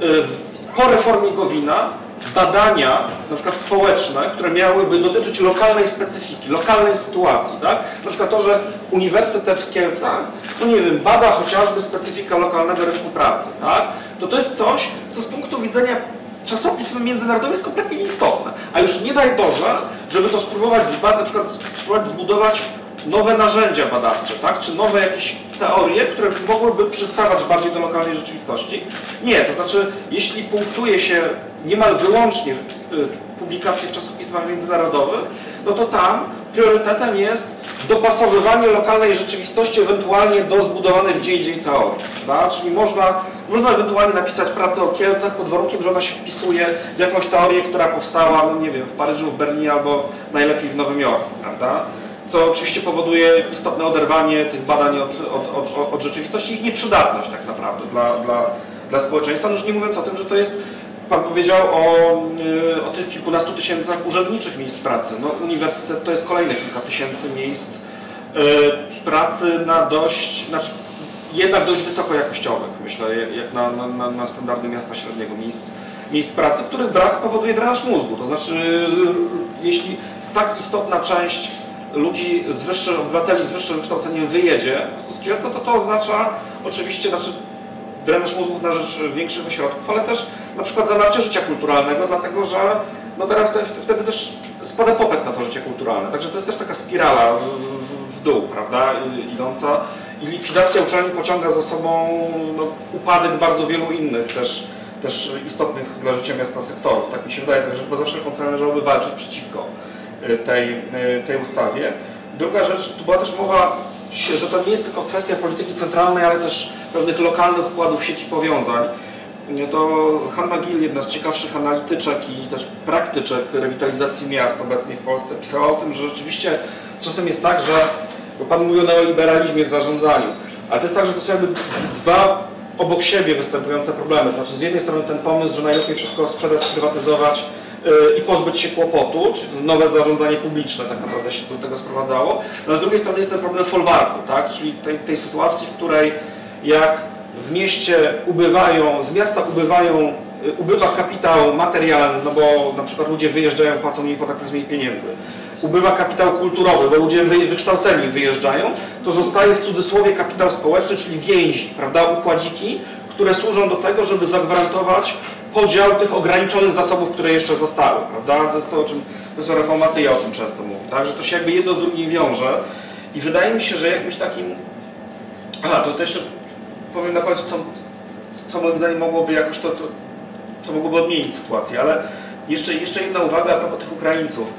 w- po reformie Gowina badania, na przykład społeczne, które miałyby dotyczyć lokalnej specyfiki, lokalnej sytuacji, tak? Na przykład to, że Uniwersytet w Kielcach, no nie wiem, bada chociażby specyfikę lokalnego rynku pracy, tak? To to jest coś, co z punktu widzenia czasopism międzynarodowych jest kompletnie nieistotne. A już nie daj Boże, żeby to spróbować zbadać, na przykład spróbować zbudować nowe narzędzia badawcze, tak? czy nowe jakieś teorie, które mogłyby przystawać bardziej do lokalnej rzeczywistości. Nie, to znaczy, jeśli punktuje się niemal wyłącznie y, publikacje w czasopismach międzynarodowych, no to tam priorytetem jest dopasowywanie lokalnej rzeczywistości ewentualnie do zbudowanych gdzie indziej teorii. Czyli można, można ewentualnie napisać pracę o Kielcach pod warunkiem, że ona się wpisuje w jakąś teorię, która powstała, no nie wiem, w Paryżu, w Berlinie albo najlepiej w Nowym Jorku. Prawda? co oczywiście powoduje istotne oderwanie tych badań od, od, od, od rzeczywistości i ich nieprzydatność tak naprawdę dla, dla, dla społeczeństwa. No już nie mówiąc o tym, że to jest, Pan powiedział o, y, o tych kilkunastu tysiącach urzędniczych miejsc pracy. No, uniwersytet to jest kolejne kilka tysięcy miejsc y, pracy na dość, znaczy jednak dość wysokojakościowych, myślę, jak na, na, na, standardy miasta średniego miejsc, miejsc pracy, których brak powoduje drenaż mózgu. To znaczy, y, jeśli tak istotna część ludzi z wyższym, obywateli z wyższym wykształceniem wyjedzie po prostu z Kielc, no to to oznacza oczywiście znaczy drenaż mózgów na rzecz większych ośrodków, ale też na przykład zamarcie życia kulturalnego, dlatego że no teraz wtedy, wtedy też spada popyt na to życie kulturalne. Także to jest też taka spirala w, w, w dół, prawda, idąca i likwidacja uczelni pociąga za sobą no, upadek bardzo wielu innych też, też istotnych dla życia miasta sektorów. Tak mi się wydaje, także chyba za wszelką cenę należałoby walczyć przeciwko y, tej, y, tej ustawie. Druga rzecz, tu była też mowa, że to nie jest tylko kwestia polityki centralnej, ale też pewnych lokalnych układów sieci powiązań. To Hanna Gill, jedna z ciekawszych analityczek i też praktyczek rewitalizacji miast obecnie w Polsce, pisała o tym, że rzeczywiście czasem jest tak, że Pan mówił o neoliberalizmie w zarządzaniu, ale to jest tak, że to są jakby dwa obok siebie występujące problemy. Znaczy z jednej strony ten pomysł, że najlepiej wszystko sprzedać, sprywatyzować yy, i pozbyć się kłopotu, czyli nowe zarządzanie publiczne tak naprawdę się do tego sprowadzało, no z drugiej strony jest ten problem folwarku, tak? czyli tej, tej sytuacji, w której jak w mieście ubywają, z miasta ubywają, y, ubywa kapitał materialny, no bo na przykład ludzie wyjeżdżają, płacą mniej podatków, mniej pieniędzy. Ubywa kapitał kulturowy, bo ludzie wy, wykształceni wyjeżdżają, to zostaje w cudzysłowie kapitał społeczny, czyli więzi, prawda, układziki, które służą do tego, żeby zagwarantować podział tych ograniczonych zasobów, które jeszcze zostały, prawda? To jest to, o czym profesor Rafał Matyja o tym często mówi, tak? że to się jakby jedno z drugim wiąże i wydaje mi się, że jakimś takim... Aha, to też powiem na końcu, co, co moim zdaniem mogłoby jakoś to, to co mogłoby odmienić sytuację, ale jeszcze, jeszcze jedna uwaga a propos tych Ukraińców.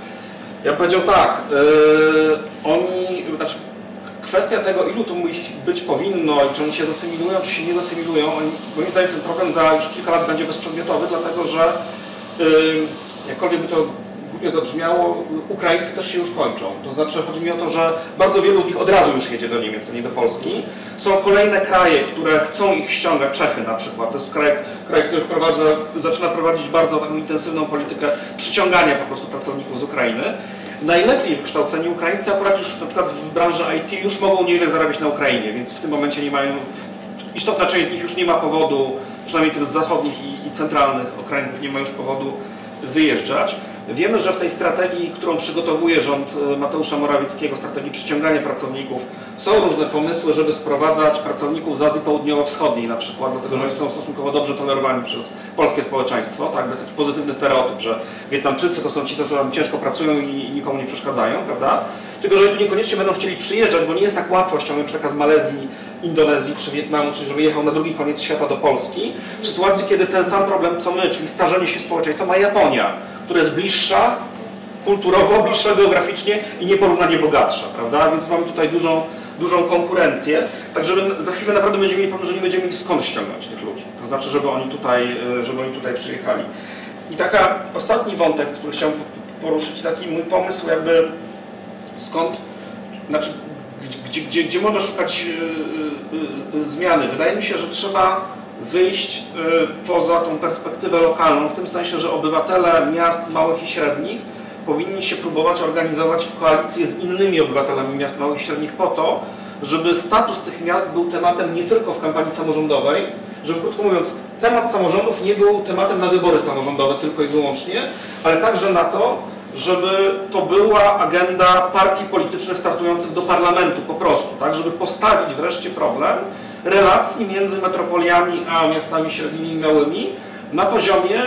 Ja bym powiedział tak, yy, oni, znaczy kwestia tego, ilu tu ich być powinno i czy oni się zasymilują, czy się nie zasymilują, oni, moim zdaniem ten problem za już kilka lat będzie bezprzedmiotowy, dlatego że yy, jakkolwiek by to głupio zabrzmiało, Ukraińcy też się już kończą. To znaczy chodzi mi o to, że bardzo wielu z nich od razu już jedzie do Niemiec, a nie do Polski. Są kolejne kraje, które chcą ich ściągać, Czechy na przykład. To jest kraj, kraj który wprowadza, zaczyna prowadzić bardzo taką intensywną politykę przyciągania po prostu pracowników z Ukrainy. Najlepiej wykształceni Ukraińcy akurat już na przykład w branży IT już mogą niewiele zarabiać na Ukrainie, więc w tym momencie nie mają, istotna część z nich już nie ma powodu, przynajmniej tych z zachodnich i, i centralnych Ukrainów nie ma już powodu wyjeżdżać. Wiemy, że w tej strategii, którą przygotowuje rząd e, Mateusza Morawieckiego, strategii przyciągania pracowników, są różne pomysły, żeby sprowadzać pracowników z Azji Południowo-Wschodniej na przykład, dlatego że oni są stosunkowo dobrze tolerowani przez polskie społeczeństwo. Tak? Jest taki pozytywny stereotyp, że Wietnamczycy to są ci, co tam ciężko pracują i nikomu nie przeszkadzają, prawda? Tylko, że oni tu niekoniecznie będą chcieli przyjeżdżać, bo nie jest tak łatwo ściągnąć człowieka z Malezji, Indonezji czy Wietnamu, czy żeby jechał na drugi koniec świata do Polski, w sytuacji, kiedy ten sam problem co my, czyli starzenie się społeczeństwa, ma Japonia, która jest bliższa kulturowo, bliższa geograficznie i nieporównanie bogatsza, prawda? Więc mamy tutaj dużą, dużą konkurencję, tak żeby za chwilę naprawdę będziemy mieli problem, że nie będziemy mieli skąd ściągnąć tych ludzi. To znaczy, żeby oni tutaj, e, żeby oni tutaj przyjechali. I taka ostatni wątek, który chciałem po- poruszyć, taki mój pomysł jakby skąd, znaczy gdzie, gdzie, gdzie można szukać y, y, zmiany. Wydaje mi się, że trzeba wyjść y, poza tą perspektywę lokalną, w tym sensie, że obywatele miast małych i średnich powinni się próbować organizować w koalicję z innymi obywatelami miast małych i średnich po to, żeby status tych miast był tematem nie tylko w kampanii samorządowej, żeby krótko mówiąc, temat samorządów nie był tematem na wybory samorządowe tylko i wyłącznie, ale także na to, żeby to była agenda partii politycznych startujących do parlamentu po prostu, tak, żeby postawić wreszcie problem relacji między metropoliami a miastami średnimi i małymi na poziomie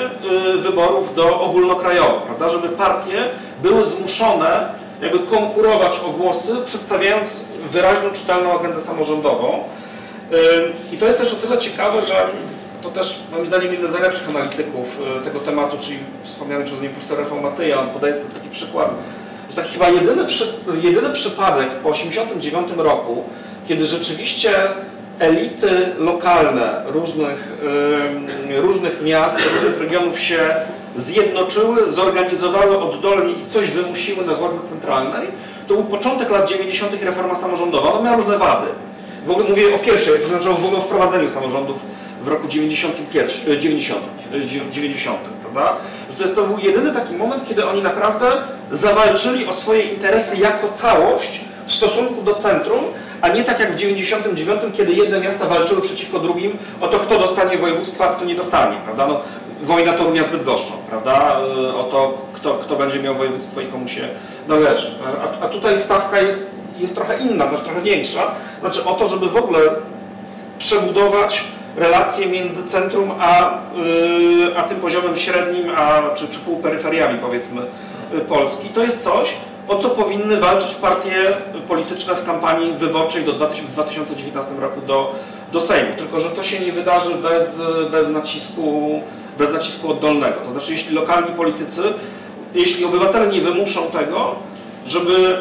y, wyborów do ogólnokrajowych, prawda, żeby partie były zmuszone jakby konkurować o głosy, przedstawiając wyraźną, czytelną agendę samorządową. Y, I to jest też o tyle ciekawe, że to też moim zdaniem jeden z najlepszych analityków y, tego tematu, czyli wspomniany przez mnie profesor Rafał Matyja, on podaje taki przykład, że taki chyba jedyny, przy, jedyny przypadek po 1989 roku, kiedy rzeczywiście elity lokalne różnych, różnych miast, różnych regionów się zjednoczyły, zorganizowały oddolnie i coś wymusiły na władzy centralnej, to był początek lat 90. i reforma samorządowa. Ona miała różne wady. W ogóle mówię o pierwszej, to znaczy w ogóle o wprowadzeniu samorządów w roku 91, 90, 90 prawda? Że to, jest, to był jedyny taki moment, kiedy oni naprawdę zawalczyli o swoje interesy jako całość w stosunku do centrum, a nie tak jak w 99, kiedy jedne miasta walczyły przeciwko drugim o to, kto dostanie województwa, a kto nie dostanie, prawda? No, wojna Torunia z Bydgoszczą, prawda? O to, kto, kto będzie miał województwo i komu się należy. A, a tutaj stawka jest, jest trochę inna, znaczy trochę większa. Znaczy o to, żeby w ogóle przebudować relacje między centrum a, yy, a tym poziomem średnim, a, czy, czy półperyferiami powiedzmy Polski. To jest coś, o co powinny walczyć partie polityczne w kampanii wyborczej do 2000, w 2019 roku do, do Sejmu. Tylko, że to się nie wydarzy bez, bez, nacisku, bez nacisku oddolnego. To znaczy, jeśli lokalni politycy, jeśli obywatele nie wymuszą tego, żeby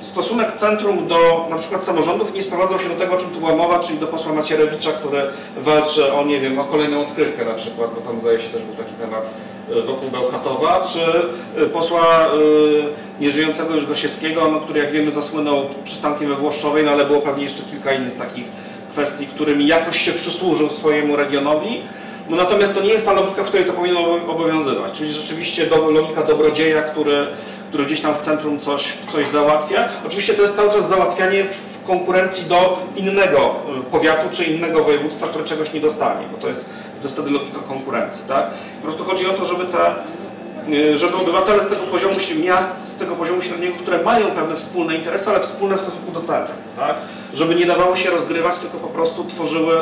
y, stosunek centrum do na przykład samorządów nie sprowadzał się do tego, o czym tu była mowa, czyli do posła Macierewicza, który walczy o, nie wiem, o kolejną odkrywkę na przykład, bo tam zdaje się też był taki temat wokół Bełchatowa, czy y, posła nieżyjącego już Gosiewskiego, no, który jak wiemy zasłynął przystankiem we Włoszczowej, no ale było pewnie jeszcze kilka innych takich kwestii, którymi jakoś się przysłużył swojemu regionowi. No natomiast to nie jest ta logika, w której to powinno obowiązywać, czyli rzeczywiście do, logika dobrodzieja, który, który gdzieś tam w centrum coś, coś załatwia. Oczywiście to jest cały czas załatwianie w konkurencji do innego powiatu czy innego województwa, które czegoś nie dostanie, bo to jest, to jest wtedy logika konkurencji. Tak? Po prostu chodzi o to, żeby te żeby obywatele z tego poziomu miast, z tego poziomu średniego, które mają pewne wspólne interesy, ale wspólne w stosunku do centrum, tak? żeby nie dawało się rozgrywać, tylko po prostu tworzyły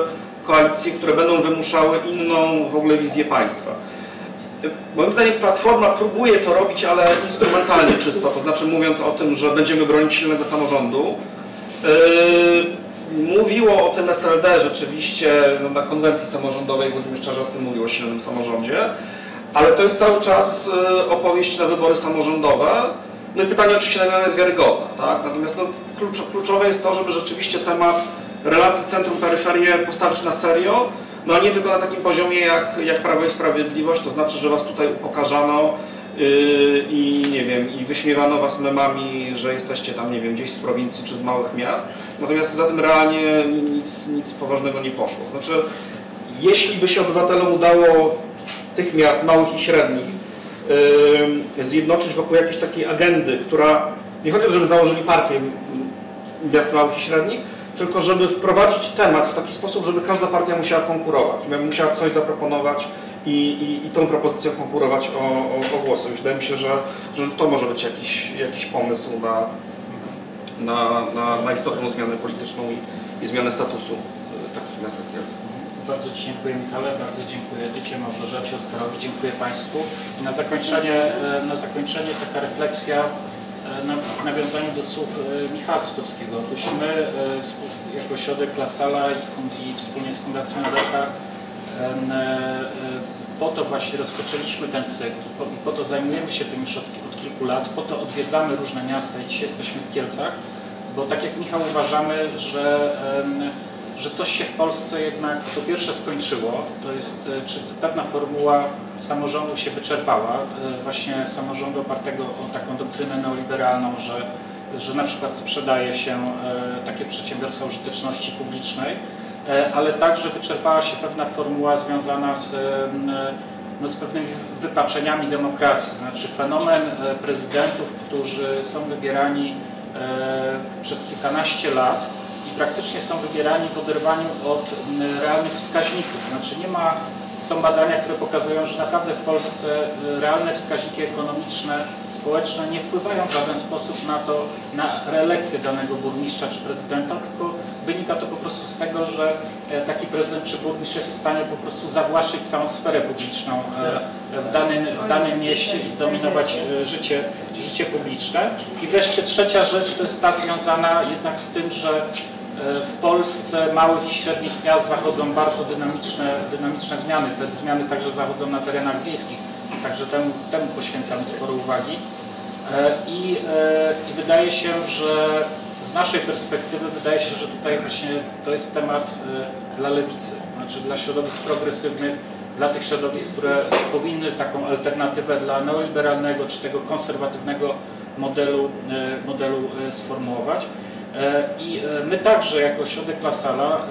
koalicje, które będą wymuszały inną w ogóle wizję państwa. Moim zdaniem Platforma próbuje to robić, ale instrumentalnie czysto, to znaczy mówiąc o tym, że będziemy bronić silnego samorządu. Yy, mówiło o tym SLD rzeczywiście no, na konwencji samorządowej, Włodzimierz Czarzasty mówił o silnym samorządzie, ale to jest cały czas yy, opowieść na wybory samorządowe. No i pytanie oczywiście na jest wiarygodna, tak? Natomiast no, klucz, kluczowe jest to, żeby rzeczywiście temat relacji centrum-peryferię postawić na serio, no a nie tylko na takim poziomie jak, jak Prawo i Sprawiedliwość, to znaczy, że was tutaj upokarzano i nie wiem, i wyśmiewano was memami, że jesteście tam, nie wiem, gdzieś z prowincji czy z małych miast, natomiast za tym realnie nic, nic poważnego nie poszło. Znaczy, jeśli by się obywatelom udało tych miast, małych i średnich, yy, zjednoczyć wokół jakiejś takiej agendy, która, nie chodzi o to, żeby założyli partię miast małych i średnich, tylko żeby wprowadzić temat w taki sposób, żeby każda partia musiała konkurować, musiała coś zaproponować i, i, i tą propozycją konkurować o, o, o głosy. Wydaje mi się, że, że to może być jakiś, jakiś pomysł na, na, na, na istotną zmianę polityczną i, i zmianę statusu y, takich miast jak Kielce. Bardzo Ci dziękuję Michale, bardzo dziękuję Edycie, Małgorzacie, Oskarowi, dziękuję Państwu. I na zakończenie, e, na zakończenie taka refleksja e, w nawiązaniu do słów e, Michała Sutowskiego. Otóż my e, jako Ośrodek La Sala i, i wspólnie z Fundacją e, e, po to właśnie rozpoczęliśmy ten cykl i po to zajmujemy się tym już od, od kilku lat, po to odwiedzamy różne miasta i dzisiaj jesteśmy w Kielcach, bo tak jak Michał uważamy, że że coś się w Polsce jednak po pierwsze skończyło, to jest, e, czy pewna formuła samorządu się wyczerpała, e, właśnie samorządu opartego o taką doktrynę neoliberalną, że, że na przykład sprzedaje się e, takie przedsiębiorstwa użyteczności publicznej, e, ale także wyczerpała się pewna formuła związana z, e, no, z pewnymi wypaczeniami demokracji, znaczy fenomen e, prezydentów, którzy są wybierani e, przez kilkanaście lat, i praktycznie są wybierani w oderwaniu od realnych wskaźników. Znaczy nie ma, są badania, które pokazują, że naprawdę w Polsce realne wskaźniki ekonomiczne, społeczne nie wpływają w żaden sposób na to, na reelekcję danego burmistrza czy prezydenta, tylko wynika to po prostu z tego, że e, taki prezydent czy burmistrz jest w stanie po prostu zawłaszczyć całą sferę publiczną e, w danym, w danym mieście i zdominować e, życie, życie publiczne. I wreszcie trzecia rzecz to jest ta związana jednak z tym, że w Polsce małych i średnich miast zachodzą bardzo dynamiczne, dynamiczne zmiany. Te zmiany także zachodzą na terenach wiejskich, także temu, temu poświęcamy sporo uwagi. I, I wydaje się, że z naszej perspektywy wydaje się, że tutaj właśnie to jest temat dla lewicy, znaczy dla środowisk progresywnych, dla tych środowisk, które powinny taką alternatywę dla neoliberalnego czy tego konserwatywnego modelu, modelu sformułować. E, I my także jako Ośrodek La Sala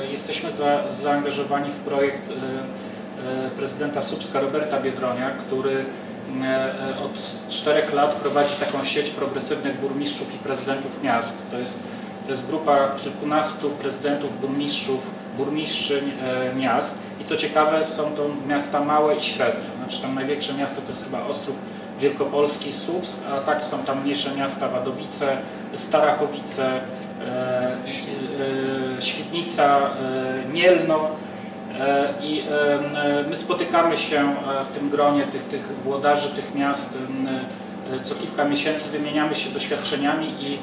e, jesteśmy za, zaangażowani w projekt prezydenta Słupska Roberta Biedronia, który od czterech lat prowadzi taką sieć progresywnych burmistrzów i prezydentów miast. To jest, to jest grupa kilkunastu prezydentów, burmistrzów, burmistrzyń miast i co ciekawe są to miasta małe i średnie. Znaczy tam największe miasto to jest chyba Ostrów Wielkopolski, Słupsk, a tak są tam mniejsze miasta Wadowice, Starachowice, e, e, Świdnica, e, Mielno. I my spotykamy się w tym gronie tych, tych włodarzy tych miast co kilka miesięcy, wymieniamy się doświadczeniami i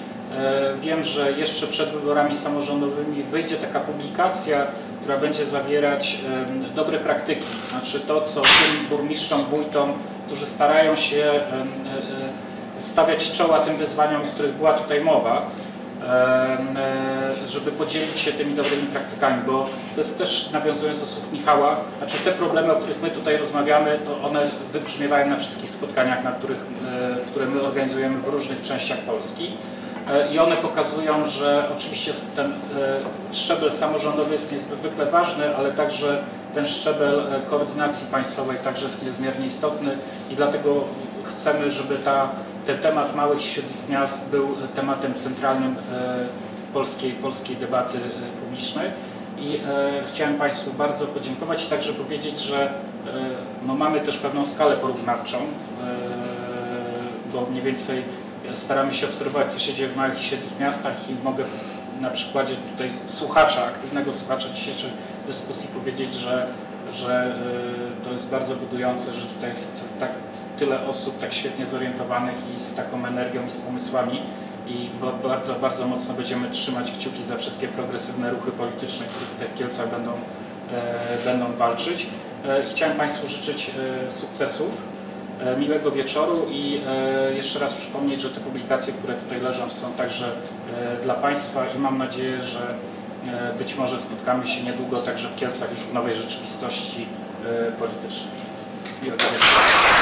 wiem, że jeszcze przed wyborami samorządowymi wyjdzie taka publikacja, która będzie zawierać dobre praktyki, znaczy to, co tym burmistrzom, wójtom, którzy starają się stawiać czoła tym wyzwaniom, o których była tutaj mowa, żeby podzielić się tymi dobrymi praktykami, bo to jest też nawiązując do słów Michała, znaczy te problemy, o których my tutaj rozmawiamy, to one wybrzmiewają na wszystkich spotkaniach, na których, które my organizujemy w różnych częściach Polski. I one pokazują, że oczywiście ten szczebel samorządowy jest niezwykle ważny, ale także ten szczebel koordynacji państwowej także jest niezmiernie istotny i dlatego chcemy, żeby ta ten temat małych i średnich miast był tematem centralnym e, polskiej, polskiej debaty e, publicznej. I e, chciałem Państwu bardzo podziękować i także powiedzieć, że no, mamy też pewną skalę porównawczą, bo mniej więcej staramy się obserwować, co się dzieje w małych i średnich miastach i mogę na przykładzie tutaj słuchacza, aktywnego słuchacza dzisiejszej dyskusji powiedzieć, że, że to jest bardzo budujące, że tutaj jest tak tyle osób tak świetnie zorientowanych i z taką energią i z pomysłami i bardzo, bardzo mocno będziemy trzymać kciuki za wszystkie progresywne ruchy polityczne, które tutaj w Kielcach będą, e, będą walczyć. E, I chciałem Państwu życzyć e, sukcesów, miłego wieczoru i jeszcze raz przypomnieć, że te publikacje, które tutaj leżą są także dla Państwa i mam nadzieję, że być może spotkamy się niedługo także w Kielcach już w nowej rzeczywistości politycznej. Miłego wieczoru.